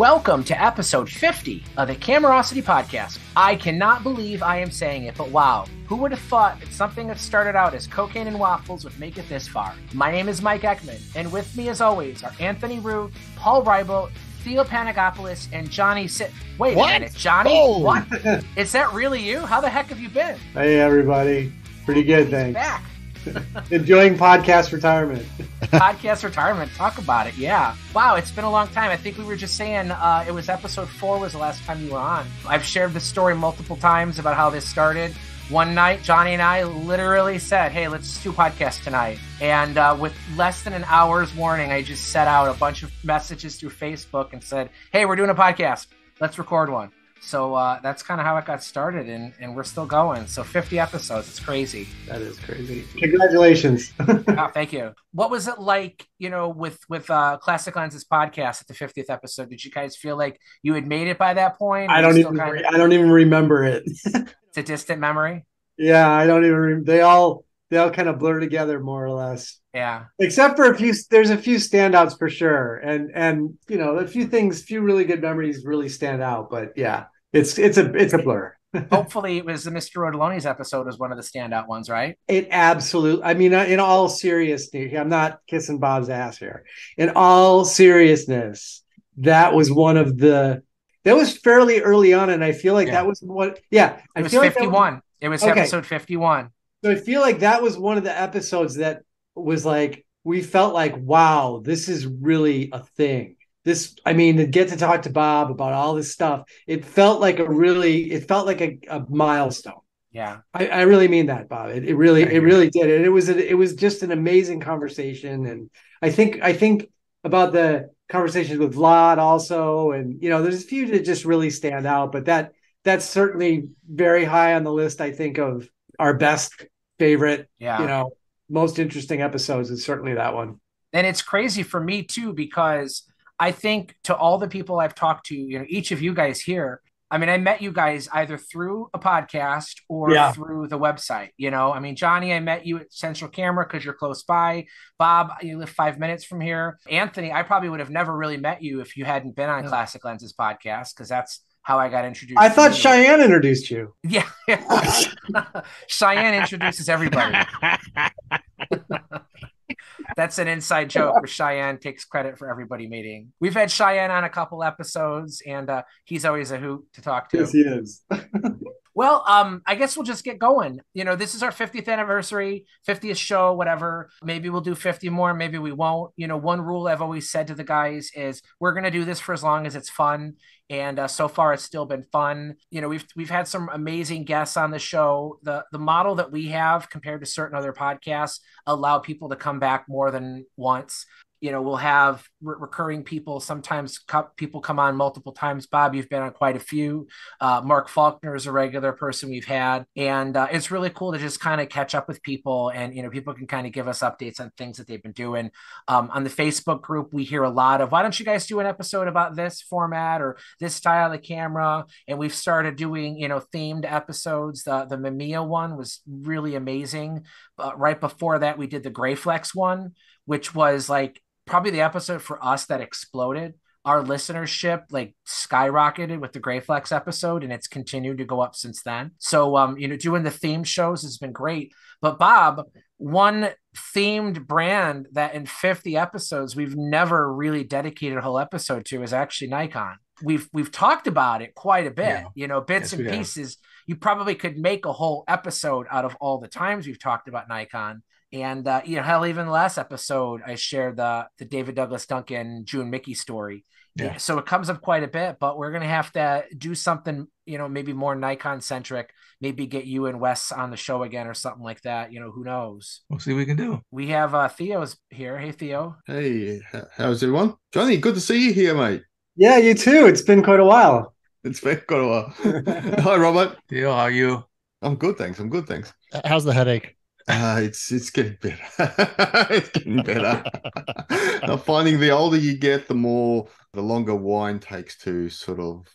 Welcome to episode 50 of the Camerosity Podcast. I cannot believe I am saying it, but wow, who would have thought that something that started out as cocaine and waffles would make it this far? My name is Mike Eckman, and with me, as always, are Anthony Rue, Paul Reibo, Theo Panagopoulos, and Johnny Sit. Wait What? a minute, Johnny? Oh. What? Is that really you? How the heck have you been? Hey everybody, pretty good, thanks. Back. Enjoying podcast retirement. Podcast retirement. Talk about it. Yeah. Wow, it's been a long time. I think we were just saying uh, it was episode four was the last time you were on. I've shared this story multiple times about how this started. One night, Johnny and I literally said, "Hey, let's do podcast tonight." And uh, with less than an hour's warning, I just set out a bunch of messages through Facebook and said, "Hey, we're doing a podcast. Let's record one." So uh, that's kind of how it got started, and, and we're still going. So 50 episodes. It's crazy. That is crazy. Congratulations. Oh, thank you. What was it like, you know, with with uh, Classic Lenses podcast at the 50th episode? Did you guys feel like you had made it by that point? I don't even. still Re- kind I don't even remember it. it's a distant memory. yeah, I don't even. Re- they all. They all kind of blur together more or less, Yeah, except for a few. There's a few standouts for sure, and and you know a few things, few really good memories really stand out. But yeah, it's it's a it's a blur. hopefully it was the Mr. Rotoloni's episode was one of the standout ones, right? It absolutely. I mean, in all seriousness, I'm not kissing Bob's ass here. In all seriousness, that was one of the. That was fairly early on, and I feel like Yeah. that was what. Yeah, I It was feel like that 51. it was Okay. episode 51. so I feel like that was one of the episodes that was like we felt like, wow, this is really a thing. This, I mean, to get to talk to Bob about all this stuff, it felt like a really, it felt like a, a milestone. Yeah, I, I really mean that, Bob. It, it really, it really did. And it was, a, it was just an amazing conversation. And I think, I think about the conversations with Vlad also, and you know, there's a few that just really stand out. But that, that's certainly very high on the list. I think of our best favorite, yeah. you know, most interesting episodes is certainly that one. and it's crazy for me too because I think to all the people I've talked to, you know, each of you guys here. I mean, I met you guys either through a podcast or Yeah. through the website. You know, I mean, Johnny, I met you at Central Camera because you're close by. Bob, you live five minutes from here. Anthony, I probably would have never really met you if you hadn't been on Yeah. Classic Lenses podcast because that's how I got introduced. I to thought you. Cheyenne introduced you. Yeah, Cheyenne introduces everybody. That's an inside joke where Cheyenne takes credit for everybody meeting. We've had Cheyenne on a couple episodes, and uh, he's always a hoot to talk to. Yes, he is. Well, um, I guess we'll just get going. You know, this is our 50th anniversary, 50th show, whatever. Maybe we'll do 50 more, maybe we won't. You know, one rule I've always said to the guys is we're going to do this for as long as it's fun. And uh, so far, it's still been fun. You know, we've we've had some amazing guests on the show. The the model that we have compared to certain other podcasts allow people to come back more than once. You know, we'll have re- recurring people. Sometimes co- people come on multiple times. Bob, you've been on quite a few. Uh, Mark Faulkner is a regular person we've had, and uh, it's really cool to just kind of catch up with people, and you know, people can kind of give us updates on things that they've been doing. Um, on the Facebook group, we hear a lot of, "Why don't you guys do an episode about this format or this style of camera?" And we've started doing, you know, themed episodes. The the Mamiya one was really amazing. But right before that, we did the Graflex one, which was like probably the episode for us that exploded our listenership like skyrocketed with the Graflex episode and it's continued to go up since then. So um, you know, doing the theme shows has been great. But Bob, one themed brand that in 50 episodes we've never really dedicated a whole episode to is actually Nikon. We've we've talked about it quite a bit, Yeah. you know, bits Yes, and we have. pieces. You probably could make a whole episode out of all the times we've talked about Nikon. And uh, you know, hell, even the last episode, I shared the the David Douglas Duncan Jun Miki story. Yeah. So it comes up quite a bit, but we're gonna have to do something, you know, maybe more Nikon centric. Maybe get you and Wes on the show again or something like that. You know, who knows? We'll see what we can do. We have uh, Theo's here. Hey, Theo. Hey, how's everyone? Johnny, good to see you here, mate. Yeah, you too. It's been quite a while. It's been quite a while. Hi, Robert. Theo, how are you? I'm good, thanks. I'm good, thanks. How's the headache? Uh, it's it's getting better. it's getting better. I'm finding the older you get, the more the longer wine takes to sort of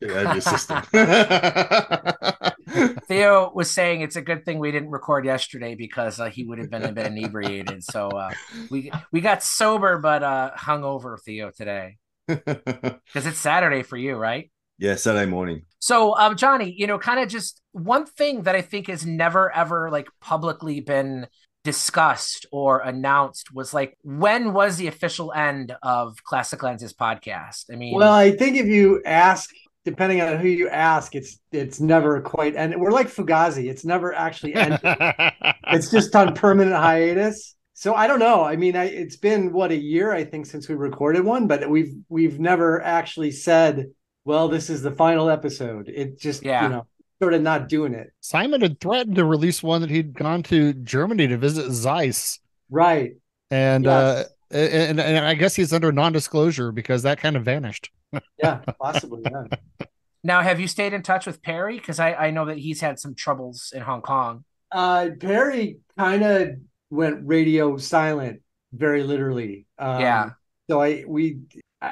get out of your system. Theo was saying it's a good thing we didn't record yesterday because uh, he would have been a bit inebriated. So uh, we we got sober but uh, hungover, Theo, today. Because it's Saturday for you, right? Yeah, Saturday morning. So, um, Johnny, you know, kind of just one thing that I think has never ever like publicly been discussed or announced was like when was the official end of Classic Lenses podcast? I mean, well, I think if you ask, depending on who you ask, it's it's never quite and we're like Fugazi, it's never actually ended. it's just on permanent hiatus. So I don't know. I mean, I, it's been what a year I think since we recorded one, but we've we've never actually said, well, this is the final episode. It just yeah. you know sort of not doing it. Simon had threatened to release one that he'd gone to Germany to visit Zeiss. Right. And yes. uh and, and I guess he's under non-disclosure because that kind of vanished. yeah, possibly. Yeah. Now, have you stayed in touch with Perry? Because I, I know that he's had some troubles in Hong Kong. Uh, Perry kind of went radio silent, very literally. Um, yeah. So I we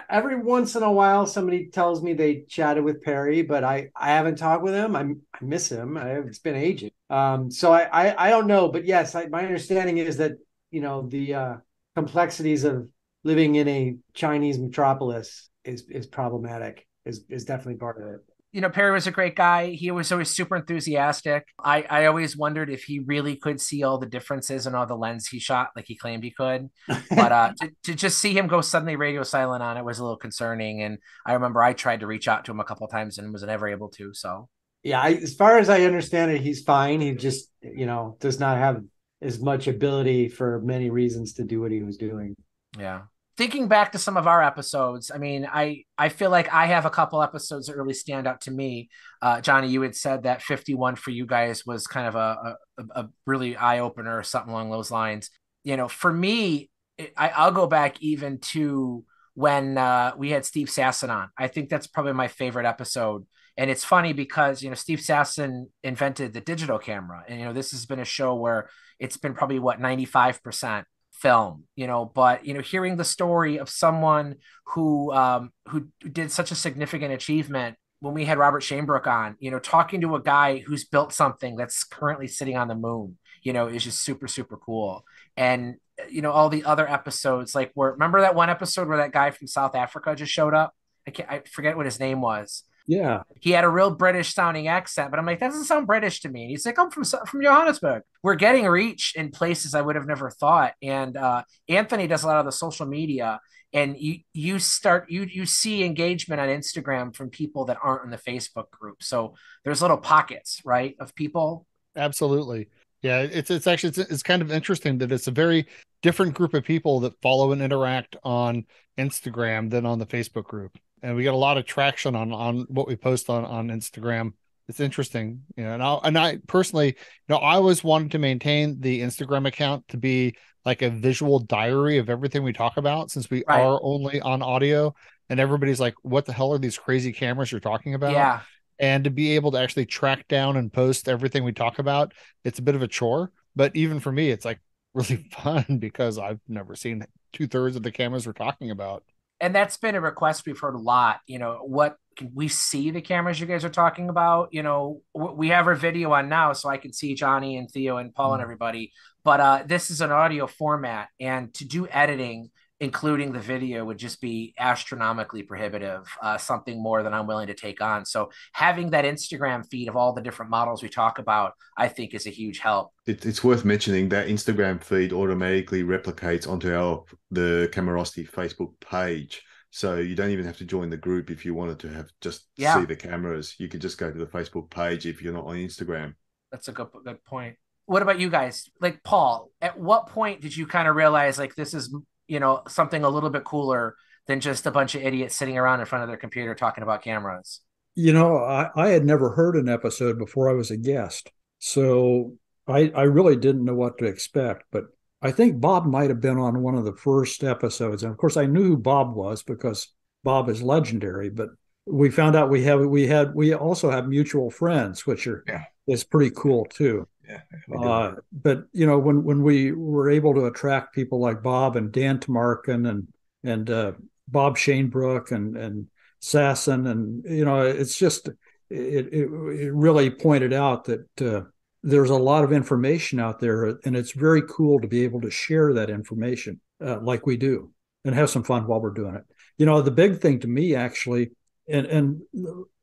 every once in a while somebody tells me they chatted with Perry, but I I haven't talked with him. I I miss him. I, it's been ages. Um. So I I, I don't know, but yes, I, my understanding is that you know the uh, complexities of living in a Chinese metropolis is is problematic. Is is definitely part of it you know, Perry was a great guy. He was always super enthusiastic. I, I always wondered if he really could see all the differences in all the lens he shot, like he claimed he could. But uh, to, to just see him go suddenly radio silent on it was a little concerning. And I remember I tried to reach out to him a couple times and was never able to. So, yeah, I, as far as I understand it, he's fine. He just, you know, does not have as much ability for many reasons to do what he was doing. Yeah thinking back to some of our episodes, I mean, I I feel like I have a couple episodes that really stand out to me. Uh, Johnny, you had said that 51 for you guys was kind of a a, a really eye opener or something along those lines. You know, for me, it, I, I'll go back even to when uh, we had Steve Sasson on. I think that's probably my favorite episode. And it's funny because you know Steve Sasson invented the digital camera, and you know this has been a show where it's been probably what 95 percent film you know but you know hearing the story of someone who um who did such a significant achievement when we had Robert Shanebrook on you know talking to a guy who's built something that's currently sitting on the moon you know is just super super cool. And you know all the other episodes like where remember that one episode where that guy from South Africa just showed up? I can't I forget what his name was yeah. He had a real British sounding accent, but I'm like, that doesn't sound British to me. And he's like, I'm from from Johannesburg. We're getting reach in places I would have never thought. And uh, Anthony does a lot of the social media, and you you start you you see engagement on Instagram from people that aren't in the Facebook group. So there's little pockets, right, of people. Absolutely. Yeah, it's it's actually it's, it's kind of interesting that it's a very different group of people that follow and interact on Instagram than on the Facebook group and we get a lot of traction on on what we post on on Instagram. It's interesting, you know. And I and I personally, you know, I always wanted to maintain the Instagram account to be like a visual diary of everything we talk about, since we right. are only on audio, and everybody's like, "What the hell are these crazy cameras you're talking about?" Yeah. And to be able to actually track down and post everything we talk about, it's a bit of a chore. But even for me, it's like really fun because I've never seen two thirds of the cameras we're talking about and that's been a request we've heard a lot. You know, what can we see the cameras you guys are talking about? You know, we have our video on now, so I can see Johnny and Theo and Paul mm-hmm. and everybody. But uh, this is an audio format, and to do editing including the video would just be astronomically prohibitive, uh, something more than I'm willing to take on. So having that Instagram feed of all the different models we talk about, I think is a huge help. It, it's worth mentioning that Instagram feed automatically replicates onto our the Camerosity Facebook page. So you don't even have to join the group if you wanted to have just yeah. see the cameras. You could just go to the Facebook page if you're not on Instagram. That's a good good point. What about you guys? Like Paul, at what point did you kind of realize like this is you know something a little bit cooler than just a bunch of idiots sitting around in front of their computer talking about cameras you know i, I had never heard an episode before i was a guest so I, I really didn't know what to expect but i think bob might have been on one of the first episodes and of course i knew who bob was because bob is legendary but we found out we have we had we also have mutual friends which are yeah. is pretty cool too yeah. Uh, but you know, when when we were able to attract people like Bob and Dan Tamarkin and and uh, Bob Shanebrook and and Sasson and you know, it's just it it, it really pointed out that uh, there's a lot of information out there, and it's very cool to be able to share that information uh, like we do and have some fun while we're doing it. you know, the big thing to me actually, and and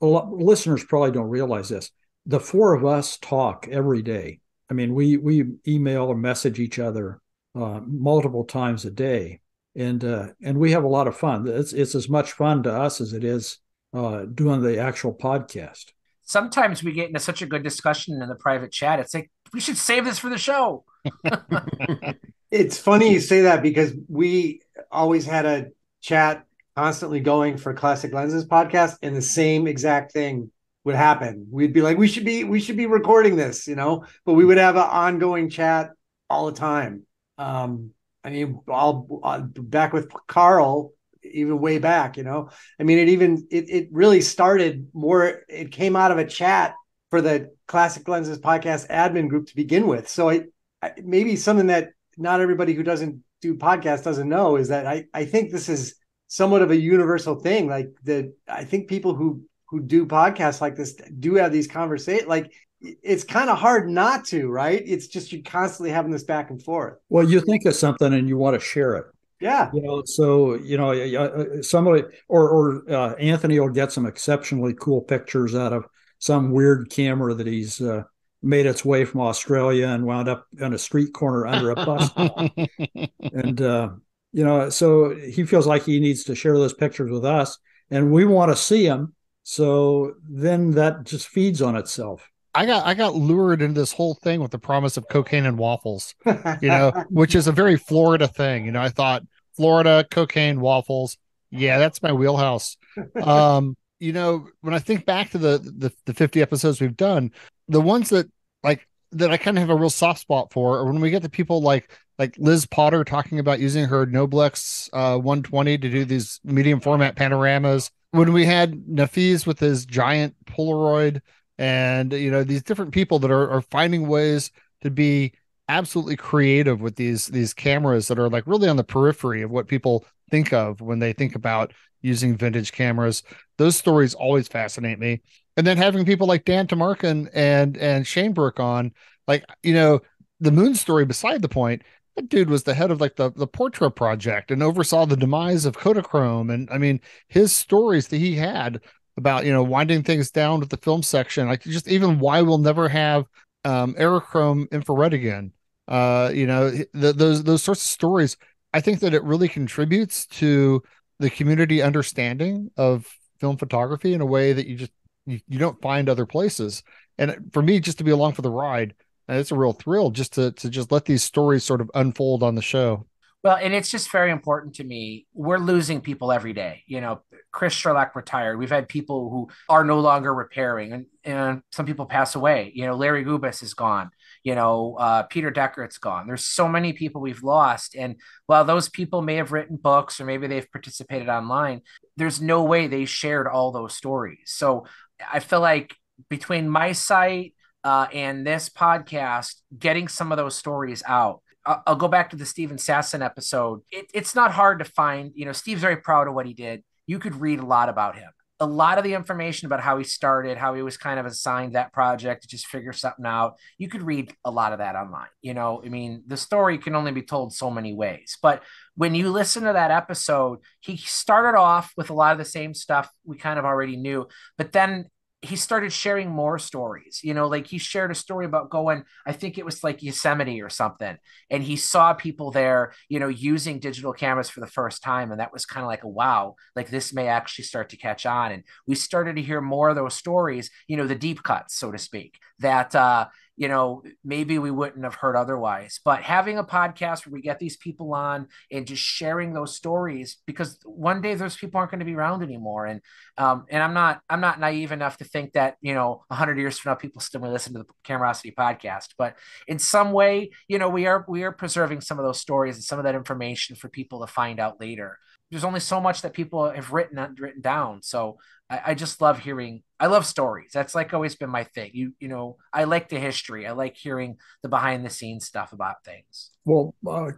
lot, listeners probably don't realize this. The four of us talk every day. I mean, we we email or message each other uh, multiple times a day, and uh, and we have a lot of fun. It's it's as much fun to us as it is uh, doing the actual podcast. Sometimes we get into such a good discussion in the private chat. It's like we should save this for the show. it's funny you say that because we always had a chat constantly going for Classic Lenses podcast, and the same exact thing would happen. We'd be like, we should be we should be recording this, you know, but we would have an ongoing chat all the time. Um, I mean, I'll back with Carl even way back, you know. I mean, it even it it really started more. It came out of a chat for the Classic Lenses podcast admin group to begin with. So I, I maybe something that not everybody who doesn't do podcasts doesn't know is that I I think this is somewhat of a universal thing. Like that, I think people who who do podcasts like this do have these conversations. Like it's kind of hard not to, right? It's just you're constantly having this back and forth. Well, you think of something and you want to share it. Yeah. You know, so you know, uh, somebody or or uh, Anthony will get some exceptionally cool pictures out of some weird camera that he's uh, made its way from Australia and wound up on a street corner under a bus. and uh, you know, so he feels like he needs to share those pictures with us, and we want to see them. So then that just feeds on itself. I got I got lured into this whole thing with the promise of cocaine and waffles, you know, which is a very Florida thing. You know, I thought Florida cocaine waffles, yeah, that's my wheelhouse. Um, you know, when I think back to the the, the 50 episodes we've done, the ones that like that I kind of have a real soft spot for, or when we get the people like like Liz Potter talking about using her Noblex uh, 120 to do these medium format panoramas. When we had Nafiz with his giant Polaroid, and you know these different people that are, are finding ways to be absolutely creative with these these cameras that are like really on the periphery of what people think of when they think about using vintage cameras. Those stories always fascinate me. And then having people like Dan Tamarkin and and Shanebrook on, like you know, the Moon story. Beside the point, that dude was the head of like the the Portra project and oversaw the demise of Kodachrome. And I mean, his stories that he had about you know winding things down with the film section, like just even why we'll never have um, Aerochrome infrared again. Uh, you know, those those sorts of stories. I think that it really contributes to the community understanding of film photography in a way that you just you, you don't find other places. And for me, just to be along for the ride, it's a real thrill just to to just let these stories sort of unfold on the show. Well, and it's just very important to me. We're losing people every day. You know, Chris Sherlock retired. We've had people who are no longer repairing, and, and some people pass away. You know, Larry Gubas is gone. You know, uh, Peter Dechert's gone. There's so many people we've lost. And while those people may have written books or maybe they've participated online, there's no way they shared all those stories. So I feel like between my site uh, and this podcast, getting some of those stories out. I'll, go back to the Steven Sasson episode. It, it's not hard to find. You know, Steve's very proud of what he did. You could read a lot about him. A lot of the information about how he started, how he was kind of assigned that project to just figure something out. You could read a lot of that online. You know, I mean, the story can only be told so many ways. But when you listen to that episode, he started off with a lot of the same stuff we kind of already knew, but then he started sharing more stories. You know, like he shared a story about going, I think it was like Yosemite or something, and he saw people there, you know, using digital cameras for the first time. And that was kind of like a wow, like this may actually start to catch on. And we started to hear more of those stories, you know, the deep cuts, so to speak, that, uh, you know, maybe we wouldn't have heard otherwise. But having a podcast where we get these people on and just sharing those stories, because one day those people aren't going to be around anymore. And um, and I'm not I'm not naive enough to think that you know hundred years from now people still may listen to the Camerosity podcast. But in some way, you know, we are we are preserving some of those stories and some of that information for people to find out later there's only so much that people have written written down. So I, I, just love hearing. I love stories. That's like always been my thing. You you know, I like the history. I like hearing the behind the scenes stuff about things. Well, uh,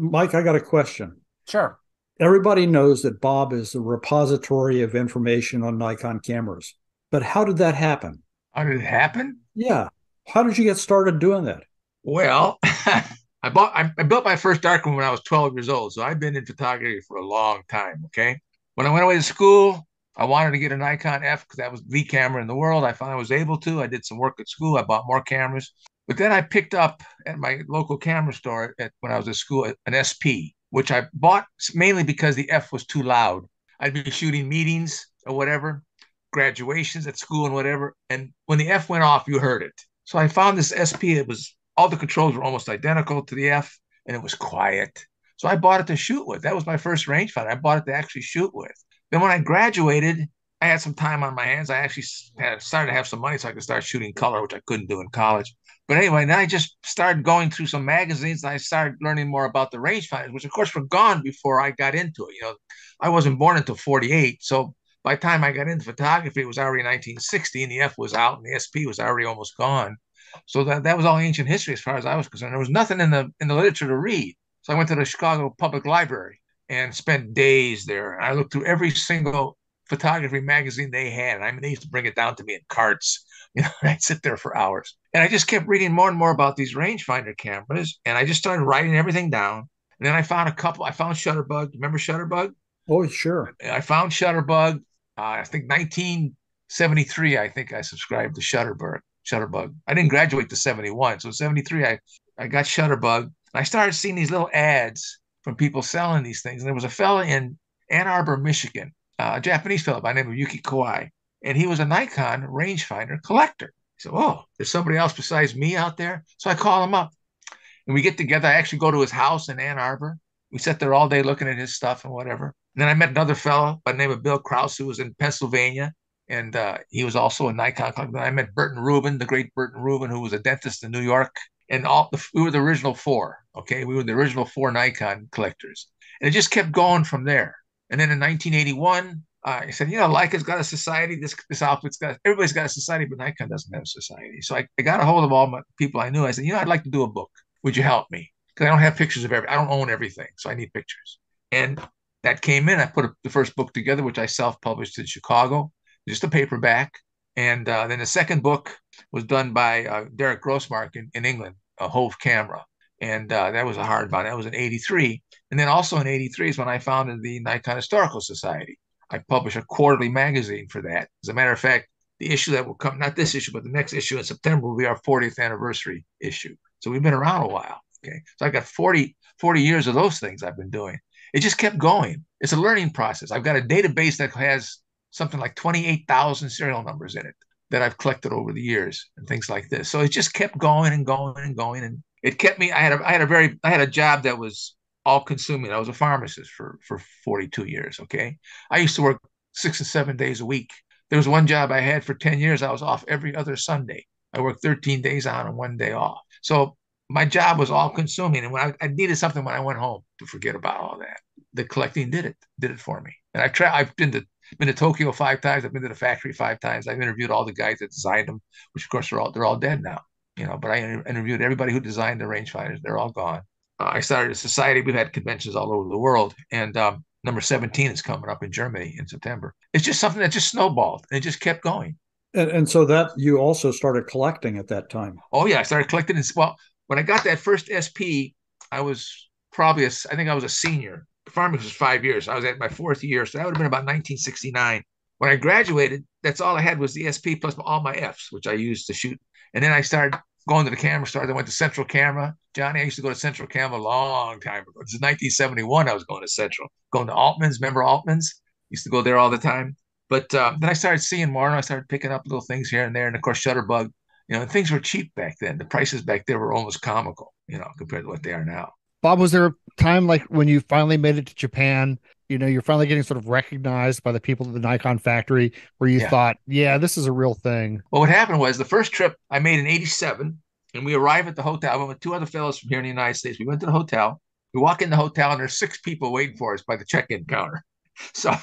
Mike, I got a question. Sure. Everybody knows that Bob is the repository of information on Nikon cameras, but how did that happen? How did it happen? Yeah. How did you get started doing that? Well, I bought I, I built my first darkroom when I was 12 years old, so I've been in photography for a long time. Okay, When I went away to school, I wanted to get a Nikon F because that was the camera in the world. I finally was able to. I did some work at school. I bought more cameras. But then I picked up at my local camera store at, when I was at school an SP, which I bought mainly because the F was too loud. I'd be shooting meetings or whatever, graduations at school and whatever. And when the F went off, you heard it. So I found this SP. It was all the controls were almost identical to the F, and it was quiet. So I bought it to shoot with. That was my first rangefinder. I bought it to actually shoot with. Then when I graduated, I had some time on my hands. I actually had started to have some money so I could start shooting color, which I couldn't do in college. But anyway, then I just started going through some magazines and I started learning more about the rangefinders, which of course were gone before I got into it. You know, I wasn't born until 48. So by the time I got into photography, it was already 1960 and the F was out and the SP was already almost gone. So that, that was all ancient history as far as I was concerned. There was nothing in the in the literature to read. So I went to the Chicago Public Library and spent days there. I looked through every single photography magazine they had. I mean, they used to bring it down to me in carts. You know, I'd sit there for hours. And I just kept reading more and more about these rangefinder cameras. And I just started writing everything down. And then I found a couple. I found Shutterbug. Remember Shutterbug? Oh, sure. I found Shutterbug. Uh, I think 1973. I think I subscribed to Shutterbug. Shutterbug. I didn't graduate to 71, so 73. I I got Shutterbug. I started seeing these little ads from people selling these things. And there was a fella in Ann Arbor, Michigan, uh, a Japanese fellow by the name of Yuki Kawai, and he was a Nikon rangefinder collector. Said, "Oh, there's somebody else besides me out there." So I call him up, and we get together. I actually go to his house in Ann Arbor. We sit there all day looking at his stuff and whatever. And then I met another fellow by the name of Bill Kraus, who was in Pennsylvania, and uh, he was also a Nikon collector. I met Burton Rubin, the great Burton Rubin, who was a dentist in New York, and all we were the original four. Okay, we were the original four Nikon collectors, and it just kept going from there. And then in 1981, uh, I said, you know, Leica's got a society. This this outfit's got everybody's got a society, but Nikon doesn't have a society. So I, I got a hold of all my people I knew. I said, you know, I'd like to do a book. Would you help me? Because I don't have pictures of every. I don't own everything, so I need pictures. And that came in. I put a, the first book together, which I self-published in Chicago, just a paperback. And uh, then the second book was done by uh, Derek Grossmark in, in England, a Hove camera. And uh, that was a hardbound. That was in 83. And then also in 83 is when I founded the Nikon Historical Society. I publish a quarterly magazine for that. As a matter of fact, the issue that will come, not this issue, but the next issue in September will be our 40th anniversary issue. So we've been around a while. Okay. So I've got 40, 40 years of those things I've been doing. It just kept going. It's a learning process. I've got a database that has something like 28,000 serial numbers in it that I've collected over the years and things like this. So it just kept going and going and going. And it kept me, I had a, I had a very, I had a job that was all consuming. I was a pharmacist for, for 42 years. Okay. I used to work six and seven days a week. There was one job I had for 10 years. I was off every other Sunday. I worked 13 days on and one day off. So my job was all consuming. And when I, I needed something when I went home to forget about all that, the collecting did it, did it for me. And I try, I've been to been to Tokyo five times. I've been to the factory five times. I've interviewed all the guys that designed them, which of course are all they're all dead now. You know, but I interviewed everybody who designed the rangefinders. They're all gone. Uh, I started a society. We've had conventions all over the world, and um, number 17 is coming up in Germany in September. It's just something that just snowballed and it just kept going. And, and so that you also started collecting at that time. Oh yeah, I started collecting. In well, when I got that first SP, I was probably a, I think I was a senior farming was five years. I was at my fourth year, so that would have been about 1969. When I graduated, that's all I had was the SP plus all my Fs, which I used to shoot. And then I started going to the camera store. I went to Central Camera. Johnny, I used to go to Central Camera a long time ago. This is 1971. I was going to Central, going to Altman's. Remember Altman's? Used to go there all the time. But uh, then I started seeing more, and I started picking up little things here and there. And of course, Shutterbug. You know, things were cheap back then. The prices back there were almost comical, you know, compared to what they are now. Bob, was there a time like when you finally made it to Japan? You know, you're finally getting sort of recognized by the people at the Nikon factory where you yeah. thought, yeah, this is a real thing. Well, what happened was the first trip I made in 87, and we arrive at the hotel. I went with two other fellows from here in the United States. We went to the hotel. We walk in the hotel, and there's six people waiting for us by the check in counter. So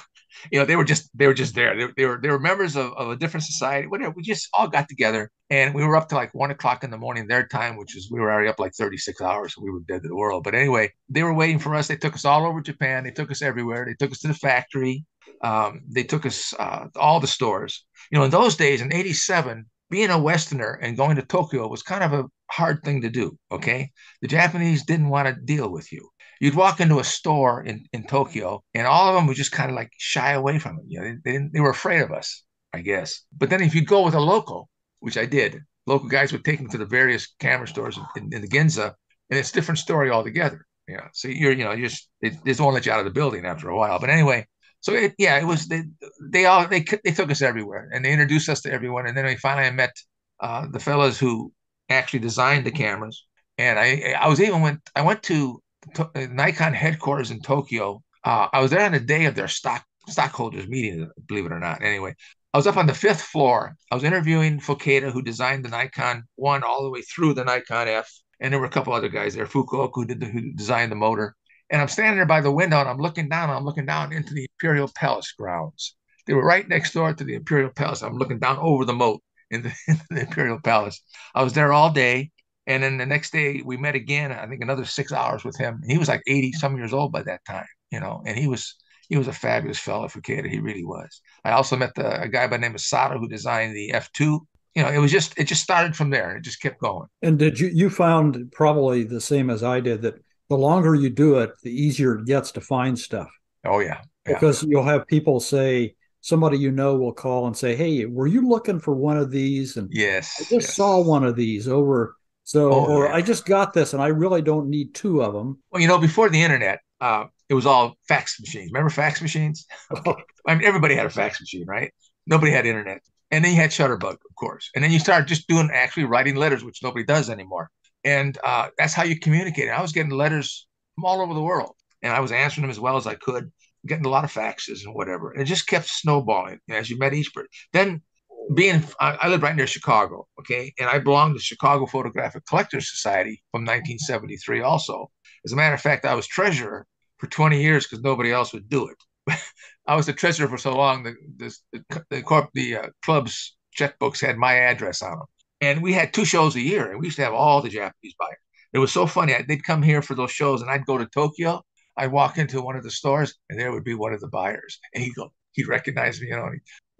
you know, they were just they were just there. They, they were they were members of, of a different society. Whatever. We just all got together and we were up to like one o'clock in the morning their time, which is we were already up like 36 hours. We were dead to the world. But anyway, they were waiting for us. They took us all over Japan. They took us everywhere. They took us to the factory. Um, they took us uh, all the stores. You know, in those days in 87, being a Westerner and going to Tokyo was kind of a hard thing to do. Okay. The Japanese didn't want to deal with you. You'd walk into a store in, in Tokyo, and all of them would just kind of like shy away from it. You know, they, they, they were afraid of us, I guess. But then if you'd go with a local, which I did, local guys would take them to the various camera stores in, in, the Ginza, and it's a different story altogether. Yeah. So you're, you know, you just they, they just won't let you out of the building after a while. But anyway, so it, yeah, it was they they all they they took us everywhere and they introduced us to everyone. And then we finally met uh, the fellas who actually designed the cameras. And I I was even went I went to, uh, Nikon headquarters in Tokyo. Uh, I was there on the day of their stock stockholders meeting, believe it or not. Anyway, I was up on the fifth floor. I was interviewing Fuketa, who designed the Nikon one all the way through the Nikon F, and there were a couple other guys there. Fukuoka, who did the, who designed the motor. And I'm standing there by the window, and I'm looking down. I'm looking down into the Imperial Palace grounds. They were right next door to the Imperial Palace. I'm looking down over the moat in the, in the Imperial Palace. I was there all day. And then the next day we met again, I think another six hours with him. He was like 80 some years old by that time, you know, and he was he was a fabulous fellow for Fuketa. He really was. I also met the, a guy by the name of Sato who designed the F2. You know, it was just it just started from there. It just kept going. And did you you found probably the same as I did that the longer you do it, the easier it gets to find stuff. Oh yeah. yeah. Because you'll have people say, somebody you know will call and say, "Hey, were you looking for one of these?" And yes, I just yes. saw one of these over. So, oh, or yeah. I just got this, and I really don't need two of them. Well, you know, before the internet, uh, it was all fax machines. Remember fax machines? Okay. I mean, everybody had a fax machine, right? Nobody had internet. And then you had Shutterbug, of course. And then you started just doing actually writing letters, which nobody does anymore. And uh, that's how you communicate. I was getting letters from all over the world, and I was answering them as well as I could getting a lot of faxes and whatever. And it just kept snowballing as you met each person. Then being, I, I lived right near Chicago, okay, and I belonged to the Chicago Photographic Collectors Society from 1973 also. As a matter of fact, I was treasurer for 20 years because nobody else would do it. I was the treasurer for so long. The the the, corp, the uh, club's checkbooks had my address on them, and we had two shows a year, and we used to have all the Japanese buyers. It was so funny. They'd come here for those shows, and I'd go to Tokyo, I'd walk into one of the stores and there would be one of the buyers. And he'd go, he'd recognize me, you know.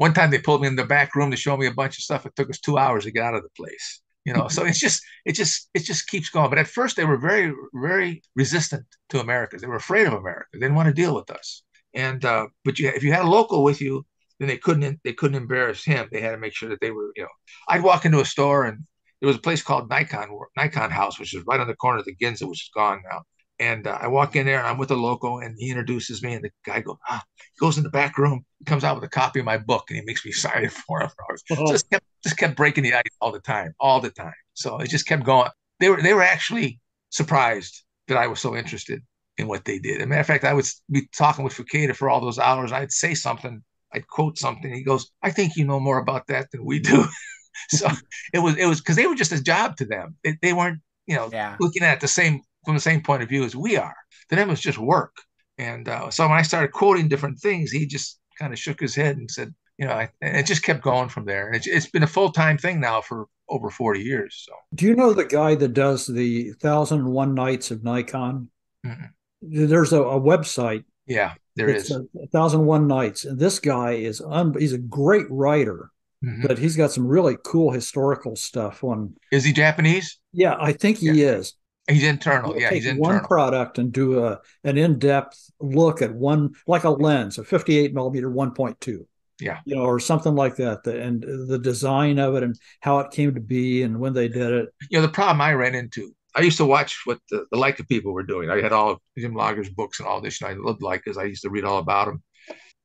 One time they pulled me in the back room to show me a bunch of stuff. It took us two hours to get out of the place. You know, so it's just it just it just keeps going. But at first they were very, very resistant to Americans. They were afraid of America. They didn't want to deal with us. And uh, but you, if you had a local with you, then they couldn't they couldn't embarrass him. They had to make sure that they were, you know. I'd walk into a store and there was a place called Nikon Nikon House, which is right on the corner of the Ginza, which is gone now. And uh, I walk in there and I'm with a local and he introduces me and the guy goes, ah, he goes in the back room, comes out with a copy of my book and he makes me sign it for him. Oh. Just kept just kept breaking the ice all the time, all the time. So it just kept going. They were they were actually surprised that I was so interested in what they did. As a matter of fact, I would be talking with Fuketa for all those hours. I'd say something, I'd quote something. He goes, I think you know more about that than we do. so it was it was because they were just a job to them. They, they weren't, you know, yeah. looking at the same from the same point of view as we are. To them, it's just work. And uh, so when I started quoting different things, he just kind of shook his head and said, you know, I, and it just kept going from there. And it's, it's been a full time thing now for over 40 years. So, do you know the guy that does the thousand one nights of Nikon? Mm-hmm. There's a, a, website. Yeah, there is thousand one nights, and this guy is un- he's a great writer. Mm-hmm. But he's got some really cool historical stuff on. Is he Japanese? Yeah, I think he yeah. is. He's internal. yeah, he's internal. One product and do a an in depth look at one like a lens, a 58 millimeter 1.2. Yeah, you know, or something like that, and the design of it and how it came to be and when they did it. You know, the problem I ran into. I used to watch what the, the Leica people were doing. I had all of Jim Lager's books and all this, and I loved Leicas. I used to read all about them.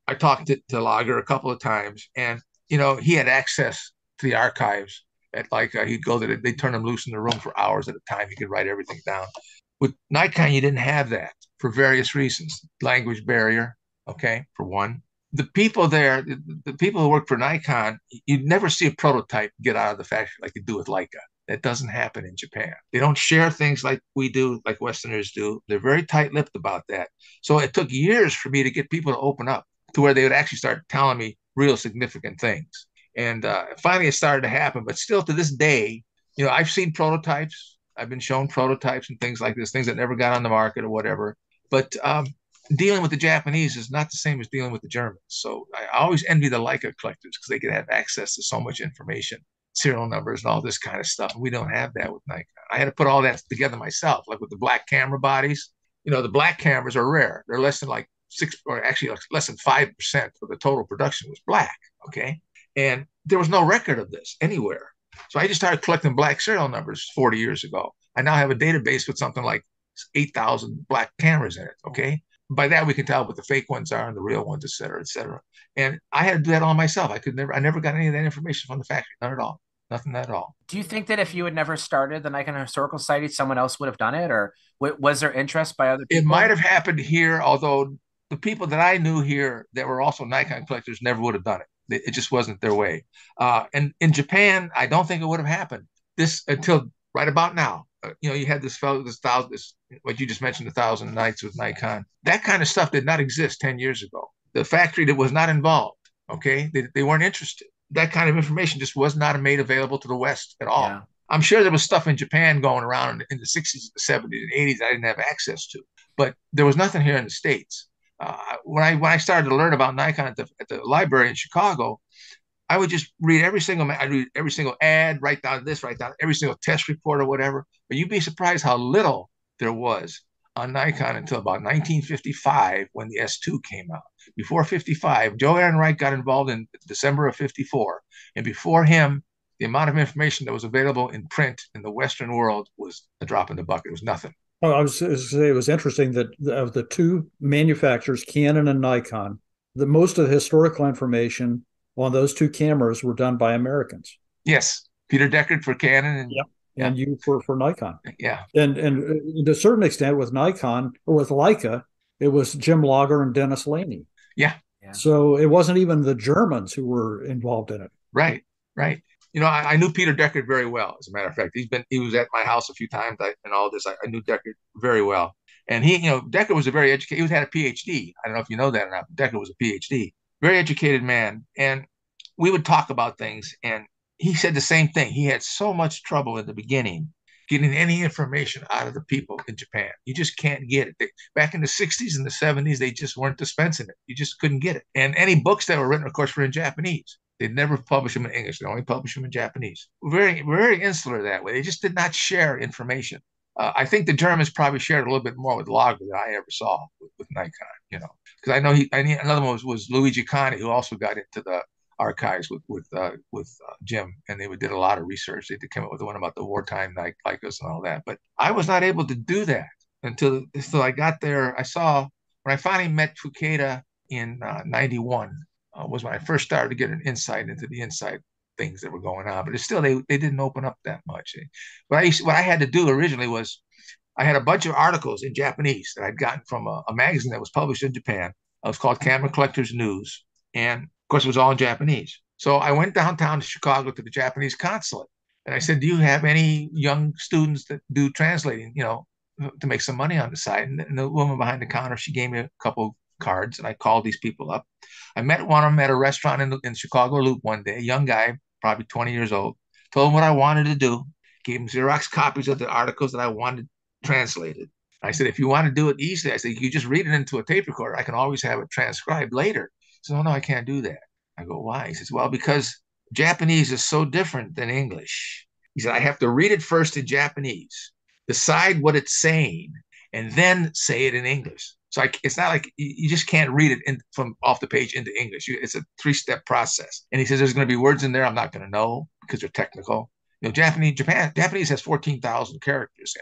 I talked to, to Lager a couple of times, and you know, he had access to the archives at like uh, he'd go there, they turn him loose in the room for hours at a time. He could write everything down. With Nikon, you didn't have that for various reasons. Language barrier, okay, for one. The people there, the, the people who work for Nikon, you'd never see a prototype get out of the factory like you do with Leica. That doesn't happen in Japan. They don't share things like we do, like Westerners do. They're very tight-lipped about that. So it took years for me to get people to open up to where they would actually start telling me real significant things. And uh, finally, it started to happen. But still, to this day, you know, I've seen prototypes. I've been shown prototypes and things like this, things that never got on the market or whatever. But um, dealing with the Japanese is not the same as dealing with the Germans. So I always envy the Leica collectors because they could have access to so much information, serial numbers, and all this kind of stuff. And we don't have that with Nikon. I had to put all that together myself, like with the black camera bodies. you know, the black cameras are rare. They're less than like six, or actually less than five percent of the total production was black. Okay, and there was no record of this anywhere. So I just started collecting black serial numbers 40 years ago. I now have a database with something like 8,000 black cameras in it. Okay. By that we can tell what the fake ones are and the real ones, et cetera, et cetera. And I had to do that all myself. I could never, I never got any of that information from the factory, not at all. Nothing at all. Do you think that if you had never started the Nikon Historical Society, someone else would have done it, or was there interest by other people? It might have happened here, although the people that I knew here that were also Nikon collectors never would have done it. It just wasn't their way. Uh, and in Japan, I don't think it would have happened. This until right about now. Uh, you know, you had this fellow, this thousand, this what you just mentioned, a thousand nights with Nikon. That kind of stuff did not exist ten years ago. The factory that was not involved. Okay, they, they weren't interested that kind of information just was not made available to the West at all. Yeah. I'm sure there was stuff in Japan going around in the 60s, the 70s, and 80s I didn't have access to, but there was nothing here in the States. Uh, when I when I started to learn about Nikon at the, at the library in Chicago, I would just read every single I read every single ad, write down this, write down every single test report or whatever. But you'd be surprised how little there was on Nikon until about 1955 when the S2 came out. Before 55, Joe Ehrenreich got involved in December of 54. And before him, the amount of information that was available in print in the Western world was a drop in the bucket. It was nothing. Oh, I was to say it was interesting that of the two manufacturers, Canon and Nikon, the most of the historical information on those two cameras were done by Americans. Yes, Peter Dechert for Canon and yep and you for for Nikon. Yeah, and and to a certain extent with Nikon or with Leica, it was Jim Lager and Dennis Laney. Yeah. yeah. So it wasn't even the Germans who were involved in it. Right. Right. You know, I, I, knew Peter Dechert very well. As a matter of fact, he's been he was at my house a few times I, and all this. I, I, knew Dechert very well, and he, you know, Dechert was a very educated. He had a PhD. I don't know if you know that or not. Deckard was a PhD, very educated man, and we would talk about things. And he said the same thing. He had so much trouble in the beginning getting any information out of the people in Japan. You just can't get it. They, back in the 60s and the 70s, they just weren't dispensing it. You just couldn't get it. And any books that were written, of course, were in Japanese. They'd never publish them in English. They only publish them in Japanese. Very, very insular that way. They just did not share information. Uh, I think the Germans probably shared a little bit more with Lager than I ever saw with, with Nikon, you know, because I know he, I need, another one was, was Luigi Conti, who also got into the archives with with uh, with uh, Jim, and they did a lot of research. They came up with the one about the wartime like Leicas and all that. But I was not able to do that until until I got there. I saw when I finally met Fuketa in '91 uh, was when I first started to get an insight into the inside things that were going on. But it's still they they didn't open up that much. What I used, what I had to do originally was I had a bunch of articles in Japanese that I'd gotten from a, a magazine that was published in Japan. It was called Camera Collectors News, and of course, it was all in Japanese. So I went downtown to Chicago to the Japanese consulate and I said, Do you have any young students that do translating, you know, to make some money on the side? And, and the woman behind the counter, she gave me a couple cards and I called these people up. I met one of them at a restaurant in, in Chicago Loop one day, a young guy, probably 20 years old, told him what I wanted to do, gave him Xerox copies of the articles that I wanted translated. I said, if you want to do it easily, I said, you just read it into a tape recorder. I can always have it transcribed later says, Oh, no, I can't do that. I go, Why? He says, Well, because Japanese is so different than English. He said, I have to read it first in Japanese, decide what it's saying, and then say it in English. So I, it's not like you just can't read it in, from off the page into English. It's a three step process. And he says there's going to be words in there I'm not going to know because they're technical. You know, Japanese Japan Japanese has 14,000 characters.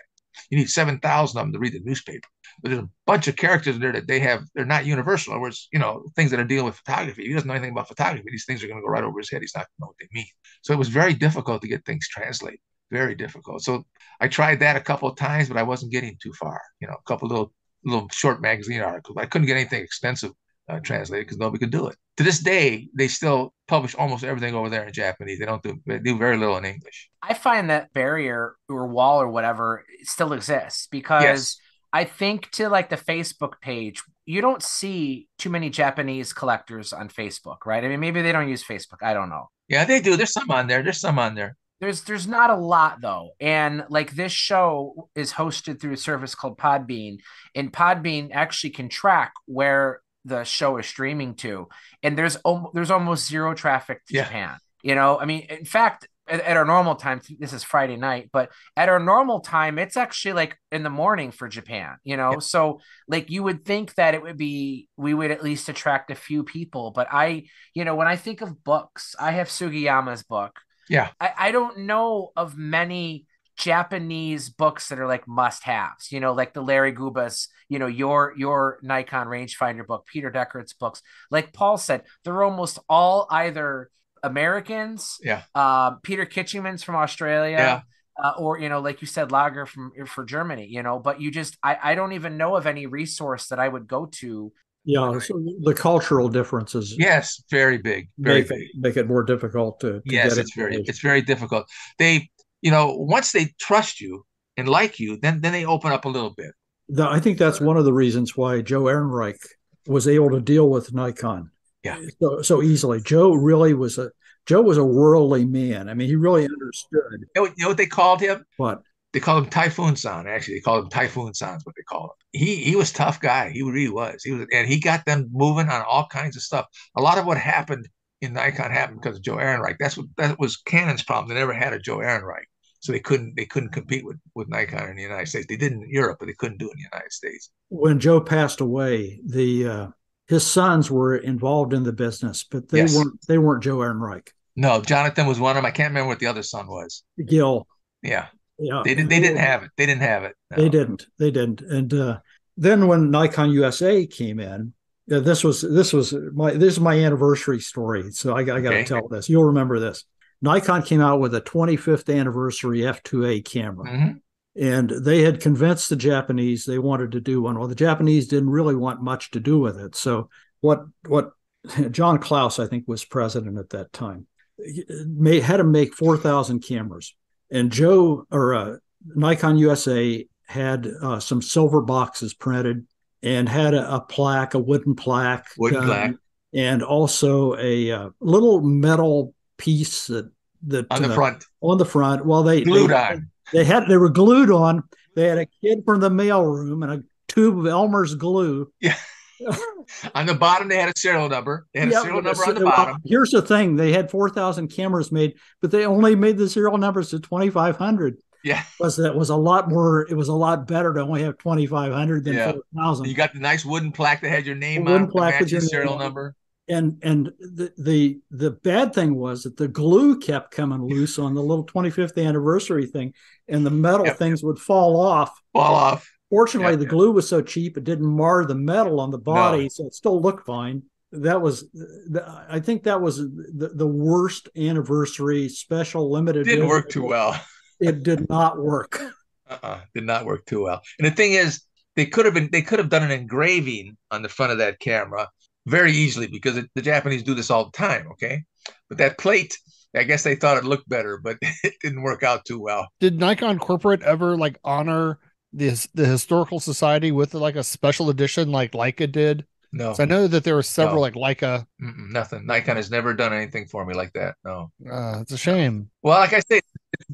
You need 7,000 of them to read the newspaper. But there's a bunch of characters in there that they have, they're not universal. In other words, you know, things that are dealing with photography. He doesn't know anything about photography. These things are going to go right over his head. He's not going to know what they mean. So it was very difficult to get things translated. Very difficult. So I tried that a couple of times, but I wasn't getting too far. You know, a couple little little short magazine articles. I couldn't get anything extensive uh, translated because nobody could do it. To this day, they still publish almost everything over there in Japanese. They don't do they do very little in English. I find that barrier or wall or whatever still exists because yes. I think to like the Facebook page, you don't see too many Japanese collectors on Facebook, right? I mean, maybe they don't use Facebook. I don't know. Yeah, they do. There's some on there. There's some on there. There's there's not a lot though. And like this show is hosted through a service called Podbean, and Podbean actually can track where the show is streaming to, and there's om- there's almost zero traffic to yeah. Japan. You know, I mean, in fact, at, at, our normal time, this is Friday night, but at our normal time, it's actually like in the morning for Japan, you know? Yeah. So, like, you would think that it would be, we would at least attract a few people. But I, you know, when I think of books, I have Sugiyama's book. Yeah. I, I don't know of many Japanese books that are like must haves, you know, like the Larry Gubas, you know, your your Nikon rangefinder book, Peter Dechert's books. Like Paul said, they're almost all either Americans. Yeah. Uh, Peter Kitchingman's from Australia. Yeah. Uh, or you know, like you said, Lager from for Germany. You know, but you just I I don't even know of any resource that I would go to. Yeah, so the cultural differences. Yes, very big, very make, big. Make it more difficult to. to yes, it's very it's very difficult. They, you know, once they trust you and like you, then then they open up a little bit. The, I think that's one of the reasons why Joe Ehrenreich was able to deal with Nikon yeah so, so easily joe really was a joe was a worldly man i mean he really understood you know, you know what they called him what they called him typhoon son actually they called him typhoon son is what they call him he he was tough guy he really was he was and he got them moving on all kinds of stuff a lot of what happened in nikon happened because of joe ehrenreich that's what that was canon's problem they never had a joe ehrenreich so they couldn't they couldn't compete with with Nikon in the United States. They did in Europe, but they couldn't do it in the United States. When Joe passed away, the uh, his sons were involved in the business, but they yes. weren't they weren't Joe Ehrenreich. No, Jonathan was one of them. I can't remember what the other son was. Gil. Yeah. Yeah. They didn't. they didn't have it. They didn't have it. No. They didn't. They didn't. And uh, then when Nikon USA came in, uh, this was this was my this is my anniversary story. So I, I got to okay. tell this. You'll remember this. Nikon came out with a 25th anniversary f2a camera. Mm-hmm and they had convinced the Japanese they wanted to do one. Well, the Japanese didn't really want much to do with it. So what what John Klaus, I think, was president at that time, made had to make four thousand cameras, and Joe or uh, Nikon USA had uh, some silver boxes printed and had a, a plaque, a wooden plaque, wooden um, plaque, and also a uh, little metal piece that that on the uh, front on the front. Well, they glued they, on they had they were glued on. They had a kid from the mailroom and a tube of Elmer's glue. Yeah. on the bottom, they had a serial number. They had a serial number on the bottom. Here's the thing: they had four thousand cameras made, but they only made the serial numbers to twenty five hundred. Yeah, was that was a lot more. It was a lot better to only have twenty five hundred than yeah. four thousand. You got the nice wooden plaque that had your name on, plaque with your serial number and and the, the the bad thing was that the glue kept coming loose on the little 25th anniversary thing and the metal yep. things would fall off fall off fortunately yep, the yep. glue was so cheap it didn't mar the metal on the body no. so it still looked fine that was i think that was the, the worst anniversary special limited didn't work too well it did not work uh-uh, did not work too well and the thing is they could have been they could have done an engraving on the front of that camera very easily because it, the Japanese do this all the time. Okay, but that plate, I guess they thought it looked better, but it didn't work out too well. Did Nikon corporate ever like honor the the historical society with like a special edition like Leica did? No, so I know that there were several no. like Leica. Mm-mm, nothing. Nikon has never done anything for me like that. No, uh, it's a shame. Well, like I say,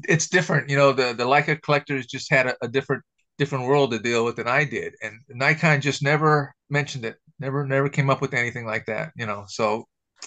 it's different. You know, the the Leica collectors just had a, a different different world to deal with than I did, and Nikon just never mentioned it never never came up with anything like that you know so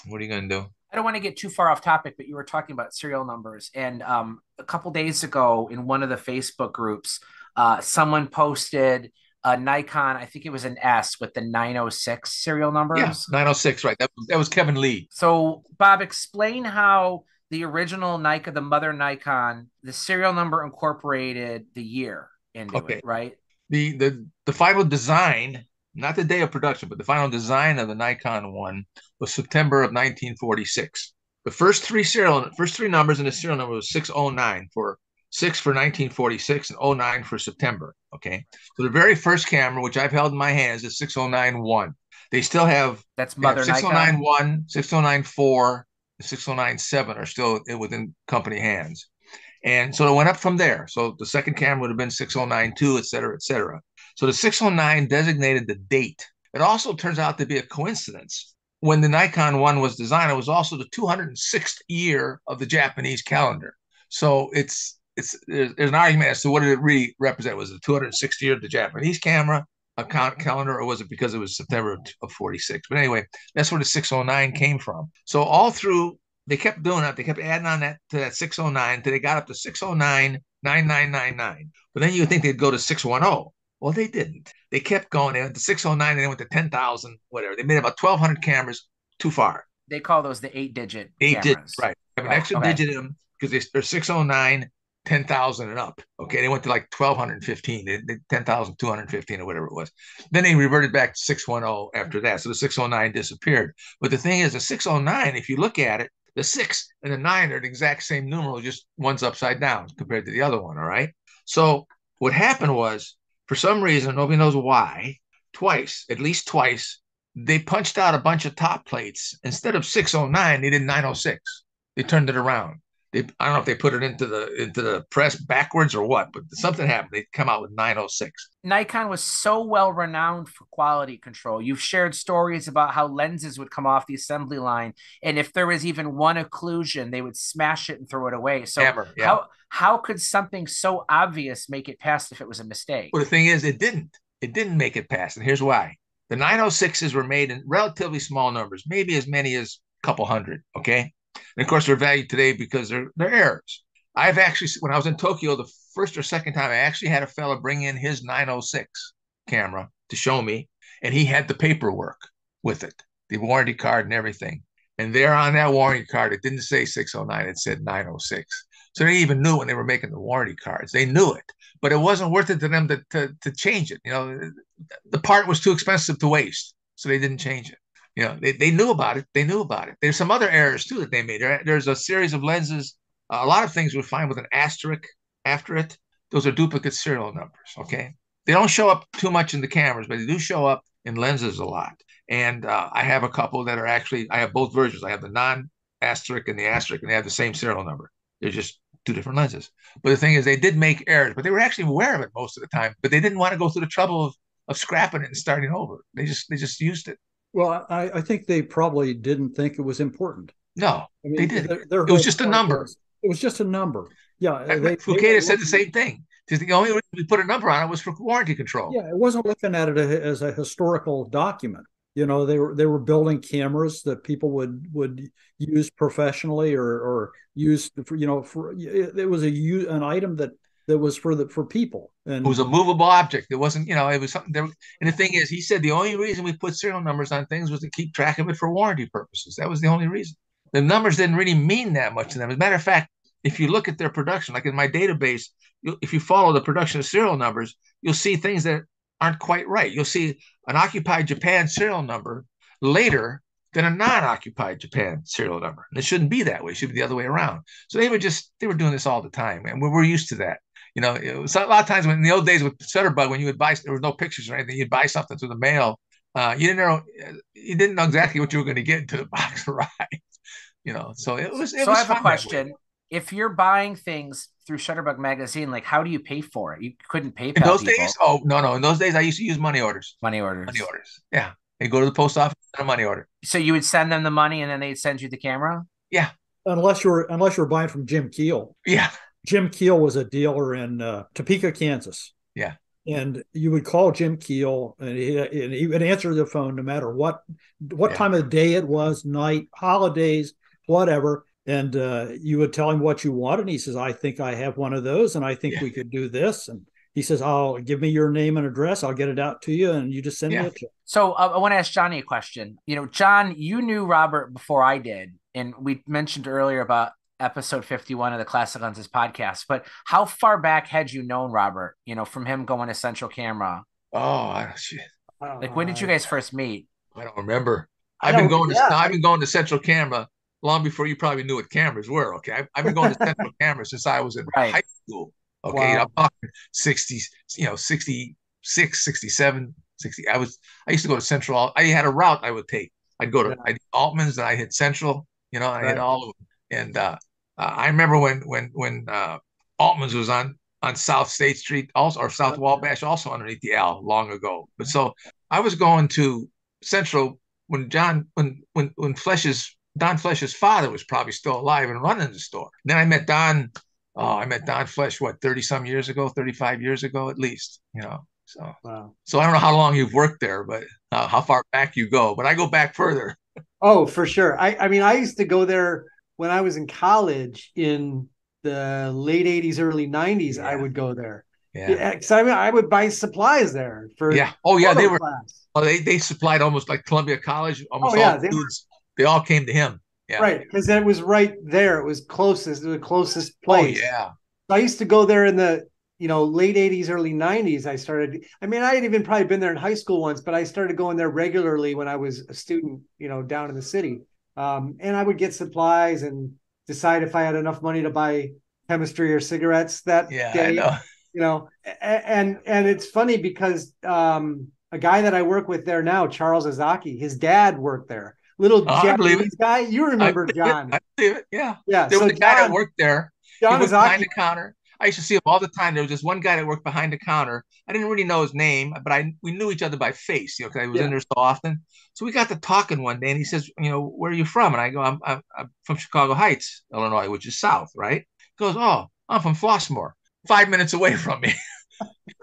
what are you going to do I don't want to get too far off topic, but you were talking about serial numbers. And um, a couple days ago, in one of the Facebook groups, uh, someone posted a Nikon. I think it was an S with the 906 serial numbers. Yeah, 906, right? That was, that was Kevin Lee. So, Bob, explain how the original Nikon, the mother Nikon, the serial number incorporated the year into okay. it, right? The the the final design not the day of production, but the final design of the Nikon one was September of 1946. The first three serial, first three numbers in the serial number was 609 for six for 1946 and 09 for September. Okay, so the very first camera, which I've held in my hands, is 6091. They still have that's mother have 6091, 6094, 6097 are still within company hands. And so it went up from there. So the second camera would have been 6092, et cetera, et cetera. So the 609 designated the date. It also turns out to be a coincidence. When the Nikon one was designed, it was also the 206th year of the Japanese calendar. So it's it's there's, there's an argument as to what did it really represent. Was it 260 year of the Japanese camera account calendar, or was it because it was September of 46? But anyway, that's where the 609 came from. So all through they kept doing that. They kept adding on that to that 609 until they got up to 609 9999. But then you would think they'd go to 610. Well, they didn't. They kept going. They went to 609 and they went to 10,000, whatever. They made about 1,200 cameras too far. They call those the eight digit. Eight digits, right. Have an oh, extra okay. digit in them because they're 609 10,000 and up. Okay. They went to like 1,215, 10,215 or whatever it was. Then they reverted back to 610 after that. So the 609 disappeared. But the thing is, the 609, if you look at it, the six and the nine are the exact same numeral, just one's upside down compared to the other one. All right. So what happened was, for some reason, nobody knows why, twice, at least twice, they punched out a bunch of top plates. Instead of 609, they did 906. They turned it around they I don't know if they put it into the into the press backwards or what, but something happened. They come out with 906. Nikon was so well renowned for quality control. You've shared stories about how lenses would come off the assembly line, and if there was even one occlusion, they would smash it and throw it away. So Hammer, yeah. how how could something so obvious make it past if it was a mistake? Well, the thing is, it didn't. It didn't make it past, and here's why. The 906s were made in relatively small numbers, maybe as many as a couple hundred. Okay, and of course, they're valued today because they're they're errors. I've actually, when I was in Tokyo the first or second time, I actually had a fella bring in his 906 camera to show me, and he had the paperwork with it, the warranty card and everything. And there on that warranty card, it didn't say 609, it said 906. So they even knew when they were making the warranty cards. They knew it, but it wasn't worth it to them to, to, to change it. You know, the part was too expensive to waste, so they didn't change it you know they, they knew about it. They knew about it. There's some other errors too that they made. There, there's a series of lenses. Uh, a lot of things we find with an asterisk after it. Those are duplicate serial numbers okay? They don't show up too much in the cameras but they do show up in lenses a lot. And uh, i have a couple that are actually i have both versions. I have the non asterisk and the asterisk and they have the same serial number. They're just two different lenses. But the thing is they did make errors but they were actually aware of it most of the time but they didn't want to go through the trouble of of scrapping it and starting over. They just they just used it well, I, I think they probably didn't think it was important. No, I mean, they didn't. Their, their it was just a number. Was, it was just a number. Yeah. They, Fuketa said the same thing. The only reason we put a number on it was for warranty control. Yeah, it wasn't looking at it as a historical document. You know, they were they were building cameras that people would would use professionally or or use for you know for it was a an item that that was for the for people. And it was a movable object. It wasn't, you know, it was something there. And the thing is, he said the only reason we put serial numbers on things was to keep track of it for warranty purposes. That was the only reason. The numbers didn't really mean that much to them. As a matter of fact, if you look at their production, like in my database, if you follow the production of serial numbers, you'll see things that aren't quite right. You'll see an occupied Japan serial number later than a non-occupied Japan serial number. And it shouldn't be that way. It should be the other way around. So they were just they were doing this all the time, and we were used to that you know, it was a lot of times when in the old days with Shutterbug, when you would buy, there was no pictures or anything, you'd buy something through the mail. Uh, you didn't know, you didn't know exactly what you were going to get into the box right? You know, so it was. It so was I have a question: If you're buying things through Shutterbug magazine, like how do you pay for it? You couldn't pay in those people. days. Oh no, no! In those days, I used to use money orders. Money orders. Money orders. Yeah, they go to the post office and a money order. So you would send them the money, and then they'd send you the camera. Yeah, unless you're unless you're buying from Jim Keel. Yeah, Jim Keel was a dealer in uh, Topeka, Kansas. Yeah. And you would call Jim Keel, and he, and he would answer the phone no matter what what yeah. time of day it was, night, holidays, whatever. And uh, you would tell him what you want, and he says, "I think I have one of those, and I think yeah. we could do this." And he says, "I'll give me your name and address. I'll get it out to you, and you just send yeah. me a check." So uh, I want to ask Johnny a question. You know, John, you knew Robert before I did, and we mentioned earlier about episode 51 of the Classic Lenses podcast. But how far back had you known Robert, you know, from him going to Central Camera? Oh, shit. Like when did you guys first meet? I don't remember. I've been going to. I've been going to Central Camera long before you probably knew what cameras were. Okay, I've, I've been going to Central Camera since I was in right. high school. Okay, wow. I'm talking 60, you know, 66, 67, 60. I was I used to go to Central. I had a route I would take. I'd go to yeah. I Altman's and I hit Central. You know, I right. hit all of them. And uh, uh, I remember when when when uh, Altman's was on on South State Street, also or South Wabash, also underneath the L, long ago. But so I was going to Central when John when when when Flesch's Don Flesch's father was probably still alive and running the store. And then I met Don. Oh, I met Don Flesch what thirty some years ago, thirty five years ago at least. You know, so wow. so I don't know how long you've worked there, but uh, how far back you go. But I go back further. Oh, for sure. I I mean, I used to go there when I was in college in the late 80s, early 90s, yeah. I would go there. Yeah. Because I mean, I would buy supplies there for. Yeah. Oh, yeah. They were. Class. Oh, they, they supplied almost like Columbia College. Almost oh, yeah, all they, were, they all came to him. Yeah. Right. Because it was right there. It was closest, the closest place. Oh, yeah. So I used to go there in the, you know, late 80s, early 90s. I started, I mean, I had even probably been there in high school once, but I started going there regularly when I was a student, you know, down in the city. Um, and I would get supplies and decide if I had enough money to buy chemistry or cigarettes that yeah, day. Know. You know, and and it's funny because um, a guy that I work with there now, Charles Azaki, his dad worked there. Little oh, Japanese guy, you remember John? I believe it. Yeah, yeah. There so was a guy that worked there. John he was behind the counter. I used to see him all the time. There was this one guy that worked behind the counter. I didn't really know his name, but I we knew each other by face, you know, because I was yeah. in there so often. So we got to talking one day, and he says, "You know, where are you from?" And I go, "I'm, I'm, I'm from Chicago Heights, Illinois, which is south, right?" He goes, "Oh, I'm from Flossmoor, five minutes away from me."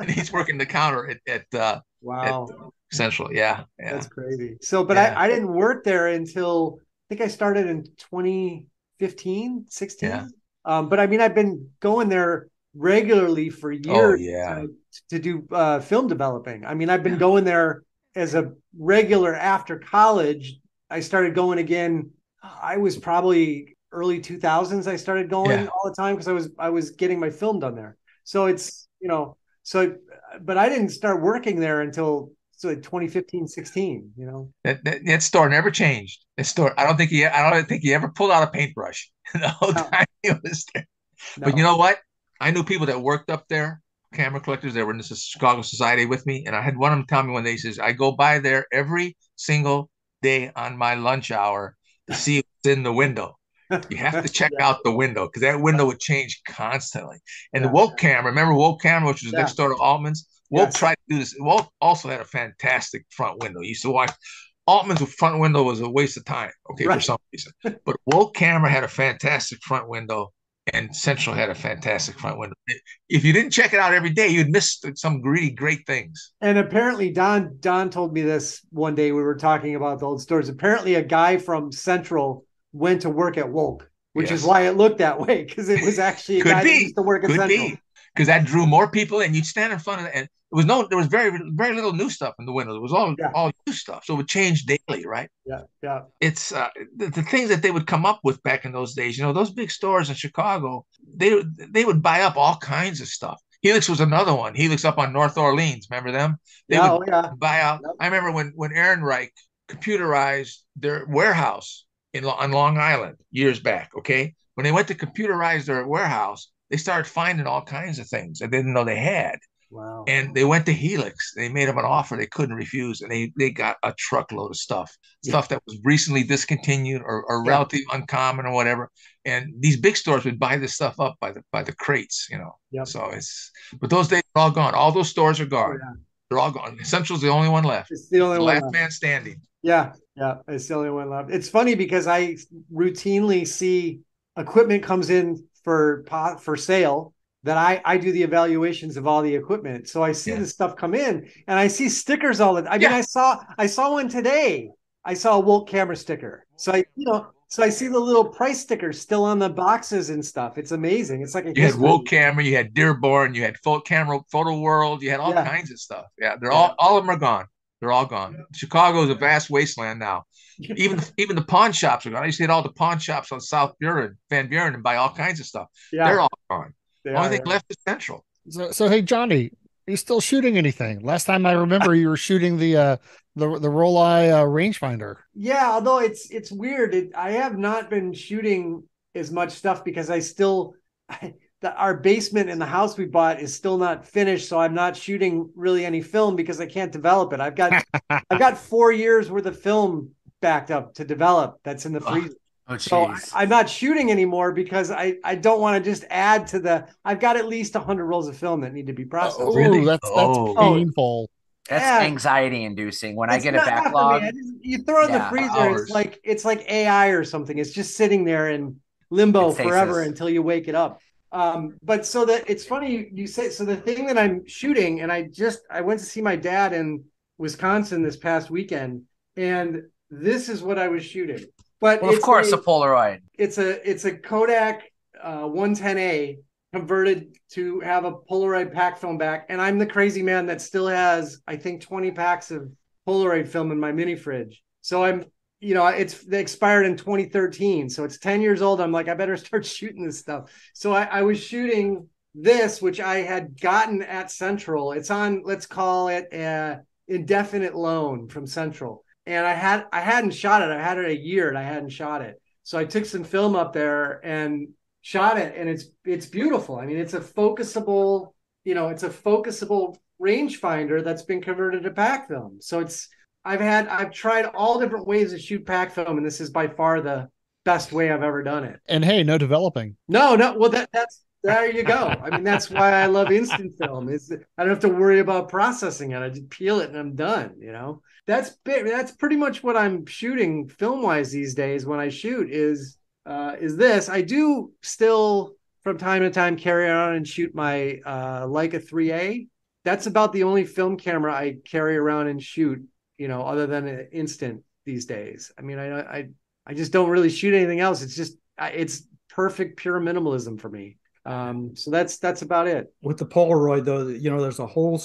and he's working the counter at, at uh, wow at Central. Yeah, yeah, that's crazy. So, but yeah. I, I didn't work there until I think I started in 2015, 16. Yeah. Um, but I mean, I've been going there regularly for oh, years oh, yeah. to, to do uh, film developing. I mean, I've been yeah. going there as a regular after college. I started going again. I was probably early 2000s. I started going yeah. all the time because I was I was getting my film done there. So it's you know so but I didn't start working there until so like 2015 16 you know that, that, that store never changed that store i don't think he i don't think he ever pulled out a paintbrush the whole no. time he was there no. but you know what i knew people that worked up there camera collectors that were in the chicago society with me and i had one of them tell me one day he says i go by there every single day on my lunch hour to see what's in the window you have to check yeah. out the window because that window would change constantly. And yeah. the Wolk camera, remember Wolk camera, which was yeah. next door to Altman's? Wolk yes. tried to do this. Wolk also had a fantastic front window. You used to watch Altman's front window was a waste of time, okay, right. for some reason. But Wolk camera had a fantastic front window, and Central had a fantastic front window. If you didn't check it out every day, you'd miss some really great things. And apparently, Don Don told me this one day. We were talking about the old stores. Apparently, a guy from Central went to work at Wolk, which yes. is why it looked that way because it was actually a guy be. that used to work at Could Central. Be because that drew more people and you'd stand in front of it and it was no there was very very little new stuff in the window it was all yeah. all new stuff. So it would change daily right? Yeah yeah. It's uh, the, the, things that they would come up with back in those days you know those big stores in chicago they they would buy up all kinds of stuff. Helix was another one helix up on north orleans remember them? They yeah, would oh, yeah. buy out yep. i remember when when ehrenreich computerized their warehouse in on long island years back okay? When they went to computerize their warehouse they started finding all kinds of things that they didn't know they had. Wow. And they went to Helix. They made them an offer they couldn't refuse, and they they got a truckload of stuff, yeah. stuff that was recently discontinued or, or yeah. relatively uncommon or whatever. And these big stores would buy this stuff up by the by the crates, you know. Yep. So it's but those days are all gone. All those stores are gone. Yeah. They're all gone. Central's the only one left. It's the only the one last left. man standing. Yeah, yeah, it's the only one left. It's funny because I routinely see equipment comes in for for sale that I I do the evaluations of all the equipment. So I see yeah. the stuff come in and I see stickers all the I mean yeah. I saw I saw one today. I saw a Wolk camera sticker. So I you know so I see the little price stickers still on the boxes and stuff. It's amazing. It's like a you history. had Wolk camera, you had Dearborn, you had Photo Camera Photo World, you had all yeah. kinds of stuff. Yeah, they're all all of them are gone. They're all gone. Chicago is a vast wasteland now. even even the pawn shops are gone. I used to hit all the pawn shops on South Buren, Van Buren, and buy all kinds of stuff. Yeah. They're all gone. They Only are, thing yeah. left is Central. So, so hey, Johnny, are you still shooting anything? Last time I remember, you were shooting the uh the the Rollei uh, rangefinder. Yeah, although it's it's weird. It, I have not been shooting as much stuff because I still. I, the, our basement in the house we bought is still not finished, so I'm not shooting really any film because I can't develop it. I've got I've got four years worth of film backed up to develop that's in the freezer. Oh, so I, am not shooting anymore because I, I don't want to just add to the. I've got at least 100 rolls of film that need to be processed. Oh, really? That's that's oh. painful. That's yeah. anxiety inducing. When it's I get a backlog, you throw it in yeah, the freezer. Hours. It's like it's like AI or something. It's just sitting there in limbo forever until you wake it up. Um, but so that it's funny you say so. The thing that I'm shooting, and I just I went to see my dad in Wisconsin this past weekend, and this is what I was shooting. But well, of course, a, a, Polaroid. It's a it's a Kodak uh, 110A converted to have a Polaroid pack film back, and I'm the crazy man that still has I think 20 packs of Polaroid film in my mini fridge. So I'm you know, it's they expired in 2013, so it's 10 years old. I'm like, I better start shooting this stuff. So I, I was shooting this, which I had gotten at Central. It's on, let's call it a indefinite loan from Central. And I had I hadn't shot it. I had it a year and I hadn't shot it. So I took some film up there and shot it, and it's it's beautiful. I mean, it's a focusable, you know, it's a focusable rangefinder that's been converted to pack film. So it's I've had I've tried all different ways to shoot pack film, and this is by far the best way I've ever done it. And hey, no developing. No, no. Well, that that's there you go. I mean, that's why I love instant film. Is I don't have to worry about processing it. I just peel it and I'm done. You know, that's big. That's pretty much what I'm shooting film wise these days. When I shoot, is uh, is this? I do still from time to time carry around and shoot my uh, Leica 3A. That's about the only film camera I carry around and shoot you know, other than an instant these days. I mean, I I I just don't really shoot anything else. It's just it's perfect pure minimalism for me. Um, so that's that's about it. With the Polaroid, though, you know, there's a whole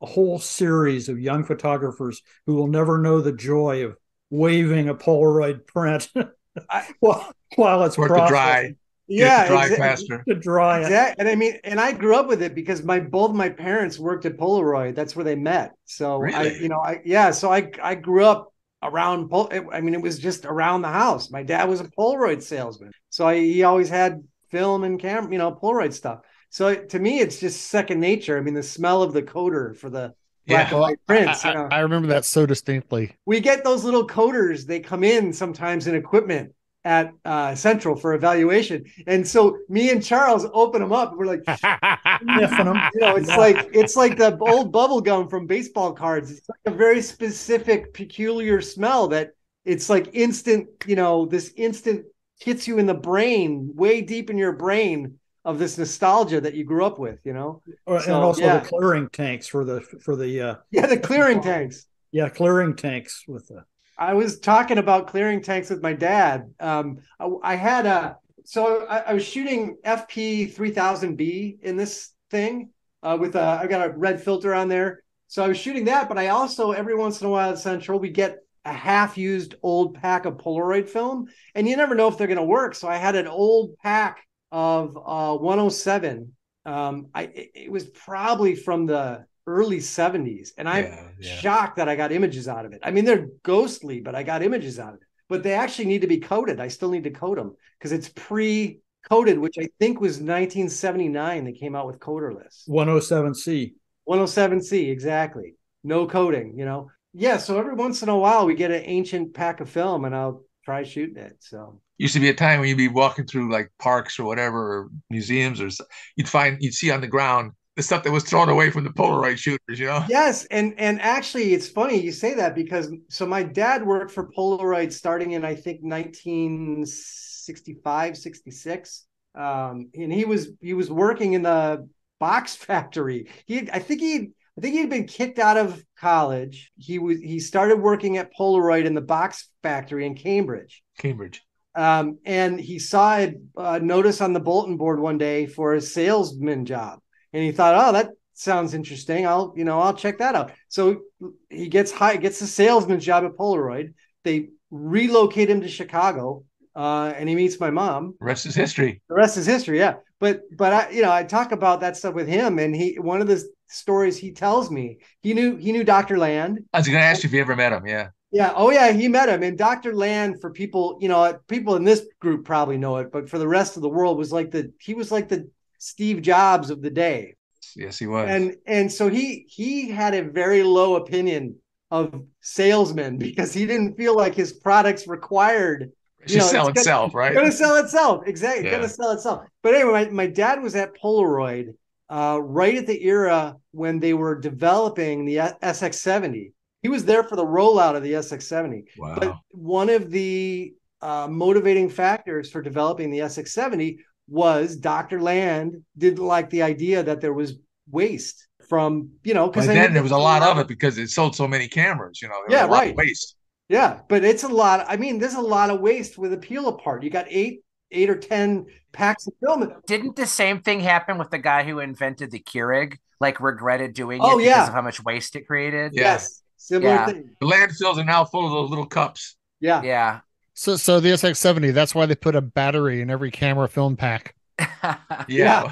a whole series of young photographers who will never know the joy of waving a Polaroid print while, while it's worth the dry yeah, dry exactly. faster. To dry. Exactly. And I mean, and I grew up with it because my both my parents worked at Polaroid. That's where they met. So really? I, you know, I yeah. So I I grew up around. Pol- I mean, it was just around the house. My dad was a Polaroid salesman, so I, he always had film and camera, you know, Polaroid stuff. So to me, it's just second nature. I mean, the smell of the coder for the black yeah. and white prints. I, I, you know? I remember that so distinctly. We get those little coders. They come in sometimes in equipment at uh, Central for evaluation. And so me and Charles open them up. we're like, sniffing them. You know, it's like it's like the old bubble gum from baseball cards. It's like a very specific, peculiar smell that it's like instant. You know, this instant hits you in the brain, way deep in your brain of this nostalgia that you grew up with. You know, so, and also yeah. the clearing tanks for the for the uh, yeah the clearing tanks. Yeah, clearing tanks with the I was talking about clearing tanks with my dad. Um, I, I, had a so I, I was shooting FP three thousand B in this thing uh, with a I got a red filter on there. So I was shooting that, but I also every once in a while at Central we get a half used old pack of Polaroid film, and you never know if they're going to work. So I had an old pack of uh, 107. Um, I it was probably from the early 70s and i'm yeah, yeah. shocked that i got images out of it. I mean they're ghostly but i got images out of it. But they actually need to be coded. I still need to code them because it's pre coded which i think was 1979 they came out with coderless. 107c 107c exactly. No coding you know? Yeah so every once in a while we get an ancient pack of film and i'll try shooting it so. Used to be a time when you'd be walking through like parks or whatever or museums or you'd find you'd see on the ground the stuff that was thrown away from the Polaroid shooters, you know? Yes. And and actually it's funny you say that because so my dad worked for Polaroid starting in I think 1965, 66. Um, and he was he was working in the box factory. He I think he I think he'd been kicked out of college. He was he started working at Polaroid in the box factory in Cambridge. Cambridge. Um, and he saw a, a notice on the bulletin board one day for a salesman job and he thought, oh, that sounds interesting. I'll, you know, I'll check that out. So he gets high, gets a salesman job at Polaroid. They relocate him to Chicago, uh, and he meets my mom. The rest is history. The rest is history. Yeah, but but I, you know, I talk about that stuff with him, and he one of the stories he tells me, he knew he knew Dr. Land. I was going to ask you if you ever met him. Yeah. Yeah. Oh, yeah. He met him. And Dr. Land, for people, you know, people in this group probably know it, but for the rest of the world, was like the he was like the Steve Jobs of the day. Yes, he was. And and so he he had a very low opinion of salesmen because he didn't feel like his products required it you know, sell it's itself, gonna, right? Gonna sell itself, exactly. Yeah. Gonna sell itself. But anyway, my, my dad was at Polaroid uh, right at the era when they were developing the SX70. He was there for the rollout of the SX70. Wow. But one of the uh, motivating factors for developing the SX70 was Dr. Land didn't like the idea that there was waste from, you know, because then there was a lot of it because it sold so many cameras, you know. Yeah, right. waste. Yeah, but it's a lot. I mean, there's a lot of waste with a peel apart. You got eight, eight or ten packs of film. Didn't the same thing happen with the guy who invented the Keurig? Like regretted doing oh, it because yeah. of how much waste it created. Yes, similar yeah. thing. The landfills are now full of those little cups. Yeah, yeah. So, so the SX70. That's why they put a battery in every camera film pack. yeah.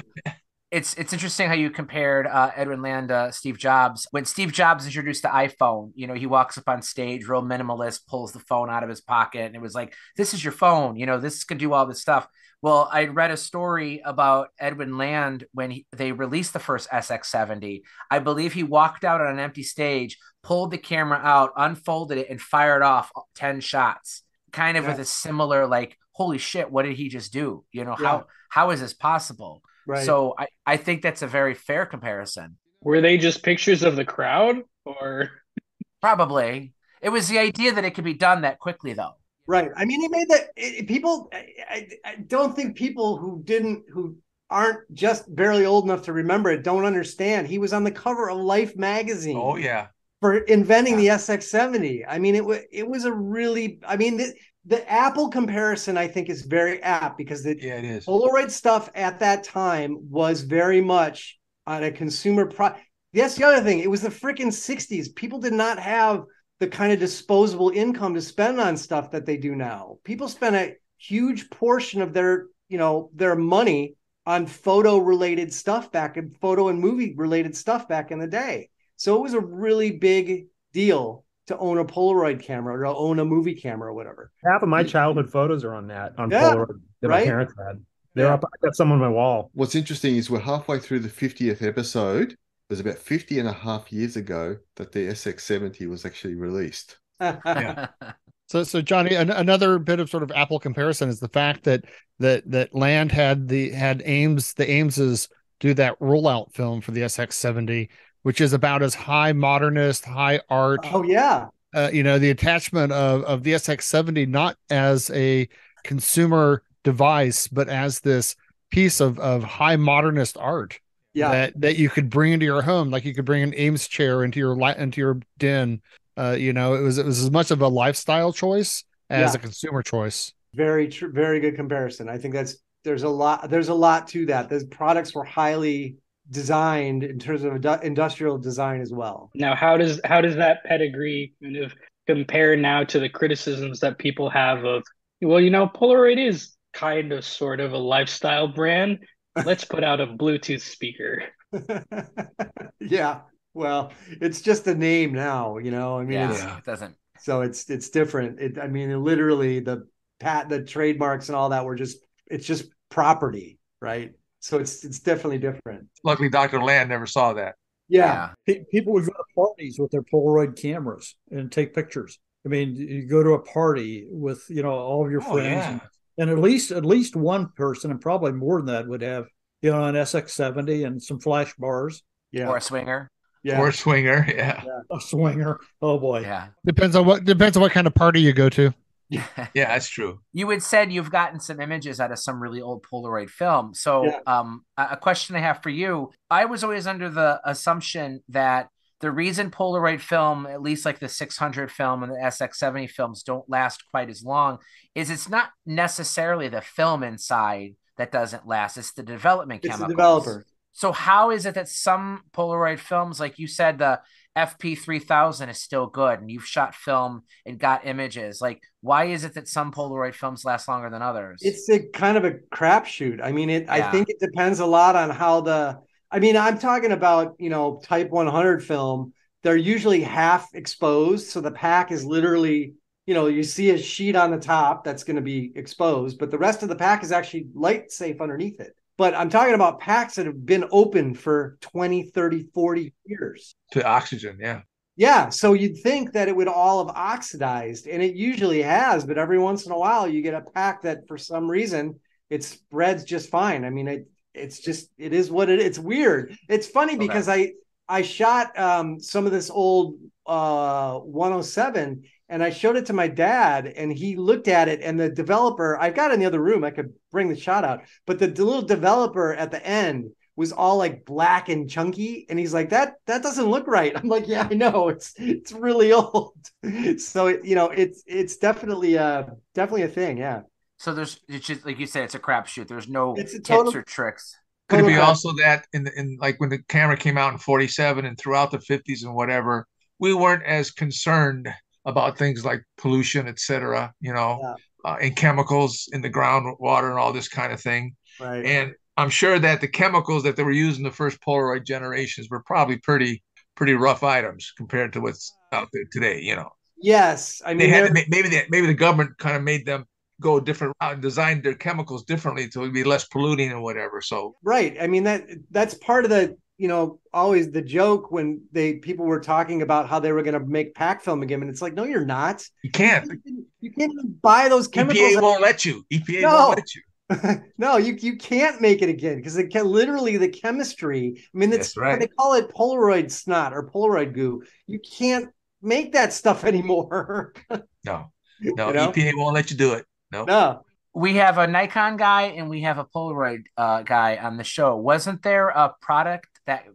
it's it's interesting how you compared uh, Edwin Land Steve Jobs. When Steve Jobs introduced the iPhone, you know, he walks up on stage, real minimalist, pulls the phone out of his pocket, and it was like, "This is your phone. You know, this can do all this stuff." Well, I read a story about Edwin Land when he, they released the first SX70. I believe he walked out on an empty stage, pulled the camera out, unfolded it, and fired off ten shots, kind of yeah. with a similar like, "Holy shit, what did he just do?" You know, yeah. how how is this possible? Right. So I, I think that's a very fair comparison. Were they just pictures of the crowd or probably it was the idea that it could be done that quickly though. Right. I mean, he made that it, people I, I don't think people who didn't who aren't just barely old enough to remember it don't understand. He was on the cover of Life magazine. Oh yeah. For inventing yeah. the SX70. I mean, it was it was a really I mean, the the, Apple comparison, I think, is very apt because the yeah, it is. Polaroid stuff at that time was very much on a consumer pro. Yes, the other thing, it was the freaking 60s. People did not have the kind of disposable income to spend on stuff that they do now. People spend a huge portion of their, you know, their money on photo related stuff back and photo and movie related stuff back in the day. So it was a really big deal to own a Polaroid camera or own a movie camera or whatever. Half of my childhood photos are on that on yeah, Polaroid that right? my parents had. They're yeah. up. I got some on my wall. What's interesting is we're halfway through the 50th episode. It was about 50 and a half years ago that the SX70 was actually released. yeah. So, so Johnny, an, another bit of sort of Apple comparison is the fact that that that Land had the had Eames the Eameses do that rollout film for the SX70, which is about as high modernist, high art. Oh yeah. Uh, you know, the attachment of of the SX70 not as a consumer device, but as this piece of of high modernist art. Yeah. That that you could bring into your home, like you could bring an Eames chair into your into your den. Uh, you know, it was it was as much of a lifestyle choice as yeah. a consumer choice. Very true. Very good comparison. I think that's there's a lot there's a lot to that. Those products were highly designed in terms of industrial design as well. Now, how does how does that pedigree kind of compare now to the criticisms that people have of, well, you know, Polaroid is kind of sort of a lifestyle brand. Let's put out a Bluetooth speaker. yeah. Well, it's just a name now, you know. I mean, yeah, it doesn't. So it's it's different. It, I mean, literally the pat the trademarks and all that were just it's just property, right? So it's it's definitely different. Luckily, Dr. Land never saw that. Yeah. yeah. People would go to parties with their Polaroid cameras and take pictures. I mean, you go to a party with, you know, all of your oh, friends yeah. and, and, at least at least one person and probably more than that would have, you know, an SX70 and some flash bars. Yeah. Or a swinger. Yeah. Or a swinger. Yeah. yeah. A swinger. Oh boy. Yeah. Depends on what depends on what kind of party you go to. Yeah, yeah, that's true. You had said you've gotten some images out of some really old Polaroid film. So, yeah. um, a question I have for you: I was always under the assumption that the reason Polaroid film, at least like the 600 film and the SX70 films, don't last quite as long is it's not necessarily the film inside that doesn't last; it's the development it's chemicals. The developer. So, how is it that some Polaroid films, like you said, the FP3000 is still good and you've shot film and got images. Like, why is it that some Polaroid films last longer than others? It's a kind of a crapshoot. I mean, it. Yeah. I think it depends a lot on how the. I mean, I'm talking about you know Type 100 film. They're usually half exposed, so the pack is literally you know you see a sheet on the top that's going to be exposed, but the rest of the pack is actually light safe underneath it. But I'm talking about packs that have been open for 20, 30, 40 years. To oxygen, yeah. Yeah. So you'd think that it would all have oxidized, and it usually has, but every once in a while you get a pack that for some reason it spreads just fine. I mean, it it's just it is what it it's weird. It's funny because I I shot um some of this old uh 107 and I showed it to my dad, and he looked at it. And the developer, I've got it in the other room. I could bring the shot out, but the, the little developer at the end was all like black and chunky and he's like that that doesn't look right i'm like yeah i know it's it's really old so you know it's it's definitely uh definitely a thing yeah so there's it's just like you said it's a crapshoot there's no it's total, tips or tricks could it be also that in the, in like when the camera came out in 47 and throughout the 50s and whatever we weren't as concerned about things like pollution et cetera, you know yeah. uh, and chemicals in the groundwater and all this kind of thing right and I'm sure that the chemicals that they were using the first Polaroid generations were probably pretty pretty rough items compared to what's out there today. You know. Yes, I mean, they had, maybe they, maybe the government kind of made them go a different route and designed their chemicals differently to be less polluting and whatever. So right, I mean that that's part of the you know always the joke when they people were talking about how they were going to make pack film again, and it's like no, you're not. You can't. You, can, you can't even buy those chemicals. EPA won't let you. EPA no. won't let you. no, you you can't make it again because it can literally the chemistry. I mean, it's right. they call it Polaroid snot or Polaroid goo. You can't make that stuff anymore. no, no, you know? EPA won't let you do it. No, no. We have a Nikon guy and we have a Polaroid uh, guy on the show. Wasn't there a product that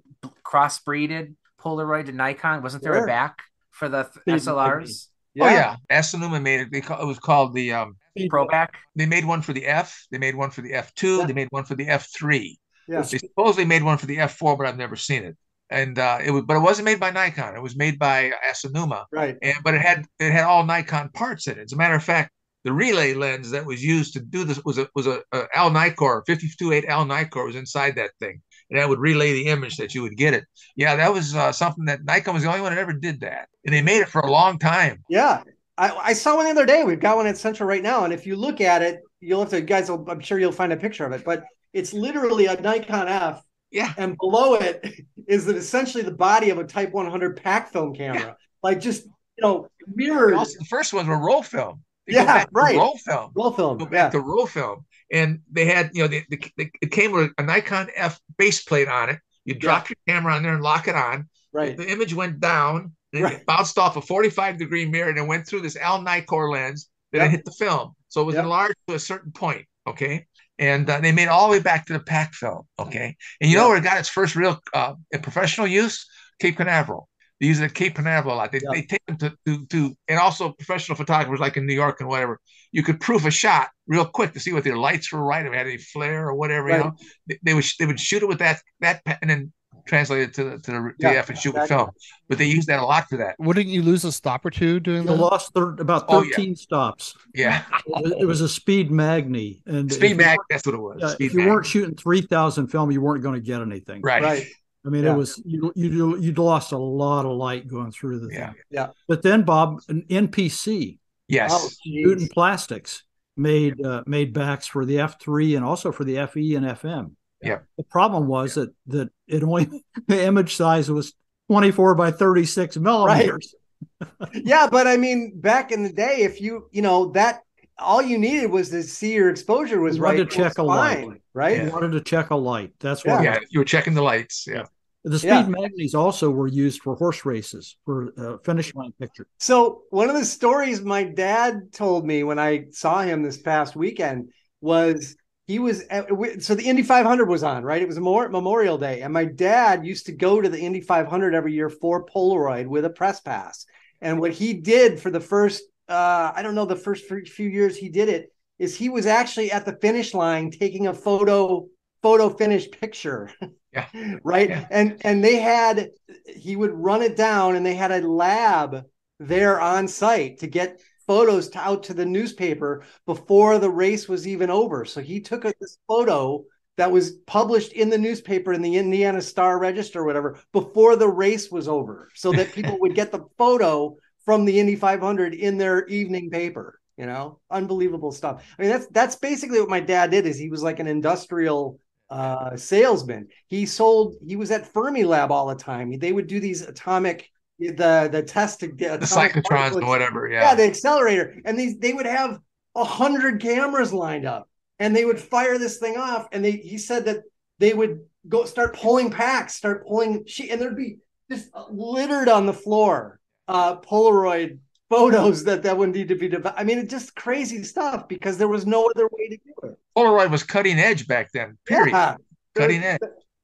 crossbreeded Polaroid to Nikon? Wasn't there sure. a back for the SLRs? Yeah. Oh yeah, Asanuma made it. They call, it was called the um, Proback. They made one for the F. They made one for the F2. Yeah. They made one for the F3. Yeah. They supposedly made one for the F4, but I've never seen it. And uh, it was, but it wasn't made by Nikon. It was made by Asanuma. Right. And but it had it had all Nikon parts in it. As a matter of fact, the relay lens that was used to do this was a was a, a Al Nikkor 528 Al Nikkor was inside that thing, and that would relay the image that you would get it. Yeah, that was uh, something that Nikon was the only one that ever did that, and they made it for a long time. Yeah, I, I saw one the other day. We've got one at Central right now, and if you look at it, you'll have to guys. Will, I'm sure you'll find a picture of it, but it's literally a Nikon F. Yeah, and below it is essentially the body of a Type 100 pack film camera, yeah. like just you know mirrored. Also, the first ones were roll film. They yeah, right. Roll film. Roll film. Go yeah. The roll film, and they had you know they, they, it came with a Nikon F base plate on it. You drop yeah. your camera on there and lock it on. Right. The image went down right. it bounced off a 45 degree mirror and it went through this Al Nikkor lens. Then yep. it hit the film. So it was yep. enlarged to a certain point. Okay. And uh, they made all the way back to the pack film. Okay. And you yep. know where it got its first real uh, professional use? Cape Canaveral. They use it at Cape Canaveral a lot. They, they take them to, to, to, and also professional photographers like in New York and whatever. You could proof a shot real quick to see what their lights were right, if it had any flare or whatever. Right. You know, they, they, would they would shoot it with that that and then translated to the, to the yeah, F and shoot exactly. film. But they use that a lot for that. Wouldn't you lose a stop or two doing you that? lost thir- about 13 oh, yeah. stops. Yeah. it, was a speed Magny. And speed mag, that's what it was. Yeah, if you weren't shooting 3000 film, you weren't going to get anything. Right. Right. I mean, yeah. it was you you you'd lost a lot of light going through the yeah. thing. Yeah. But then Bob, an NPC, yes, oh, Newton Plastics made uh, made backs for the F3 and also for the FE and FM. Yeah. The problem was yeah. that that it only the image size was 24 by 36 millimeters. Right. yeah, but I mean, back in the day, if you you know that all you needed was to see your exposure was you right. to check a fine, light, right? You wanted to check a light. That's what. Yeah, you were checking the lights. Yeah. The speed yeah. Magnys also were used for horse races for uh, finish line picture. So one of the stories my dad told me when I saw him this past weekend was he was at, so the Indy 500 was on, right? It was a Memorial Day, and my dad used to go to the Indy 500 every year for Polaroid with a press pass. And what he did for the first, uh, I don't know, the first few years he did it, is he was actually at the finish line taking a photo photo finish picture. Yeah. right. Yeah. And and they had he would run it down and they had a lab there on site to get photos to, out to the newspaper before the race was even over. So he took a, this photo that was published in the newspaper in the Indiana Star Register or whatever before the race was over, so that people would get the photo from the Indy 500 in their evening paper. You know, unbelievable stuff. I mean, that's that's basically what my dad did. Is he was like an industrial uh, salesman. He sold. He was at Fermilab all the time. They would do these atomic the the test to get the cyclotrons and whatever. Yeah. Yeah, the accelerator. And these they would have a hundred cameras lined up and they would fire this thing off. And they he said that they would go start pulling packs, start pulling sheet, and there'd be just littered on the floor, uh, Polaroid photos that that would need to be developed. I mean, it's just crazy stuff because there was no other way to do it. Polaroid was cutting edge back then. Period. Yeah. Cutting edge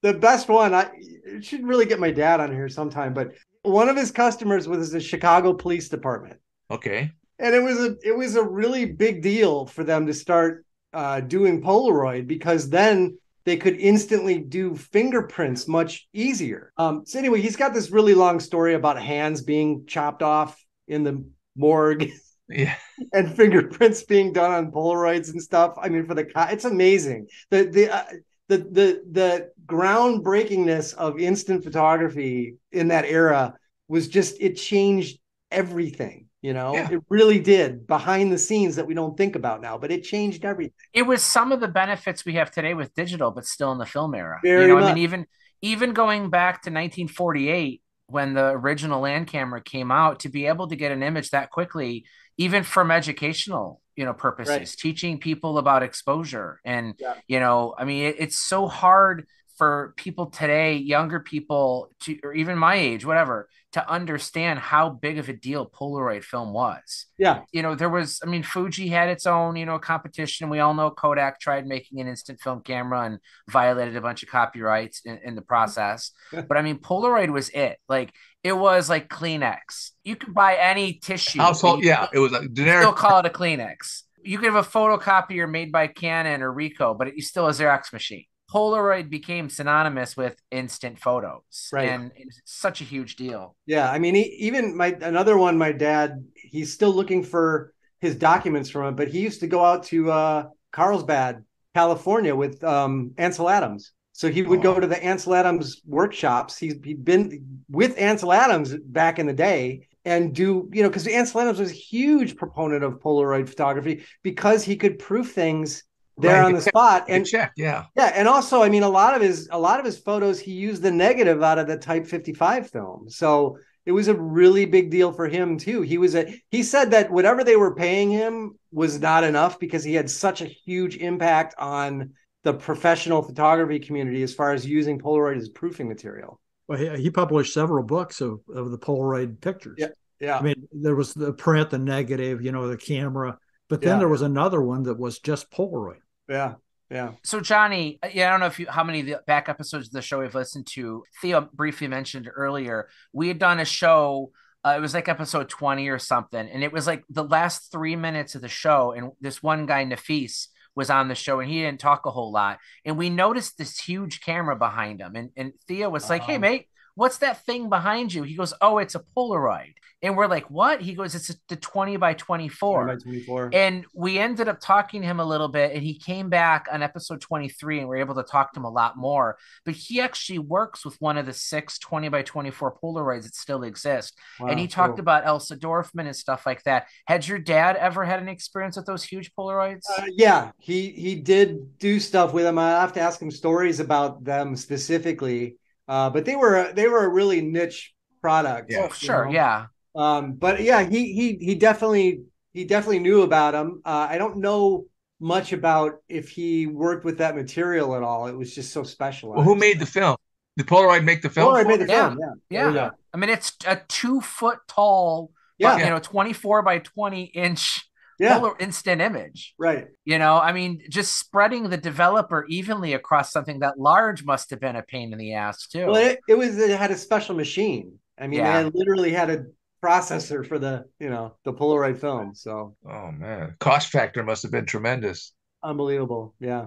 the best one. I should really get my dad on here sometime, but one of his customers was the Chicago Police Department. Okay. And it was a it was a really big deal for them to start uh, doing Polaroid because then they could instantly do fingerprints much easier. Um, so anyway, he's got this really long story about hands being chopped off in the morgue. Yeah. and fingerprints being done on Polaroids and stuff. I mean, for the it's amazing. The the uh, the the the groundbreakingness of instant photography in that era was just it changed everything you know yeah. it really did behind the scenes that we don't think about now but it changed everything it was some of the benefits we have today with digital but still in the film era Very you know much. i mean even even going back to 1948 when the original land camera came out to be able to get an image that quickly even from educational you know purposes right. teaching people about exposure and yeah. you know i mean it, it's so hard for people today younger people to or even my age whatever to understand how big of a deal polaroid film was yeah you know there was i mean fuji had its own you know competition we all know kodak tried making an instant film camera and violated a bunch of copyrights in, in the process but i mean polaroid was it like it was like Kleenex. You could buy any tissue. Household, yeah, it was like generic. Still call it a Kleenex. You could have a photocopier made by Canon or Ricoh, but it's still a Xerox machine. Polaroid became synonymous with instant photos, right? And it's such a huge deal. Yeah, I mean, he, even my another one, my dad, he's still looking for his documents from it, but he used to go out to uh, Carlsbad, California, with um, Ansel Adams so he would oh. go to the Ansel Adams workshops. He's he'd been with Ansel Adams back in the day and do, you know, because Ansel Adams was a huge proponent of Polaroid photography because he could proof things there right. on the spot and check, yeah. Yeah. And also, I mean, a lot of his a lot of his photos, he used the negative out of the type 55 film. So it was a really big deal for him too. He was a he said that whatever they were paying him was not enough because he had such a huge impact on the professional photography community as far as using Polaroid as proofing material. Well, he, he published several books of, of the Polaroid pictures. Yeah. Yeah. I mean, there was the print, the negative, you know, the camera, but then yeah. there was another one that was just Polaroid. Yeah. Yeah. So Johnny, yeah, I don't know if you how many of the back episodes of the show we've listened to. Theo briefly mentioned earlier, we had done a show. Uh, it was like episode 20 or something. And it was like the last three minutes of the show. And this one guy, Nafis, was on the show and he didn't talk a whole lot. And we noticed this huge camera behind him. And, and Theo was like, uh-huh. Hey, mate, what's that thing behind you? He goes, Oh, it's a Polaroid. And we're like, What? He goes, It's the 20 by 24. 20 by 24. And we ended up talking to him a little bit. And he came back on episode 23 and we are able to talk to him a lot more. But he actually works with one of the six 20 by 24 Polaroids that still exist. Wow, and he talked cool. about Elsa Dorfman and stuff like that. Had your dad ever had an experience with those huge Polaroids? Uh, yeah, he he did do stuff with them. I have to ask him stories about them specifically. Uh, but they were they were a really niche product. Yeah, oh, sure, know? yeah. Um, but yeah, he he he definitely he definitely knew about them. Uh, I don't know much about if he worked with that material at all. It was just so special. Well, who made the film? Did Polaroid make the film? Polaroid made the yeah. film. Yeah. yeah, I mean, it's a two foot tall, yeah, you know, twenty four by twenty inch yeah. Polar instant image. Right. You know, I mean, just spreading the developer evenly across something that large must have been a pain in the ass too. Well, it, it was it had a special machine. I mean, yeah. they literally had a processor for the you know the Polaroid film. So oh man, cost factor must have been tremendous. Unbelievable, yeah.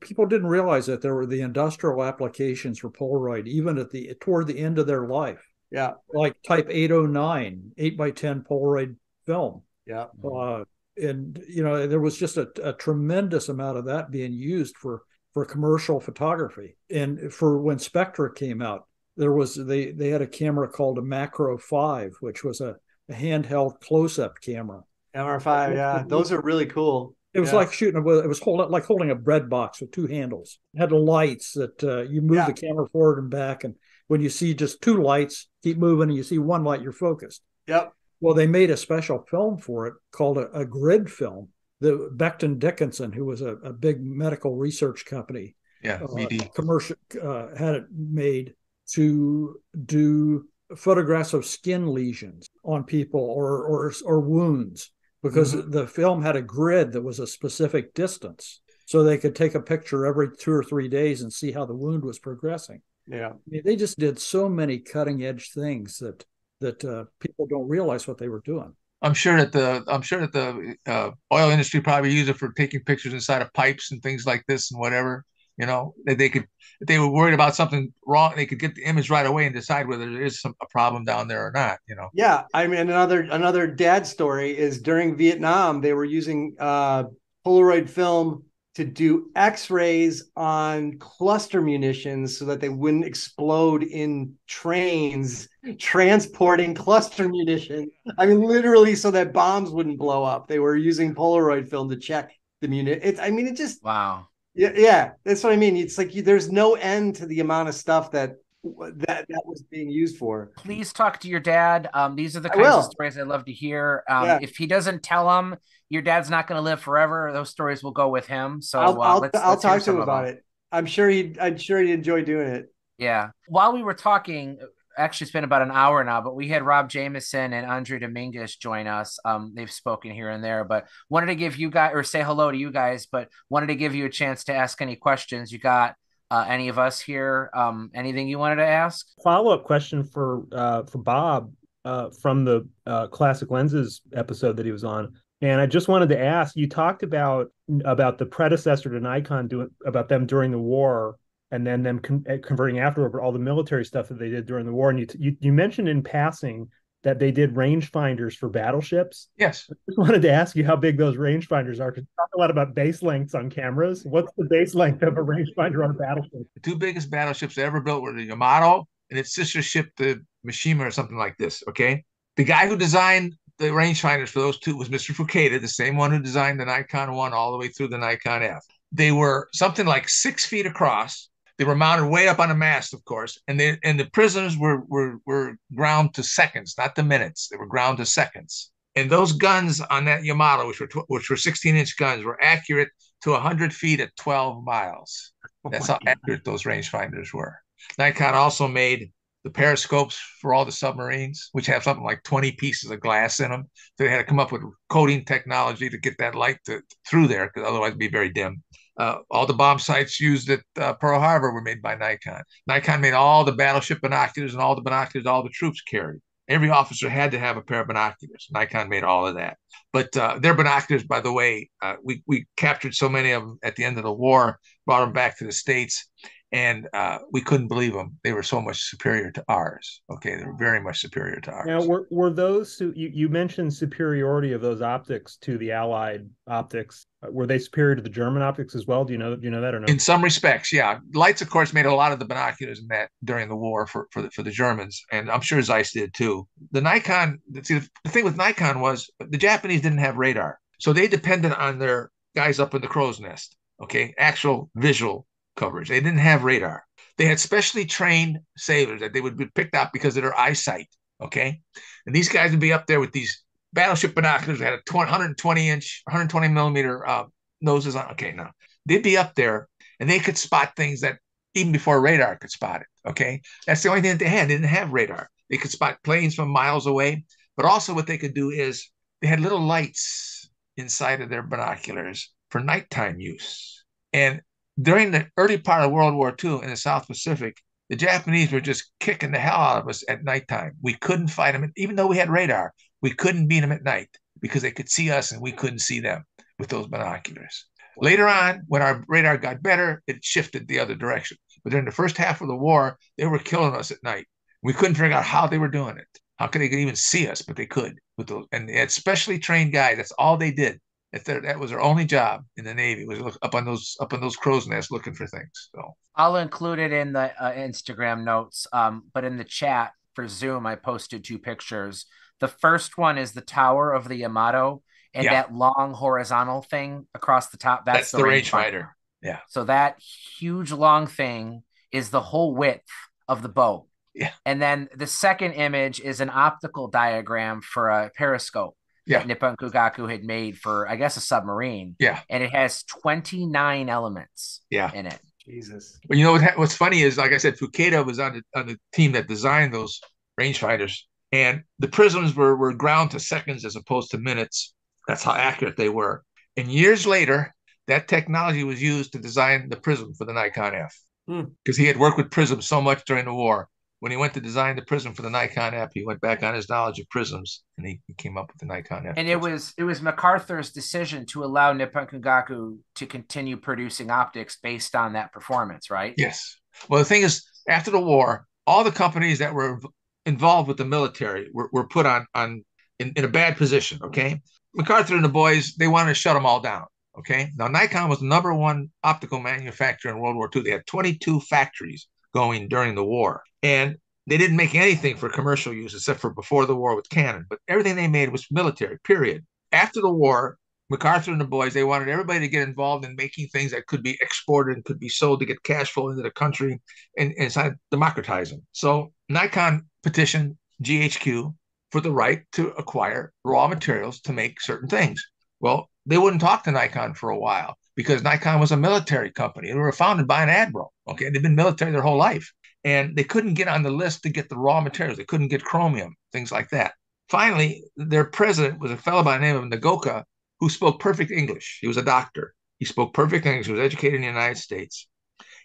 People didn't realize that there were the industrial applications for Polaroid even at the toward the end of their life. Yeah, like Type 809, eight by ten Polaroid film. Yeah, uh, and you know there was just a, a tremendous amount of that being used for for commercial photography. And for when Spectra came out there was they they had a camera called a macro 5 which was a, a handheld close-up camera. Mr5 yeah. Those are really cool. It was yeah. like shooting a, it was holding like holding a bread box with two handles. It had lights that uh, you move yeah. the camera forward and back and when you see just two lights keep moving and you see one light you're focused. Yep well they made a special film for it called a, a grid film the Becton Dickinson, who was a, a, big medical research company, yeah, uh, commercial uh, had it made to do photographs of skin lesions on people or or, or wounds because mm-hmm. the film had a grid that was a specific distance so they could take a picture every two or three days and see how the wound was progressing. Yeah, I mean, they just did so many cutting edge things that that uh, people don't realize what they were doing. I'm sure that the I'm sure that the uh, oil industry probably use it for taking pictures inside of pipes and things like this and whatever. You know, that they could if they were worried about something wrong, they could get the image right away and decide whether there is some a problem down there or not. You know. Yeah, I mean another another dad story is during Vietnam they were using uh, Polaroid film to do x-rays on cluster munitions so that they wouldn't explode in trains transporting cluster munitions i mean literally so that bombs wouldn't blow up they were using polaroid film to check the munit it's i mean it just wow yeah yeah that's what i mean it's like you, there's no end to the amount of stuff that that that was being used for. Please talk to your dad. Um, these are the kinds of stories I love to hear. Um, yeah. If he doesn't tell them, your dad's not going to live forever. Those stories will go with him. So I'll, uh, I'll, let's, I'll let's talk to him about it. I'm sure he I'm sure he'd enjoy doing it. Yeah. While we were talking, actually it's been about an hour now, but we had Rob Jamieson and Andre Domingues join us. Um, they've spoken here and there, but wanted to give you guys or say hello to you guys, but wanted to give you a chance to ask any questions. You got uh, any of us here um, anything you wanted to ask follow up question for uh, for bob uh, from the uh, classic lenses episode that he was on and i just wanted to ask you talked about about the predecessor to nikon doing about them during the war and then them con- eh, converting afterward all the military stuff that they did during the war and you, you, you mentioned in passing that they did rangefinders for battleships. Yes. I just wanted to ask you how big those rangefinders are because talk a lot about base lengths on cameras. What's the base length of a rangefinder on a battleship? The two biggest battleships ever built were the Yamato and its sister ship, the Mishima, or something like this. Okay. The guy who designed the rangefinders for those two was Mr. Fuketa, the same one who designed the Nikon 1 all the way through the Nikon F. They were something like six feet across they were mounted way up on a mast, of course, and they and the prisms were were were ground to seconds, not the minutes. They were ground to seconds. And those guns on that Yamato, which were which were 16 inch guns, were accurate to 100 feet at 12 miles. Oh That's how accurate those rangefinders were. Nikon also made the periscopes for all the submarines, which have something like 20 pieces of glass in them. So they had to come up with coating technology to get that light to, through there, because otherwise it'd be very dim. Uh, all the bomb sights used at uh, Pearl Harbor were made by Nikon. Nikon made all the battleship binoculars and all the binoculars all the troops carried. Every officer had to have a pair of binoculars. Nikon made all of that. But uh, their binoculars, by the way, uh, we, we captured so many of them at the end of the war, brought them back to the States, and uh, we couldn't believe them. They were so much superior to ours. Okay, they were very much superior to ours. Now, were, were those you, you mentioned superiority of those optics to the Allied optics? Uh, were they superior to the German optics as well? Do you know? Do you know that or no? In some respects, yeah. Leitz, of course, made a lot of the binoculars in that during the war for for the, for the Germans, and I'm sure Zeiss did too. The Nikon. See, the thing with Nikon was the Japanese didn't have radar, so they depended on their guys up in the crow's nest. Okay, actual visual coverage. They didn't have radar. They had specially trained sailors that they would be picked up because of their eyesight. Okay. And these guys would be up there with these battleship binoculars that had a 20, 120 inch, 120 millimeter uh, noses on. Okay. Now they'd be up there and they could spot things that even before radar could spot it. Okay. That's the only thing that they had. They didn't have radar. They could spot planes from miles away. But also, what they could do is they had little lights inside of their binoculars for nighttime use. And during the early part of World War II in the South Pacific, the Japanese were just kicking the hell out of us at nighttime. We couldn't fight them, even though we had radar. We couldn't beat them at night because they could see us and we couldn't see them with those binoculars. Later on, when our radar got better, it shifted the other direction. But during the first half of the war, they were killing us at night. We couldn't figure out how they were doing it. How could they even see us? But they could with those, and they had specially trained guys. That's all they did their, that was their only job in the Navy was look up on those up on those crow's nests looking for things. So I'll include it in the uh, Instagram notes. Um, but in the chat for Zoom, I posted two pictures. The first one is the tower of the Yamato and yeah. that long horizontal thing across the top. That's, that's the, the rangefinder. Yeah. So that huge long thing is the whole width of the boat. Yeah. And then the second image is an optical diagram for a periscope yeah. that Nippon Kogaku had made for, I guess, a submarine. Yeah. And it has 29 elements yeah. in it. Jesus. But you know what, what's funny is, like I said, Fuketa was on the, on the team that designed those rangefinders, and the prisms were, were ground to seconds as opposed to minutes. That's how accurate they were. And years later, that technology was used to design the prism for the Nikon F. Hmm. Because he had worked with prisms so much during the war. When he went to design the prism for the Nikon F, he went back on his knowledge of prisms and he, he came up with the Nikon F. And it was it was MacArthur's decision to allow Nippon Kogaku to continue producing optics based on that performance, right? Yes. Well, the thing is, after the war, all the companies that were involved with the military were, were put on on in, in a bad position. Okay, MacArthur and the boys they wanted to shut them all down. Okay, now Nikon was the number one optical manufacturer in World War II. They had 22 factories going during the war, and they didn't make anything for commercial use except for before the war with Canon, But everything they made was military. Period. After the war, MacArthur and the boys, they wanted everybody to get involved in making things that could be exported and could be sold to get cash flow into the country and, and start democratizing. So Nikon petitioned GHQ for the right to acquire raw materials to make certain things. Well, they wouldn't talk to Nikon for a while because Nikon was a military company. They were founded by an admiral. Okay, they've been military their whole life, and they couldn't get on the list to get the raw materials. They couldn't get chromium, things like that. Finally, their president was a fellow by the name of Nagaoka who spoke perfect English. He was a doctor. He spoke perfect English. He was educated in the United States.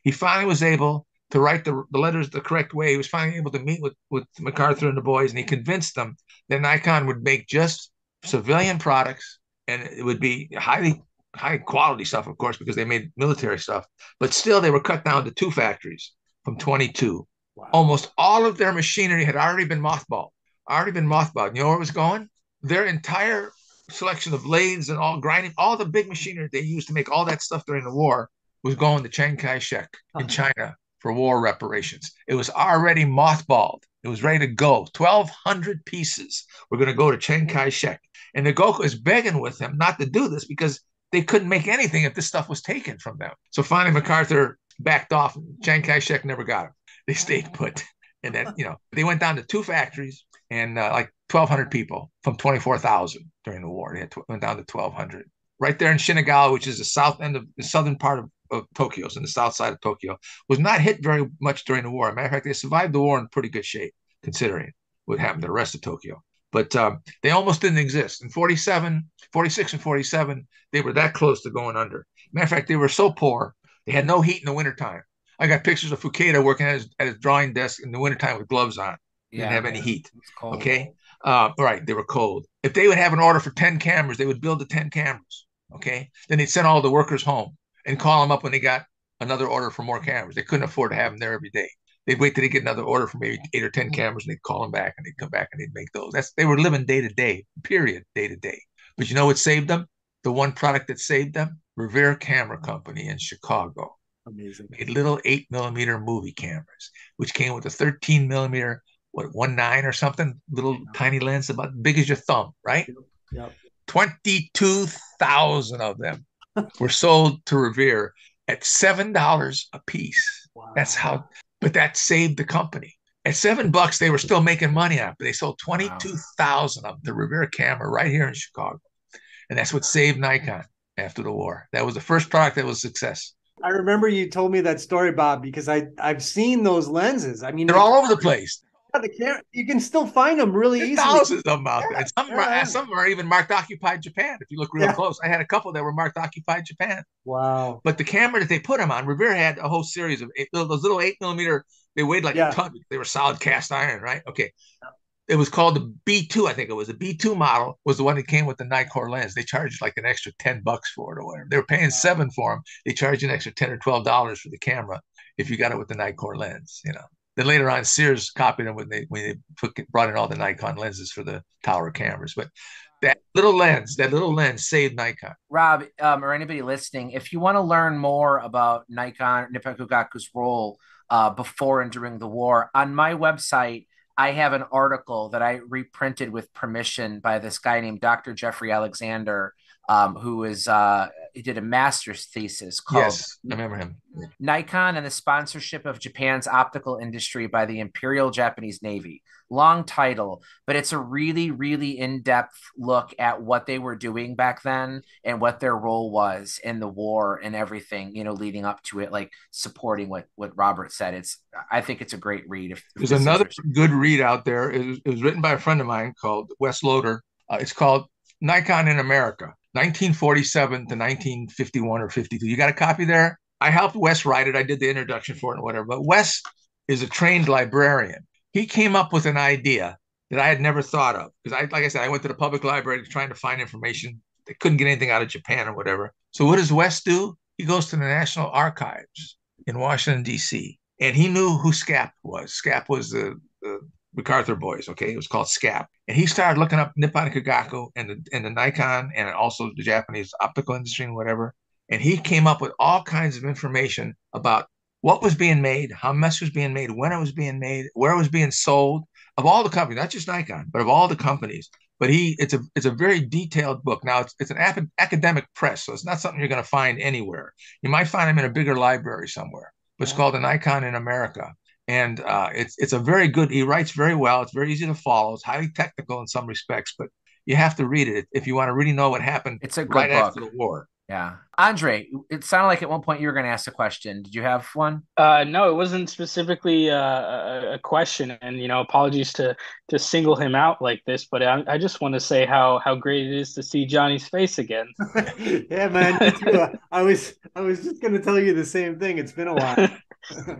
He finally was able to write the, the letters the correct way. He was finally able to meet with, with MacArthur and the boys, and he convinced them that Nikon would make just civilian products and it would be highly high quality stuff, of course, because they made military stuff. But still, they were cut down to two factories from 22. Wow. Almost all of their machinery had already been mothballed. Already been mothballed. You know where it was going? Their entire selection of lathes and all grinding, all the big machinery they used to make all that stuff during the war was going to Chiang Kai shek in China for war reparations. It was already mothballed. It was ready to go. 1,200 pieces were going to go to Chiang Kai shek. And Nagaoka is begging with him not to do this because they couldn't make anything if this stuff was taken from them. So finally, MacArthur backed off. Chiang Kai shek never got him. They stayed put. And then, you know, they went down to two factories and uh, like 1,200 people from 24,000 during the war. They had went down to 1,200. Right there in Shinagawa, which is the south end of the southern part of, of Tokyo, so in the south side of Tokyo, was not hit very much during the war. matter of fact, they survived the war in pretty good shape, considering what happened to the rest of Tokyo. But um, they almost didn't exist. In 47, 46 and 47, they were that close to going under. Matter of fact, they were so poor, they had no heat in the wintertime. I got pictures of Fuketa working at his, at his drawing desk in the wintertime with gloves on. Didn't have any heat. Okay. Uh, right. They were cold. If they would have an order for 10 cameras, they would build the 10 cameras. Okay. Then they'd send all the workers home and call them up when they got another order for more cameras. They couldn't afford to have them there every day. They'd wait till they get another order for maybe eight or 10 mm-hmm. cameras and they'd call them back and they'd come back and they'd make those. That's they were living day to day, period, day to day. But you know what saved them? The one product that saved them? Revere Camera Company in Chicago. Amazing. Made little eight millimeter movie cameras, which came with a 13 millimeter what one nine or something, little yeah. tiny lens about big as your thumb, right? Yep. Twenty-two thousand of them were sold to Revere at seven dollars a piece. Wow. That's how, but that saved the company. At seven bucks, they were still making money on it, but they sold 22,000 wow. of the Revere camera right here in Chicago. And that's what saved Nikon after the war. That was the first product that was a success. I remember you told me that story, Bob, because I I've seen those lenses. I mean, they're all over the place the camera, you can still find them really easily. Thousands of them out there. some, yeah. are, some are even marked occupied Japan. If you look real yeah. close, I had a couple that were marked occupied Japan. Wow! But the camera that they put them on, Revere had a whole series of eight, those little eight millimeter. They weighed like yeah. a ton. They were solid cast iron, right? Okay. It was called the B2, I think it was. The B2 model was the one that came with the Nikkor lens. They charged like an extra 10 bucks for it or whatever. They were paying seven for them. They charged an extra 10 or $12 for the camera if you got it with the Nikkor lens, you know. Then later on, Sears copied them when they when they put, brought in all the Nikon lenses for the tower cameras. But that little lens, that little lens saved Nikon. Rob, um, or anybody listening, if you want to learn more about Nikon Nippon Kogaku's role uh, before and during the war, on my website, I have an article that I reprinted with permission by this guy named Dr. Jeffrey Alexander um, who is uh, he did a master's thesis called yes, I remember him. Nikon and the sponsorship of Japan's optical industry by the Imperial Japanese Navy. Long title, but it's a really, really in-depth look at what they were doing back then and what their role was in the war and everything, you know, leading up to it, like supporting what what Robert said. It's I think it's a great read. If, if There's another good read out there. It was, it was, written by a friend of mine called Wes Loader. Uh, it's called Nikon in America 1947 to 1951 or 52. You got a copy there? I helped Wes write it. I did the introduction for it and whatever. But Wes is a trained librarian. He came up with an idea that I had never thought of because I, like I said, I went to the public library trying to find information. They couldn't get anything out of Japan or whatever. So what does Wes do? He goes to the National Archives in Washington D.C. and he knew who SCAP was. SCAP was the, the MacArthur boys. Okay, it was called SCAP, and he started looking up Nippon Kogaku and the and the Nikon and also the Japanese optical industry and whatever. And he came up with all kinds of information about what was being made, how much was being made, when it was being made, where it was being sold, of all the companies, not just Nikon, but of all the companies. But he, it's a it's a very detailed book. Now it's it's an ap- academic press, so it's not something you're going to find anywhere. You might find them in a bigger library somewhere. But it's called the Nikon in America, and uh, it's it's a very good. He writes very well. It's very easy to follow. It's highly technical in some respects, but you have to read it if you want to really know what happened. It's a good right book. after the war. Yeah. Andre, it sounded like at one point you were going to ask a question. Did you have one? Uh, no, it wasn't specifically uh, a, a question, and you know, apologies to to single him out like this, but I, I just want to say how how great it is to see Johnny's face again. yeah, man. I was I was just going to tell you the same thing. It's been a while.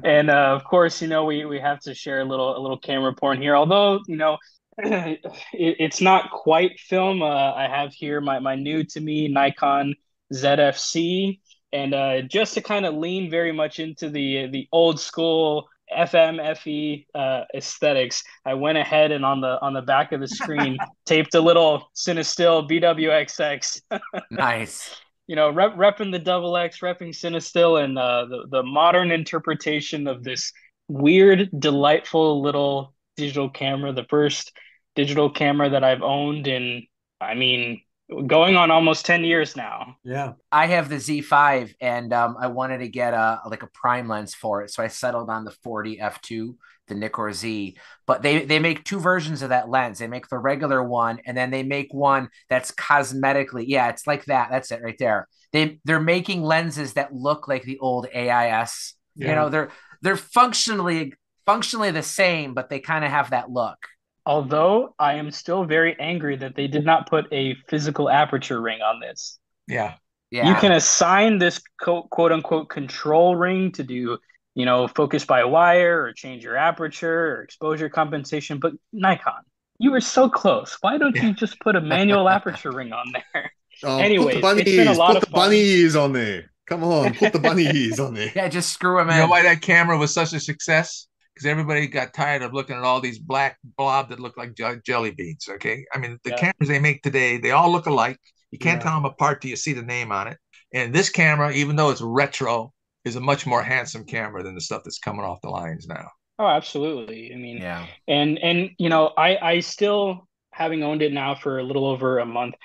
and uh, of course, you know, we we have to share a little a little camera porn here. Although, you know, it, it's not quite film. Uh, I have here my my new to me Nikon ZFC, and uh, just to kind of lean very much into the the old school FM FE uh, aesthetics, I went ahead and on the on the back of the screen taped a little Cinestill BWXX. nice. You know, rep, repping the double X, repping Cinestill, and uh, the the modern interpretation of this weird, delightful little digital camera. The first digital camera that I've owned in, I mean, going on almost 10 years now. Yeah. I have the Z5 and um, I wanted to get a like a prime lens for it. So I settled on the 40 F2, the Nikkor Z. But they they make two versions of that lens. They make the regular one and then they make one that's cosmetically. Yeah, it's like that. That's it right there. They they're making lenses that look like the old AIS. Yeah. You know, they're they're functionally functionally the same, but they kind of have that look. Although I am still very angry that they did not put a physical aperture ring on this. Yeah. Yeah. You can assign this quote, quote unquote control ring to do, you know, focus by wire or change your aperture or exposure compensation. But Nikon, you were so close. Why don't yeah. you just put a manual aperture ring on there? Oh, anyway, it's been a lot put of the bunny ears on there. Come on, put the bunny ears on there. Yeah, just screw them you in. You know why that camera was such a success? because everybody got tired of looking at all these black blob that look like jelly beans. Okay, I mean the yeah. cameras they make today, they all look alike. You can't yeah. tell them apart till you see the name on it. And this camera, even though it's retro, is a much more handsome camera than the stuff that's coming off the lines now. Oh, absolutely. I mean, yeah. And and you know, I I still having owned it now for a little over a month.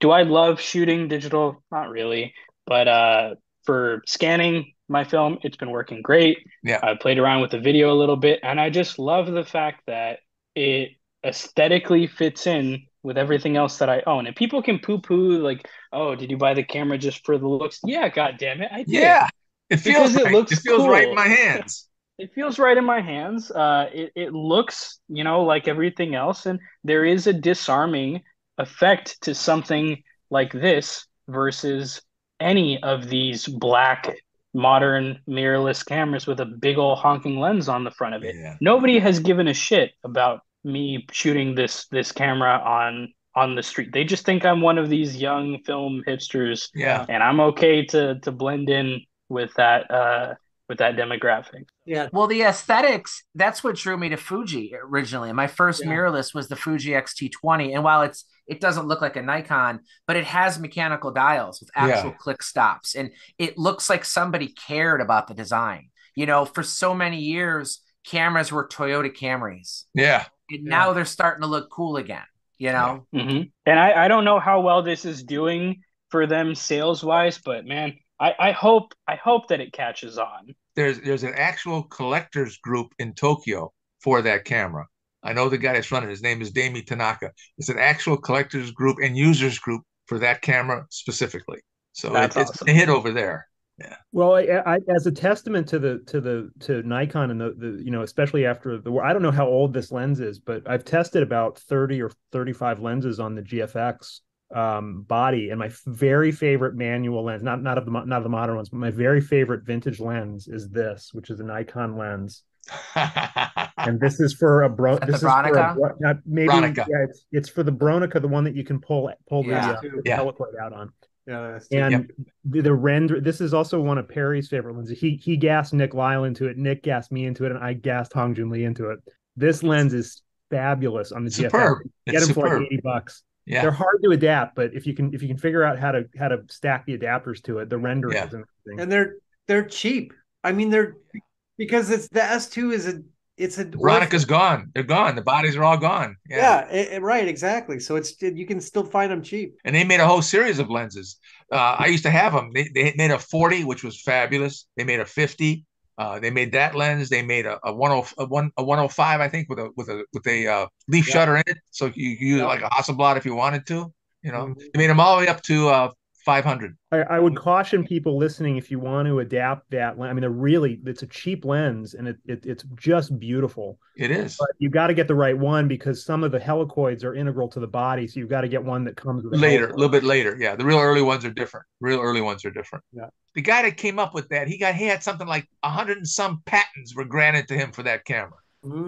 Do I love shooting digital? Not really, but uh, for scanning, my film. It's been working great. Yeah. I played around with the video a little bit and I just love the fact that it aesthetically fits in with everything else that I own. And people can poo poo like, oh, did you buy the camera just for the looks? Yeah, god damn it. I did. Yeah. It feels because right. it looks it feels cool. right in my hands. it feels right in my hands. Uh it, it looks, you know, like everything else. And there is a disarming effect to something like this versus any of these black modern mirrorless cameras with a big old honking lens on the front of it. Yeah. Nobody has given a shit about me shooting this this camera on on the street. They just think I'm one of these young film hipsters. Yeah. And I'm okay to to blend in with that uh with that demographic. Yeah. Well, the aesthetics, that's what drew me to Fuji originally. My first yeah. mirrorless was the Fuji X-T20. And while it's it doesn't look like a Nikon, but it has mechanical dials with actual yeah. click stops. And it looks like somebody cared about the design. You know, for so many years, cameras were Toyota Camrys. Yeah. And now they're starting to look cool again, you know? Yeah. Mm-hmm. And I, I don't know how well this is doing for them sales wise, but man, I, I hope I hope that it catches on. There's there's an actual collectors group in Tokyo for that camera. I know the guy that's running. His name is Dami Tanaka. It's an actual collectors group and users group for that camera specifically. So it, it's a hit over there. Yeah. Well, I, I, as a testament to the to the to Nikon and the, the you know especially after the I don't know how old this lens is, but I've tested about thirty or thirty five lenses on the GFX um, body, and my very favorite manual lens, not not of the not of the modern ones, but my very favorite vintage lens is this, which is a Nikon lens. and this is for a bro. This is Bronica? for a, not maybe Bronica. yeah, it's, it's for the Bronica, the one that you can pull pull Yeah. the, uh, the Yeah. helicoid out on. Yeah, that's And the, the render. This is also one of Perry's favorite lenses. He he gassed Nick Lyle into it. Nick gassed me into it, and I gassed Hong Jun Lee into it. This lens is fabulous on the GFX. Superb. Get It's them for like eighty bucks. Yeah. They're hard to adapt, but if you can if you can figure out how to how to stack the adapters to it, the rendering Yeah. is amazing. and they're they're cheap. I mean, they're because it's the S2 is a it's a Bronica's gone. They're gone. The bodies are all gone. Yeah. Yeah, it- it- right, exactly. So it's you can still find them cheap. And they made a whole series of lenses. Uh, I used to have them. They, they made a 40, which was fabulous. They made a 50. Uh, they made that lens. They made a, a 10 a one a 105, I think, with a with a with a uh, leaf Yeah. shutter in it, so you could use it Yeah. like a Hasselblad if you wanted to. You know, Mhm. they made them all the way up to uh, 500. I, I would caution people listening if you want to adapt that. I mean, they're really it's a cheap lens and it, it it's just beautiful. It is But you got to get the right one because some of the helicoids are integral to the body, so you've got to get one that comes with a later, a little bit later. Yeah, the real early ones are different. Real early ones are different. Yeah. The guy that came up with that, he got he had something like a hundred and some patents were granted to him for that camera.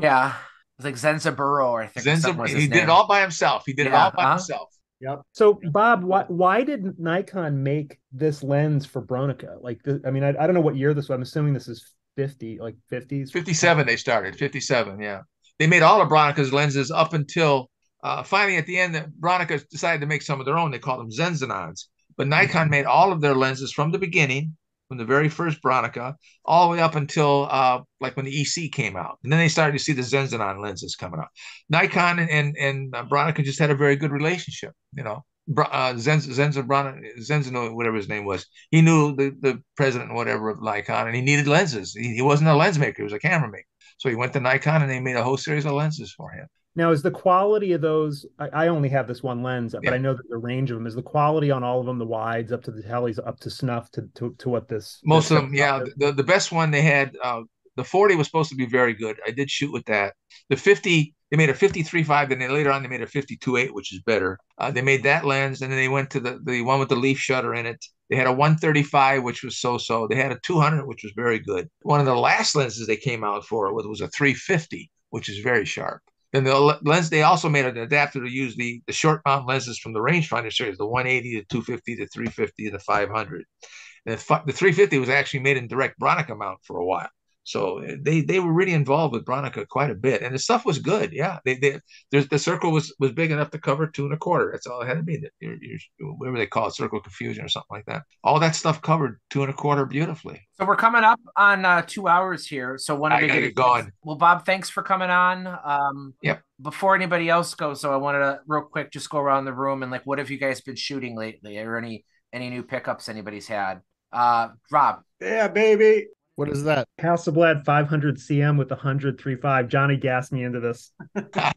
Yeah. It's like Zenzaburo, I think. Zenza, something was his he did it all by himself. He did it all by huh? himself. Yep. So, Bob, why why did Nikon make this lens for Bronica? Like, th- I mean, I, I don't know what year this was. I'm assuming this is 50, like 50s. 57 they started 57 yeah they made all of Bronica's lenses up until uh, finally at the end that Bronica decided to make some of their own they called them Zenzanons but Nikon made all of their lenses from the beginning from the very first Bronica all the way up until uh, like when the EC came out and then they started to see the Zenzanon lenses coming out Nikon and and, and uh, Bronica just had a very good relationship you know uh, Zenz, Zenza Bronica, Zenzino, whatever his name was, he knew the, the president, whatever, of Nikon, and he needed lenses. He, he wasn't a lens maker; he was a camera maker. So he went to Nikon, and they made a whole series of lenses for him. Now, is the quality of those? I, I only have this one lens, but Yeah. I know that the range of them is the quality on all of them. The wides up to the teles, up to snuff to to, to what this Most this of them, yeah. The, the best one they had, uh, the 40 was supposed to be very good. I did shoot with that. The 50, they made a fifty three 53.5, then they, later on they made a 52.8, which is better. Uh, they made that lens, and then they went to the, the one with the leaf shutter in it. They had a 135, which was so-so. They had a 200, which was very good. One of the last lenses they came out for was a 350, which is very sharp. Then the lens, they also made an adapter to use the, the short mount lenses from the rangefinder series, the 180, the 250, the 350, the 500. The, the 350 was actually made in direct Bronica mount for a while. So uh, they they were really involved with Bronica quite a bit, and the stuff was good. Yeah, they they there's the circle was was big enough to cover two and a quarter. That's all it had to be. The- Your, your, whatever they call it, circle confusion or something like that. All that stuff covered two and a quarter beautifully. So we're coming up on uh, two hours here. So wanted I to gotta get get going. Well, Bob, thanks for coming on. Um, Yep. Before anybody else goes, so I wanted to real quick just go around the room and like, what have you guys been shooting lately, or any any new pickups anybody's had? Uh, Rob. Yeah, baby. What is that? Hasselblad 500 CM with 103.5. Johnny gassed me into this.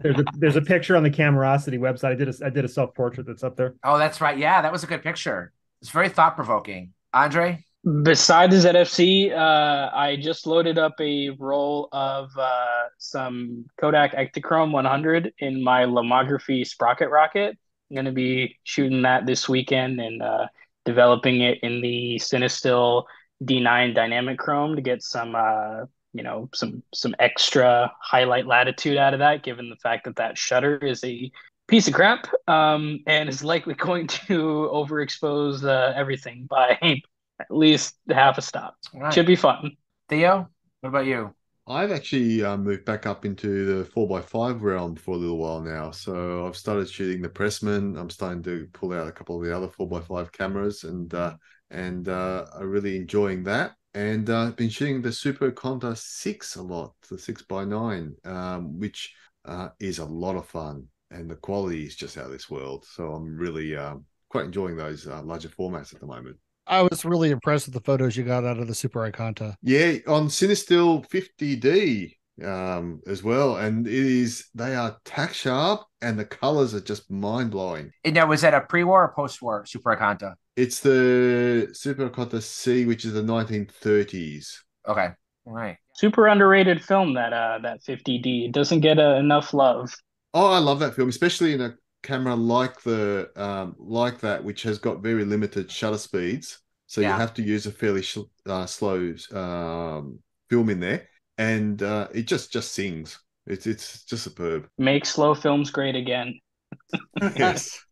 There's a there's a picture on the Camerosity website. I did a I did a self portrait that's up there. Oh, that's right. Yeah, that was a good picture. It's very thought provoking. Andre. Besides ZFC, uh, I just loaded up a roll of uh, some Kodak Ektachrome 100 in my lomography sprocket rocket. I'm going to be shooting that this weekend and uh, developing it in the Cinestill D9 Dynamic Chrome to get some, uh, you know, some some extra highlight latitude out of that, given the fact that that shutter is a piece of crap um, and is likely going to overexpose uh, everything by at least half a stop. All right. Should be fun. Theo, what about you? I've actually uh, moved back up into the 4x5 realm for a little while now. So I've started shooting the Pressman. I'm starting to pull out a couple of the other 4x5 cameras and uh, and uh, I'm really enjoying that. And uh, I've been shooting the Super Conta 6 a lot, the 6x9, um, which uh, is a lot of fun. And the quality is just out of this world. So I'm really um, quite enjoying those uh, larger formats at the moment. I was really impressed with the photos you got out of the Super Ikonta. Yeah, on Cinestill 50D um, as well, and it is they are tack sharp, and the colors are just mind blowing. And now, was that a pre-war or post-war Super Ikonta? It's the Super Ikonta C, which is the 1930s. Okay, all right. Super underrated film that uh that 50D It doesn't get uh, enough love. Oh, I love that film, especially in a camera like the um, like that, which has got very limited shutter speeds, so yeah. you have to use a fairly sh- uh, slow um, film in there, and uh, it just just sings. It's it's just superb. Make slow films great again. yes.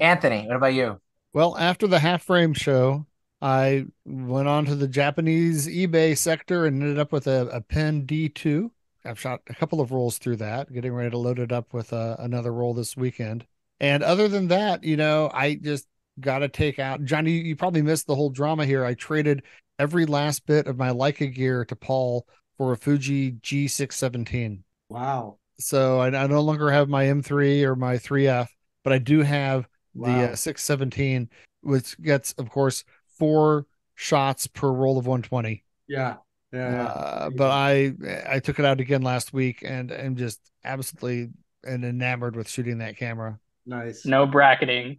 Anthony, what about you? Well, after the half frame show, I went on to the Japanese eBay sector and ended up with a, a Pen D2. I've shot a couple of rolls through that, getting ready to load it up with uh, another roll this weekend. And other than that, you know, I just got to take out Johnny. You probably missed the whole drama here. I traded every last bit of my Leica gear to Paul for a Fuji G617. Wow. So I, I no longer have my M3 or my 3F, but I do have wow. the uh, 617, which gets, of course, four shots per roll of 120. Yeah. Yeah. Uh, but I I took it out again last week and am just absolutely and enamored with shooting that camera. Nice. No bracketing.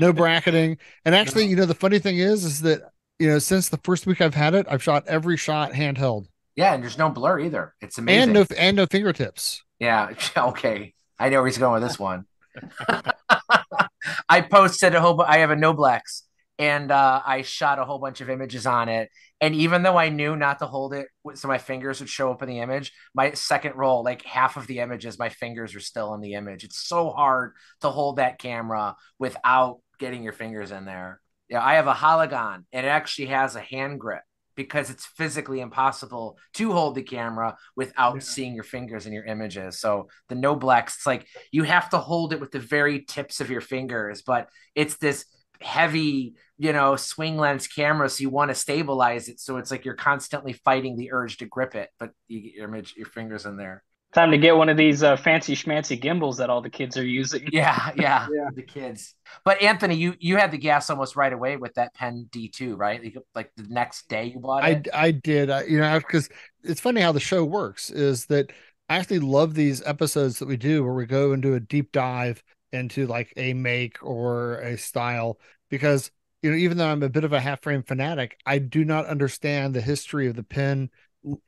no bracketing. And actually, no. you know, the funny thing is, is that you know, since the first week I've had it, I've shot every shot handheld. Yeah, and there's no blur either. It's amazing. And no and no fingertips. Yeah. Okay. I know where he's going with this one. I posted a whole. I have a Noblex and uh, I shot a whole bunch of images on it. And even though I knew not to hold it so my fingers would show up in the image, my second roll, like half of the images, my fingers are still in the image. It's so hard to hold that camera without getting your fingers in there. Yeah, I have a Hologon and it actually has a hand grip because it's physically impossible to hold the camera without yeah. seeing your fingers in your images. So the Noblex, it's like you have to hold it with the very tips of your fingers, but it's this heavy, you know, swing lens camera, so you want to stabilize it. So it's like you're constantly fighting the urge to grip it, but you get your image, your fingers in there. Time to get one of these uh, fancy schmancy gimbals that all the kids are using. Yeah, yeah, yeah, the kids. But Anthony, you you had the gas almost right away with that Pen D2, right? Like, like the next day you bought it. I I did. I, you know, because it's funny how the show works. Is that I actually love these episodes that we do where we go and do a deep dive into like a make or a style because you know even though I'm a bit of a half frame fanatic, I do not understand the history of the pen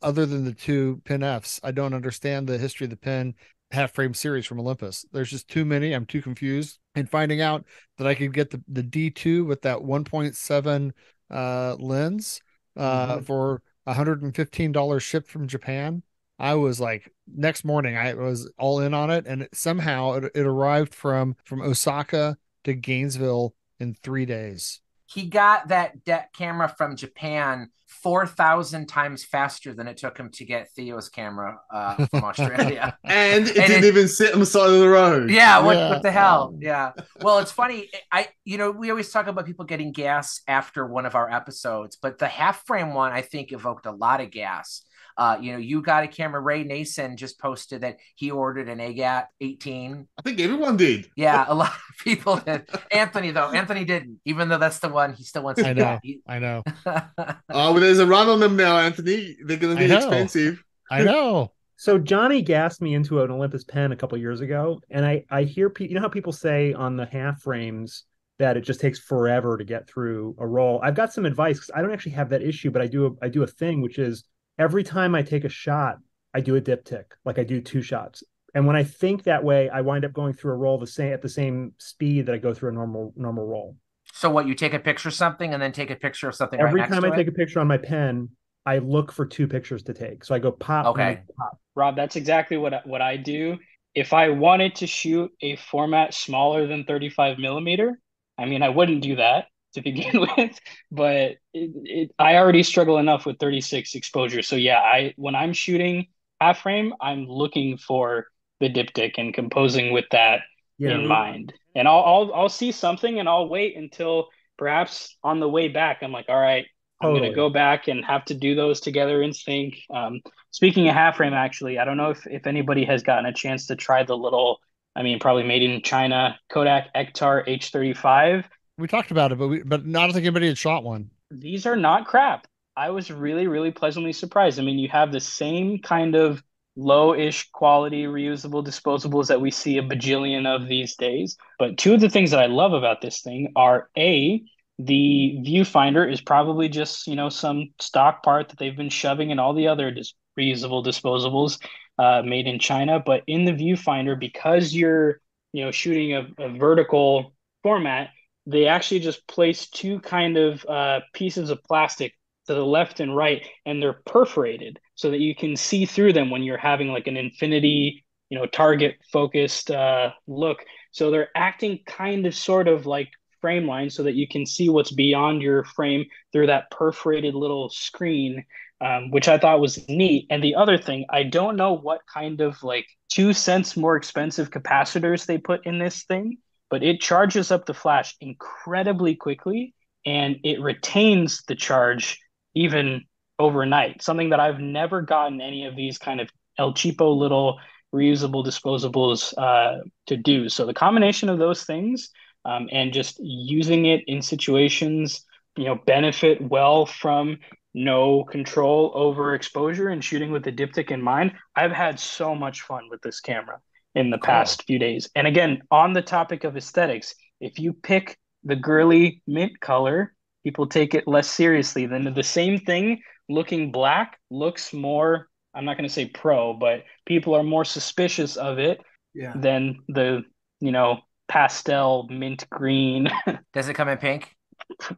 other than the two Pen Fs. I don't understand the history of the Pen half frame series from Olympus. There's just too many. I'm too confused. And finding out that I could get the, the D2 with that 1.7 uh, lens uh, mm-hmm. for $115 shipped from Japan I was like next morning I was all in on it and it, somehow it, it arrived from from Osaka to Gainesville in 3 days. He got that deck camera from Japan 4,000 times faster than it took him to get Theo's camera uh, from Australia. and it and didn't it, even sit on the side of the road. Yeah what, yeah. what the hell? Yeah. Well, it's funny. I, you know, we always talk about people getting gas after one of our episodes, but the half frame one, I think, evoked a lot of gas uh, you know, you got a camera. Ray Nason just posted that he ordered an AGAT 18. I think everyone did. Yeah, a lot of people did. Anthony though, Anthony didn't. Even though that's the one he still wants. I know. I know. oh, but there's a run on them now, Anthony. They're going to be expensive. I know. So Johnny gassed me into an Olympus pen a couple years ago, and I I hear pe- you know how people say on the half frames that it just takes forever to get through a roll. I've got some advice because I don't actually have that issue, but I do a, I do a thing which is every time I take a shot, I do a dip diptych, like I do two shots. And when I think that way, I wind up going through a roll the same at the same speed that I go through a normal normal roll. So what you take a picture of something and then take a picture of something every right time I it? take a picture on my pen, I look for two pictures to take. So I go pop. Okay. Pop. Rob, that's exactly what what I do. If I wanted to shoot a format smaller than 35 millimeter, I mean, I wouldn't do that to begin with, but it, it, I already struggle enough with 36 exposure. So yeah, I when I'm shooting half frame, I'm looking for the diptych and composing with that yeah. in mind. And I'll, I'll I'll see something and I'll wait until perhaps on the way back I'm like, all right, I'm totally. gonna go back and have to do those together in sync. Um, speaking of half frame, actually, I don't know if if anybody has gotten a chance to try the little. I mean, probably made in China Kodak Ektar H35 we talked about it, but we but not think anybody had shot one. These are not crap. I was really, really pleasantly surprised. I mean, you have the same kind of low-ish quality reusable disposables that we see a bajillion of these days. But two of the things that I love about this thing are a the viewfinder is probably just you know some stock part that they've been shoving in all the other dis- reusable disposables uh, made in China. But in the viewfinder, because you're you know, shooting a, a vertical format, they actually just place two kind of uh, pieces of plastic to the left and right, and they're perforated so that you can see through them when you're having like an infinity, you know, target focused uh, look. So they're acting kind of sort of like frame lines so that you can see what's beyond your frame through that perforated little screen um, which I thought was neat. And the other thing, I don't know what kind of like two cents more expensive capacitors they put in this thing, but it charges up the flash incredibly quickly and it retains the charge even overnight. Something that I've never gotten any of these kind of El Cheapo little reusable disposables uh, to do. So the combination of those things um, and just using it in situations you know benefit well from no control over exposure and shooting with the diptych in mind. I've had so much fun with this camera in the past few days. And again, on the topic of aesthetics, if you pick the girly mint color, people take it less seriously than the same thing looking black looks more I'm not going to say pro, but people are more suspicious of it yeah. than the, you know, pastel mint green. Does it come in pink?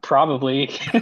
Probably.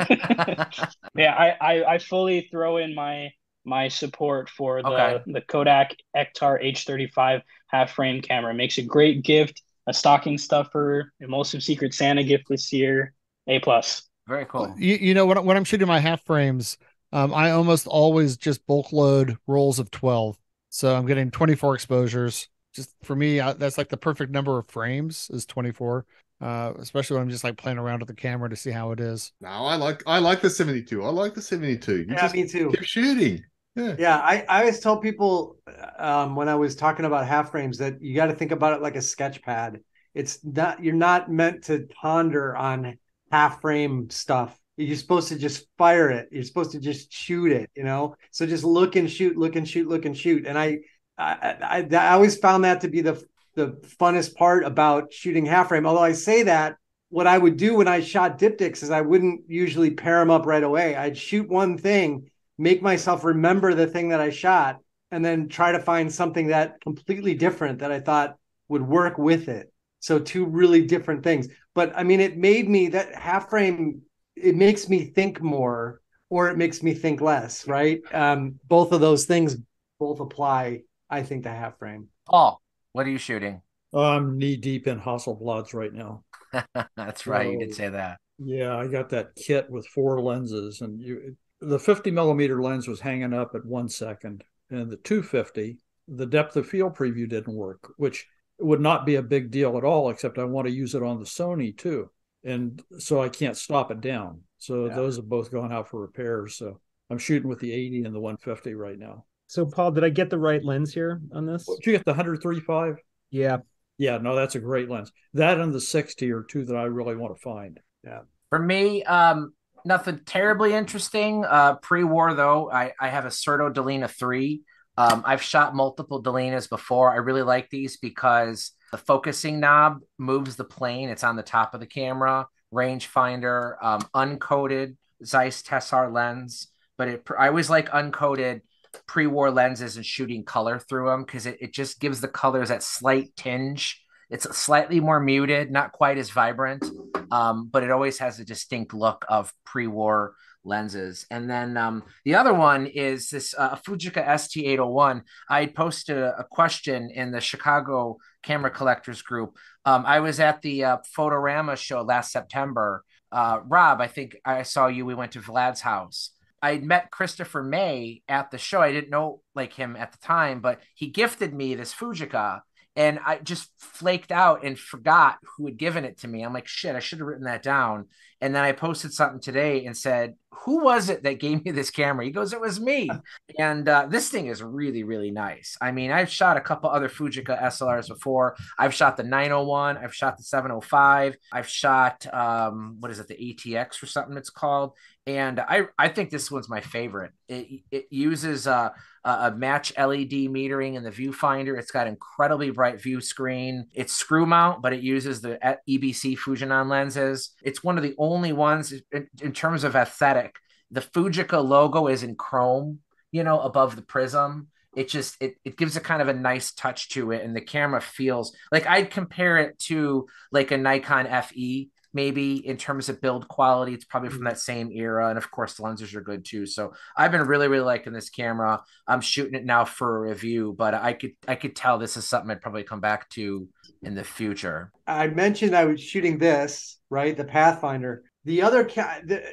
yeah, I, I, I fully throw in my my support for the okay. the Kodak Ektar H35 half frame camera. It makes a great gift, a stocking stuffer, emulsive Secret Santa gift this year. A plus. Very cool. You, you know when when I'm shooting my half frames, um, I almost always just bulk load rolls of 12. So I'm getting 24 exposures. Just for me, I, that's like the perfect number of frames is 24 uh, especially when I'm just like playing around with the camera to see how it is. No, I like I like the 72. I like the 72. You yeah, me too. Keep shooting. Yeah. Yeah. I, I always tell people um, when I was talking about half frames that you got to think about it like a sketch pad. It's not you're not meant to ponder on half frame stuff. You're supposed to just fire it. You're supposed to just shoot it, you know? So just look and shoot, look and shoot, look and shoot. And I I, I, I always found that to be the the funnest part about shooting half frame. Although I say that, what I would do when I shot diptychs is I wouldn't usually pair them up right away. I'd shoot one thing, make myself remember the thing that I shot, and then try to find something that completely different that I thought would work with it. So two really different things. But I mean, it made me that half frame. It makes me think more, or it makes me think less. Right? Um, both of those things both apply. I think to half frame. Oh, what are you shooting? I'm knee deep in Hasselblads right now. That's right. So, you did say that. Yeah, I got that kit with four lenses, and you the 50 millimeter lens was hanging up at one second, and the 250, the depth of field preview didn't work, which would not be a big deal at all, except I want to use it on the Sony too, and so I can't stop it down. So yeah. those have both gone out for repairs. So I'm shooting with the 80 and the 150 right now. So, Paul, did I get the right lens here on this? Did you get the 135? Yeah. Yeah, no, that's a great lens. That and the 60 are two that I really want to find. Yeah. For me, um, nothing terribly interesting. Uh, pre-war though, I, I have a Certo Dollina 3. Um, I've shot multiple Dollinas before. I really like these because the focusing knob moves the plane. It's on the top of the camera, rangefinder, um, uncoated Zeiss Tessar lens. But it, I always like uncoated pre-war lenses and shooting color through them because it, it just gives the colors that slight tinge it's slightly more muted not quite as vibrant um, but it always has a distinct look of pre-war lenses. And then um, the other one is this uh, fujica st801 i posted a, a, question in the chicago camera collectors group. Um, i was at the uh, Photorama show last september. Uh, rob i think i saw you. We went to vlad's house. I met Christopher May at the show. I didn't know like him at the time, but he gifted me this Fujica and I just flaked out and forgot who had given it to me. I'm like, shit, I should have written that down. And then I posted something today and said, who was it that gave me this camera? He goes, it was me. and uh, this thing is really, really nice. I mean, I've shot a couple other Fujica SLRs before. I've shot the 901. I've shot the 705. I've shot, um, what is it, the ATX or something it's called. And I, I think this one's my favorite. It, it uses uh, a match LED metering in the viewfinder. It's got incredibly bright view screen. It's screw mount, but it uses the EBC Fujinon lenses. It's one of the only ones in, in terms of aesthetic. The Fujica logo is in chrome, you know, above the prism. it just it, it gives a kind of a nice touch to it and the camera feels like i'd compare it to like a nikon fe maybe in terms of build quality it's probably from mm-hmm. that same era and of course the lenses are good too so i've been really really liking this camera i'm shooting it now for a review but i could i could tell this is something i'd probably come back to in the future i mentioned i was shooting this right the pathfinder the other ca- the,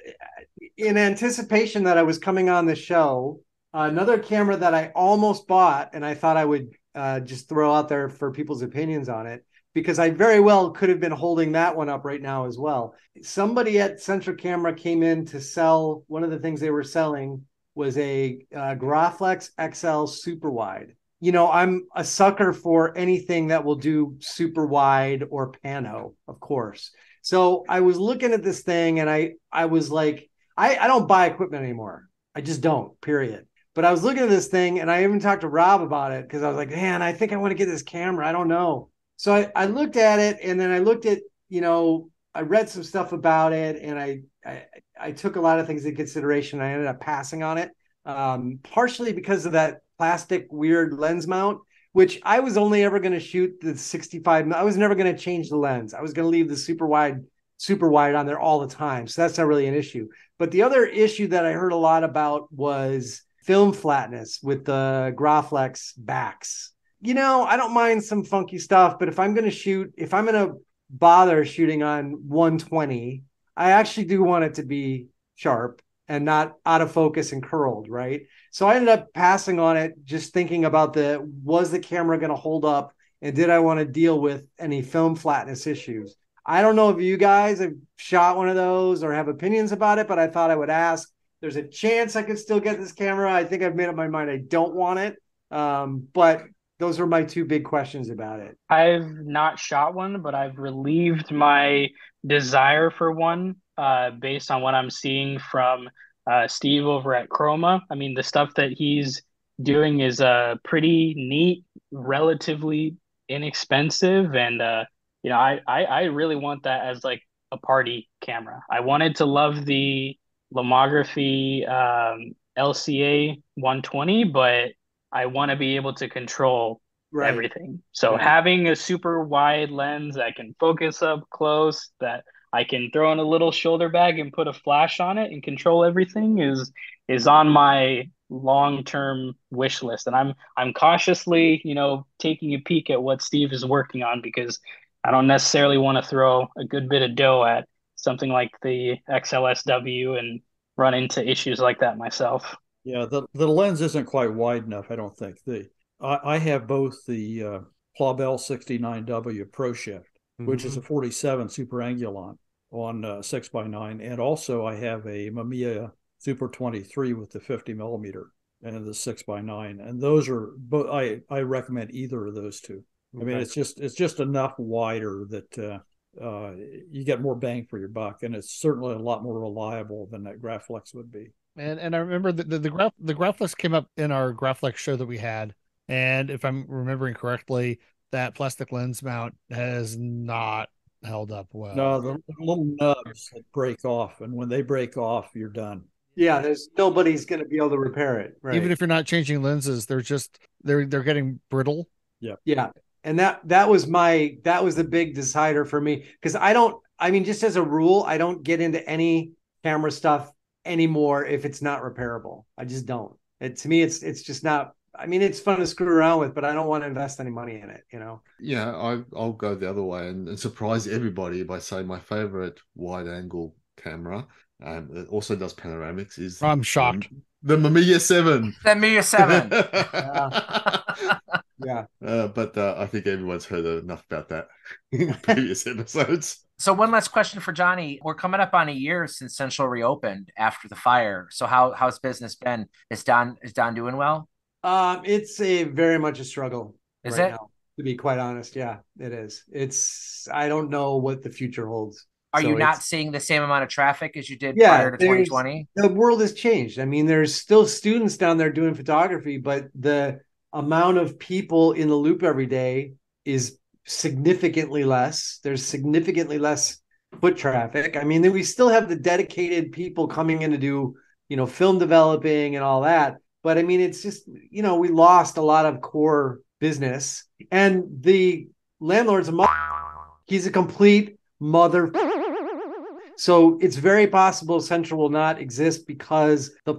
in anticipation that i was coming on the show another camera that i almost bought and i thought i would uh, just throw out there for people's opinions on it because I very well could have been holding that one up right now as well. Somebody at Central Camera came in to sell one of the things they were selling was a uh, Graflex XL super wide. You know, I'm a sucker for anything that will do super wide or pano, of course. So I was looking at this thing and I I was like, I, I don't buy equipment anymore. I just don't, period. But I was looking at this thing and I even talked to Rob about it because I was like, man, I think I want to get this camera. I don't know. So I, I looked at it and then I looked at, you know, I read some stuff about it and I, I, I took a lot of things in consideration. I ended up passing on it, um, partially because of that plastic weird lens mount, which I was only ever going to shoot the 65. I was never going to change the lens. I was going to leave the super wide, super wide on there all the time. So that's not really an issue. But the other issue that I heard a lot about was film flatness with the Graflex backs you know, I don't mind some funky stuff, but if I'm going to shoot, if I'm going to bother shooting on 120, I actually do want it to be sharp and not out of focus and curled, right? So I ended up passing on it, just thinking about the was the camera going to hold up and did I want to deal with any film flatness issues? I don't know if you guys have shot one of those or have opinions about it, but I thought I would ask. There's a chance I could still get this camera. I think I've made up my mind I don't want it. Um, but those are my two big questions about it. I've not shot one, but I've relieved my desire for one uh, based on what I'm seeing from uh, Steve over at Chroma. I mean, the stuff that he's doing is uh, pretty neat, relatively inexpensive, and uh, you know, I, I I really want that as like a party camera. I wanted to love the Lomography um, LCA 120, but I want to be able to control right. everything. So right. having a super wide lens that can focus up close, that I can throw in a little shoulder bag and put a flash on it and control everything is is on my long-term wish list and I'm I'm cautiously, you know, taking a peek at what Steve is working on because I don't necessarily want to throw a good bit of dough at something like the XLSW and run into issues like that myself. Yeah, the, the lens isn't quite wide enough, I don't think. The I, I have both the uh, Plaubel 69W Pro Shift, mm-hmm. which is a mm-hmm. 47 Super Angulon on uh, 6 by 9 and also I have a Mamiya Super 23 with the 50 millimeter and the 6 by 9 and those are both I, I recommend either of those two. Okay. I mean, it's just it's just enough wider that uh, uh, you get more bang for your buck, and it's certainly a lot more reliable than that Graflex would be. And and I remember the the, the graph the Graflex came up in our Graflex show that we had, and if I'm remembering correctly, that plastic lens mount has not held up well. No, the little nubs that break off, and when they break off, you're done. Yeah, there's nobody's going to be able to repair it. Right? Even if you're not changing lenses, they're just they're they're getting brittle. Yeah, yeah, and that that was my that was the big decider for me because I don't. I mean, just as a rule, I don't get into any camera stuff anymore if it's not repairable. I just don't. It, to me, it's it's just not. I mean, it's fun to screw around with, but I don't want to invest any money in it. You know. Yeah, I, I'll go the other way and, and surprise everybody by saying my favorite wide angle camera. Um, it also does panoramics. Is I'm shocked. the Mamiya Seven. The Mamiya Seven. yeah. yeah. Uh, but uh, I think everyone's heard enough about that in previous episodes. So one last question for Johnny. We're coming up on a year since Central reopened after the fire. So how how's business been? Is Don is Don doing well? Um, it's a very much a struggle. Is right it? Now, to be quite honest, yeah, it is. It's I don't know what the future holds. Are so you not seeing the same amount of traffic as you did yeah, prior to 2020? The world has changed. I mean, there's still students down there doing photography, but the amount of people in the loop every day is significantly less. There's significantly less foot traffic. I mean, we still have the dedicated people coming in to do, you know, film developing and all that. But I mean, it's just you know we lost a lot of core business, and the landlord's a mother. He's a complete mother. So it's very possible Central will not exist because the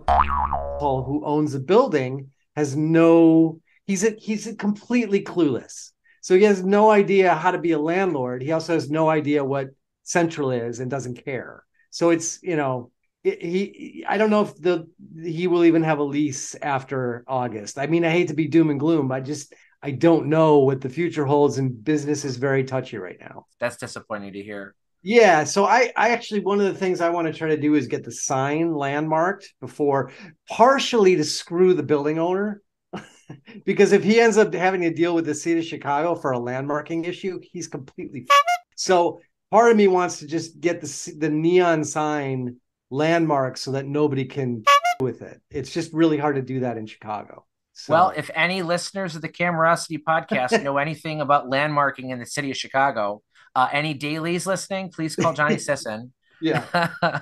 who owns the building has no. He's a, he's a completely clueless. So he has no idea how to be a landlord. He also has no idea what Central is and doesn't care. So it's you know he I don't know if the he will even have a lease after August. I mean, I hate to be doom and gloom. I just I don't know what the future holds, and business is very touchy right now. That's disappointing to hear. Yeah, so I I actually one of the things I want to try to do is get the sign landmarked before partially to screw the building owner. because if he ends up having to deal with the city of Chicago for a landmarking issue, he's completely so part of me wants to just get the the neon sign landmark so that nobody can with it. It's just really hard to do that in Chicago. So. Well, if any listeners of the Camerosity podcast know anything about landmarking in the city of Chicago, uh, any Daleys listening, please call Johnny Sisson. yeah.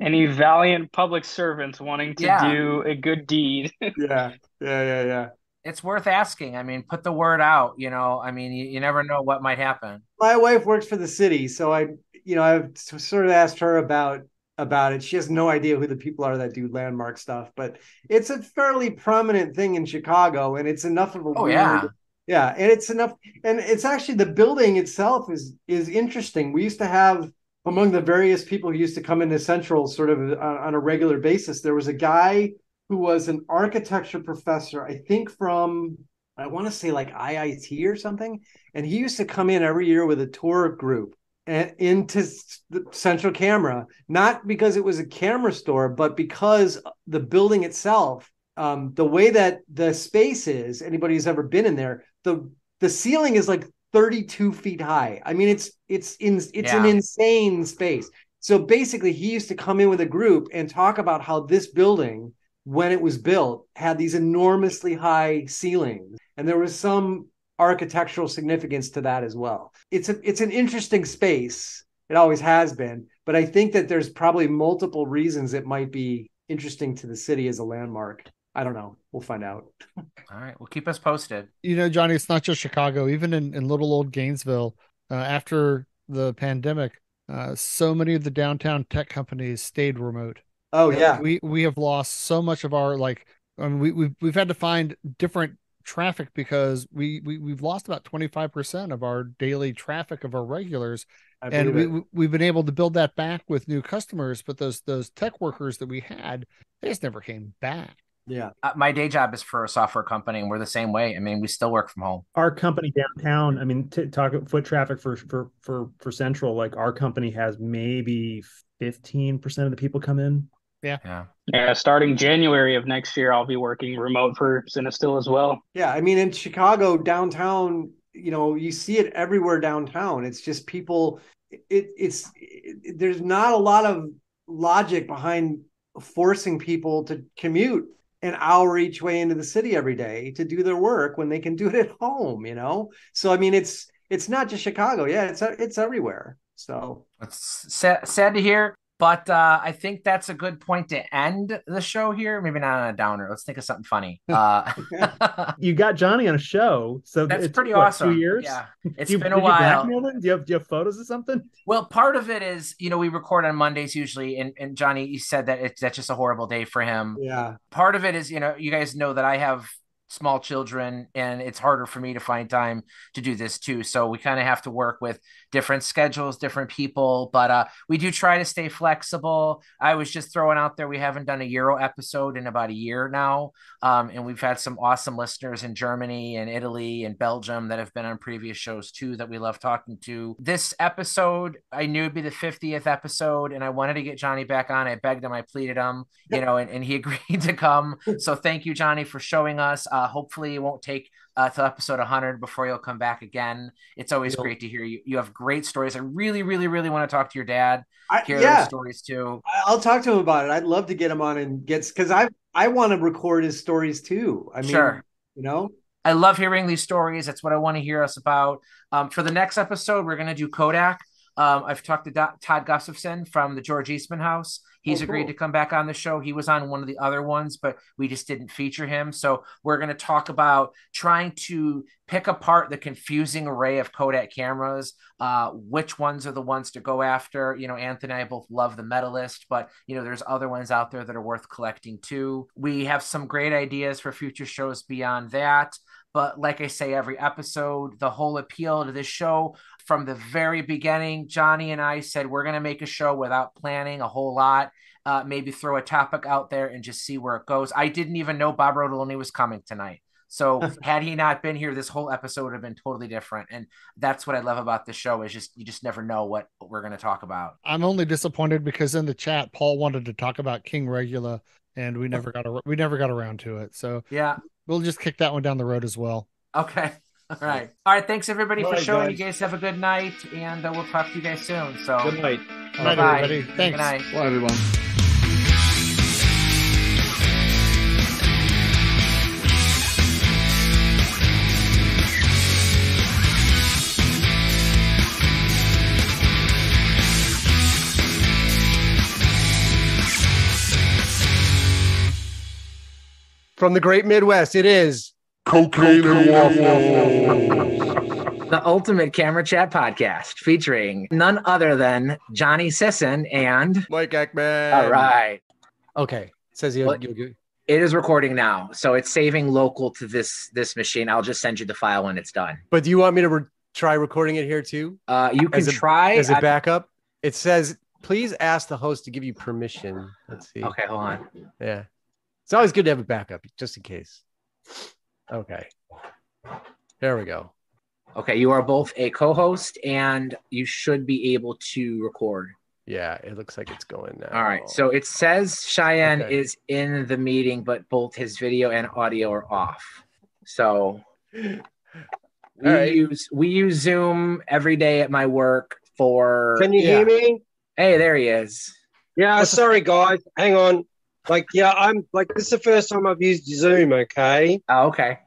any valiant public servants wanting to yeah. do a good deed. yeah. Yeah. Yeah. Yeah. It's worth asking. I mean, put the word out. You know, I mean, you, you never know what might happen. My wife works for the city, so I, you know, I've sort of asked her about about it. She has no idea who the people are that do landmark stuff, but it's a fairly prominent thing in Chicago, and it's enough of a oh weird, yeah yeah, and it's enough, and it's actually the building itself is is interesting. We used to have among the various people who used to come into Central sort of on, on a regular basis. There was a guy who was an architecture professor, I think from I want to say like IIT or something, and he used to come in every year with a tour group into the central camera not because it was a camera store but because the building itself um, the way that the space is anybody who's ever been in there the the ceiling is like 32 feet high. I mean it's it's in it's yeah. an insane space. So basically he used to come in with a group and talk about how this building when it was built had these enormously high ceilings. And there was some architectural significance to that as well. It's a it's an interesting space. It always has been, but I think that there's probably multiple reasons it might be interesting to the city as a landmark. I don't know. We'll find out. All right. Well, keep us posted. You know, Johnny, it's not just Chicago. Even in, in little old Gainesville, uh, after the pandemic, uh, so many of the downtown tech companies stayed remote. Oh yeah, we we have lost so much of our like. I mean, we we've we've had to find different traffic because we, we we've lost about 25% of our daily traffic of our regulars. And we, it. we've been able to build that back with new customers but those those tech workers that we had they just never came back. Yeah. Uh, my day job is for a software company and we're the same way. I mean we still work from home. Our company downtown i mean t- talk foot traffic for for for for central like our company has maybe 15% of the people come in yeah. Yeah. Yeah. Starting January of next year, I'll be working remote for Cinestill as well. Yeah. I mean, in Chicago, downtown, you know, you see it everywhere downtown. It's just people, it, it's, it, there's not a lot of logic behind forcing people to commute an hour each way into the city every day to do their work when they can do it at home, you know? So, I mean, it's, it's not just Chicago. Yeah. It's, it's everywhere. So it's sad, sad to hear. But uh, I think that's a good point to end the show here. Maybe not on a downer. Let's think of something funny. Uh, you got Johnny on a show, so that's pretty what, awesome. Two years. Yeah, it's you, been a while. Do you, do you, have, do you have photos of something? Well, part of it is you know we record on Mondays usually, and, and Johnny you said that it's that's just a horrible day for him. Yeah. Part of it is you know you guys know that I have small children and it's harder for me to find time to do this too. So we kind of have to work with different schedules different people but uh we do try to stay flexible. I was just throwing out there we haven't done a euro episode in about a year now um and we've had some awesome listeners in germany and italy and belgium that have been on previous shows too that we love talking to. This episode i knew it'd be the 50th episode and i wanted to get johnny back on. I begged him i pleaded him you know and, and he agreed to come. So thank you johnny for showing us. uh, hopefully, it won't take uh, till episode 100 before you'll come back again. It's always yep. great to hear you. You have great stories. I really, really, really want to talk to your dad. I, hear yeah. those stories too. I'll talk to him about it. I'd love to get him on and get because I I want to record his stories too. I mean, sure. you know. I love hearing these stories. That's what I want to hear us about. Um, for the next episode, we're going to do Kodak. Um, I've talked to Do- Todd Gustavson from the George Eastman House He's oh, agreed to come back on the show. He was on one of the other ones, but we just didn't feature him. So we're going to talk about trying to pick apart the confusing array of Kodak cameras. Uh, which ones are the ones to go after? You know, Anthony and I both love the Medalist, but you know, there's other ones out there that are worth collecting too. We have some great ideas for future shows beyond that. But like I say, every episode, the whole appeal to this show from the very beginning, Johnny and I said we're going to make a show without planning a whole lot. Uh, maybe throw a topic out there and just see where it goes. I didn't even know Bob Rotoloni was coming tonight. So had he not been here, this whole episode would have been totally different. And that's what I love about the show is just you just never know what, what we're going to talk about. I'm only disappointed because in the chat, Paul wanted to talk about King Regula, and we never got a, we never got around to it. So yeah, we'll just kick that one down the road as well. Okay. All right. All right. Thanks everybody All for right, showing. Guys. You guys have a good night, and uh, we'll talk to you guys soon. So good night. Good night, everybody. Thanks. Good night. Bye, everyone. From the great Midwest, it is Cocaine and Waffles. The ultimate camera chat podcast featuring none other than Johnny Sisson and Mike Eckman. All right. Okay. says you, well, you, it is recording now, so it's saving local to this this machine. I'll just send you the file when it's done. But do you want me to re- try recording it here too? Uh, you can as a, try as a backup. It says, "Please ask the host to give you permission." Let's see. Okay, hold on. Yeah, it's always good to have a backup just in case. Okay. There we go. Okay, you are both a co-host and you should be able to record. Yeah, it looks like it's going now. All right. So it says Cheyenne okay. is in the meeting, but both his video and audio are off. So we right. use we use Zoom every day at my work for Can you yeah. hear me? Hey, there he is. Yeah, sorry guys. Hang on. Like, yeah, I'm like this is the first time I've used Zoom. Okay. Oh, okay.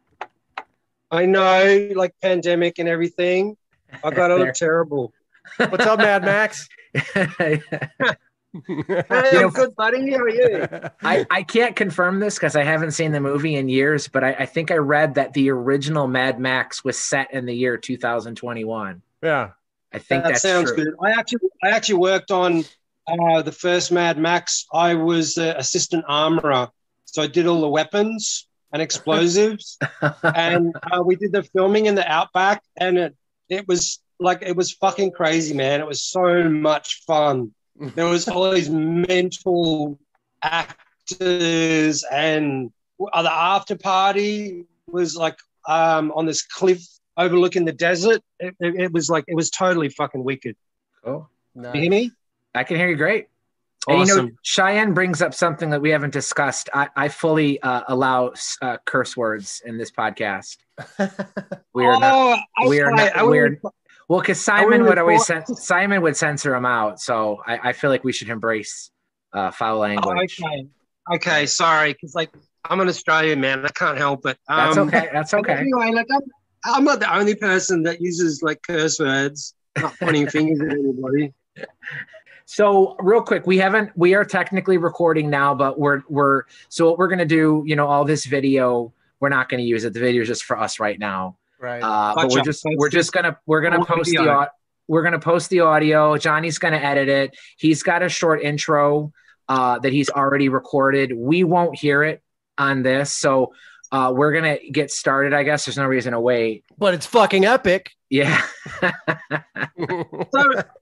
I know, like pandemic and everything. I got to look terrible. What's up, Mad Max? hey, I'm good, buddy. How are you? I, I can't confirm this because I haven't seen the movie in years, but I, I think I read that the original Mad Max was set in the year 2021. Yeah. I think that sounds true. good. I actually I actually worked on uh, the first Mad Max, I was uh, assistant armorer, so I did all the weapons and explosives, and uh, we did the filming in the outback, and it it was like it was fucking crazy, man. It was so much fun. There was all these mental actors, and uh, the after party was like um, on this cliff overlooking the desert. It, it, it was like it was totally fucking wicked. Oh, nice. you hear me? I can hear you great. Awesome. And, you know, Cheyenne brings up something that we haven't discussed. I, I fully uh, allow uh, curse words in this podcast. We are oh, not. We are not. We're, well, because Simon would always Simon would censor them out. So I, I feel like we should embrace uh, foul oh, language. Oh, okay. Okay. Sorry, because like I'm an Australian man. I can't help it. Um, That's okay. That's okay. Anyway, like I'm, I'm not the only person that uses like curse words. Not pointing fingers at anybody. So real quick, we haven't we are technically recording now, but we're we're so what we're gonna do, you know, all this video, we're not gonna use it. The video is just for us right now. Right. Uh, but we're just we're just gonna we're gonna post the we're gonna post the audio. Johnny's gonna edit it. He's got a short intro uh, that he's already recorded. We won't hear it on this, so uh, we're gonna get started. I guess there's no reason to wait. But it's fucking epic. Yeah. so,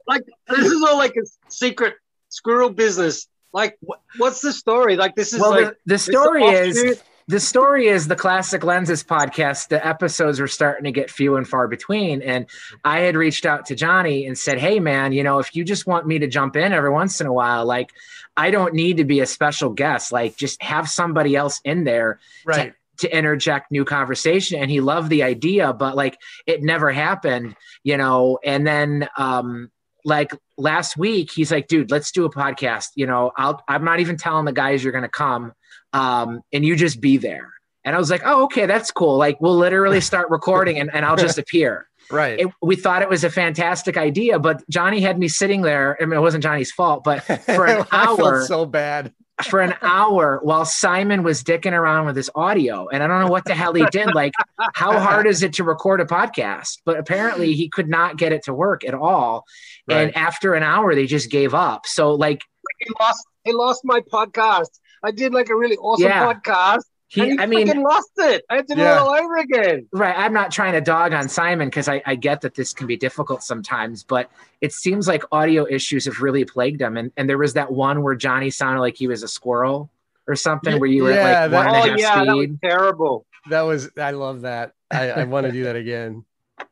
like, this is all like a secret squirrel business. Like, what's the story? Like, this is well, like the, the story is the story is the classic lenses podcast the episodes were starting to get few and far between and i had reached out to johnny and said hey man you know if you just want me to jump in every once in a while like i don't need to be a special guest like just have somebody else in there right to interject new conversation and he loved the idea but like it never happened you know? And then um like last week he's like dude let's do a podcast you know? I'll i'm not even telling the guys you're gonna come um and you just be there. And i was like oh okay that's cool. Like we'll literally start recording and, and i'll just appear. Right. It, we thought it was a fantastic idea, but Johnny had me sitting there. I mean, it wasn't Johnny's fault, but for an hour, so bad for an hour while Simon was dicking around with his audio. And I don't know what the hell he did. Like, how hard is it to record a podcast? But apparently he could not get it to work at all. Right. And after an hour, they just gave up. So, like, he lost, he lost my podcast. I did like a really awesome yeah. podcast. He, he I mean, lost it. I had to do yeah. it all over again. Right. I'm not trying to dog on Simon because I, I get that this can be difficult sometimes, but it seems like audio issues have really plagued him. And, and there was that one where Johnny sounded like he was a squirrel or something where you were yeah, at like that, one and a oh, half yeah, speed. terrible. That was, I love that. I, I want to do that again.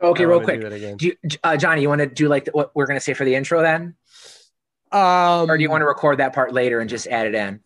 Okay, real quick. Do, do you, uh, Johnny, you want to do like the, what we're going to say for the intro then? Um, or do you want to record that part later and just add it in?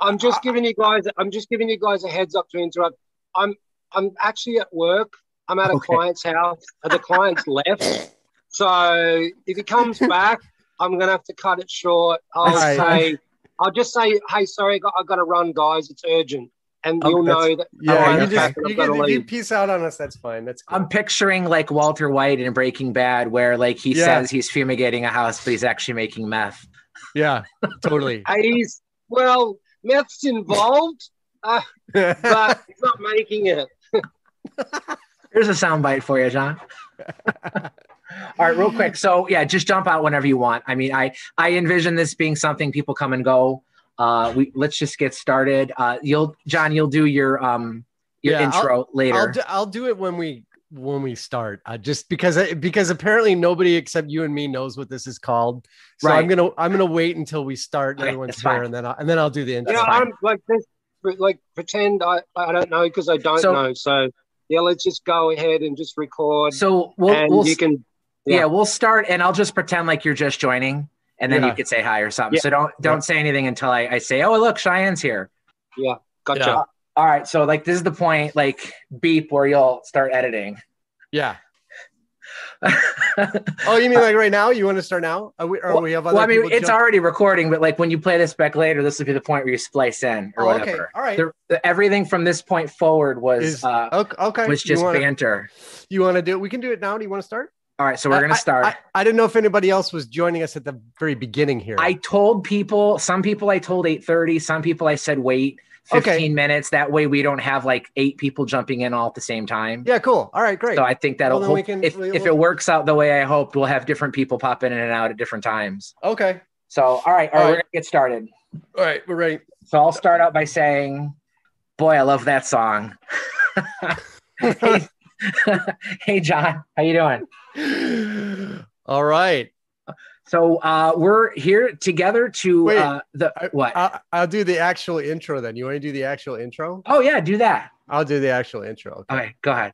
I'm just giving you guys. I'm just giving you guys a heads up to interrupt. I'm I'm actually at work. I'm at a okay. client's house. The client's left. So if he comes back, I'm gonna have to cut it short. I'll right. say, I'll just say, hey, sorry, I got, I got to run, guys. It's urgent, and oh, you'll know that. Yeah, you just you, get, you peace out on us. That's fine. That's. Cool. I'm picturing like Walter White in Breaking Bad, where like he yeah. says he's fumigating a house, but he's actually making meth. Yeah, totally. he's well meth's involved, uh, but it's not making it. Here's a soundbite for you, John. All right, real quick. So yeah, just jump out whenever you want. I mean, I I envision this being something people come and go. Uh, we let's just get started. Uh, you'll John, you'll do your um your yeah, intro I'll, later. I'll do, I'll do it when we when we start uh, just because because apparently nobody except you and me knows what this is called so right. i'm gonna i'm gonna wait until we start and okay, everyone's here and then I'll, and then i'll do the intro yeah i'm like this like pretend i i don't know because i don't so, know so yeah let's just go ahead and just record so we'll, we'll you can yeah. yeah. we'll start and i'll just pretend like you're just joining and then yeah. you could say hi or something yeah. so don't don't say anything until I, I say oh look cheyenne's here yeah gotcha all right, so like this is the point, like beep, where you'll start editing. Yeah. oh, you mean like right now? You want to start now? Are we, are well, we have well, I mean, it's jump? already recording, but like when you play this back later, this will be the point where you splice in or oh, whatever. Okay. All right. The, the, everything from this point forward was Is, uh, okay. Was just you wanna, banter. You want to do it? We can do it now. Do you want to start? All right, so we're gonna start. I, I, I, didn't know if anybody else was joining us at the very beginning here. I told people, some people I told 8:30, some people I said wait. 15 okay. minutes. That way we don't have like eight people jumping in all at the same time. Yeah, cool. All right, great. So I think that'll well, hope, can, if, we'll, if it works out the way I hope, we'll have different people pop in and out at different times. Okay. So all right, all, all right, right, we're gonna get started. All right, we're ready. So I'll start out by saying, boy, I love that song. hey, hey John, how you doing? All right. So uh, we're here together to Wait, uh, the what? I, will do the actual intro then. You want to do the actual intro? Oh yeah, do that. I'll do the actual intro. Okay, okay go ahead.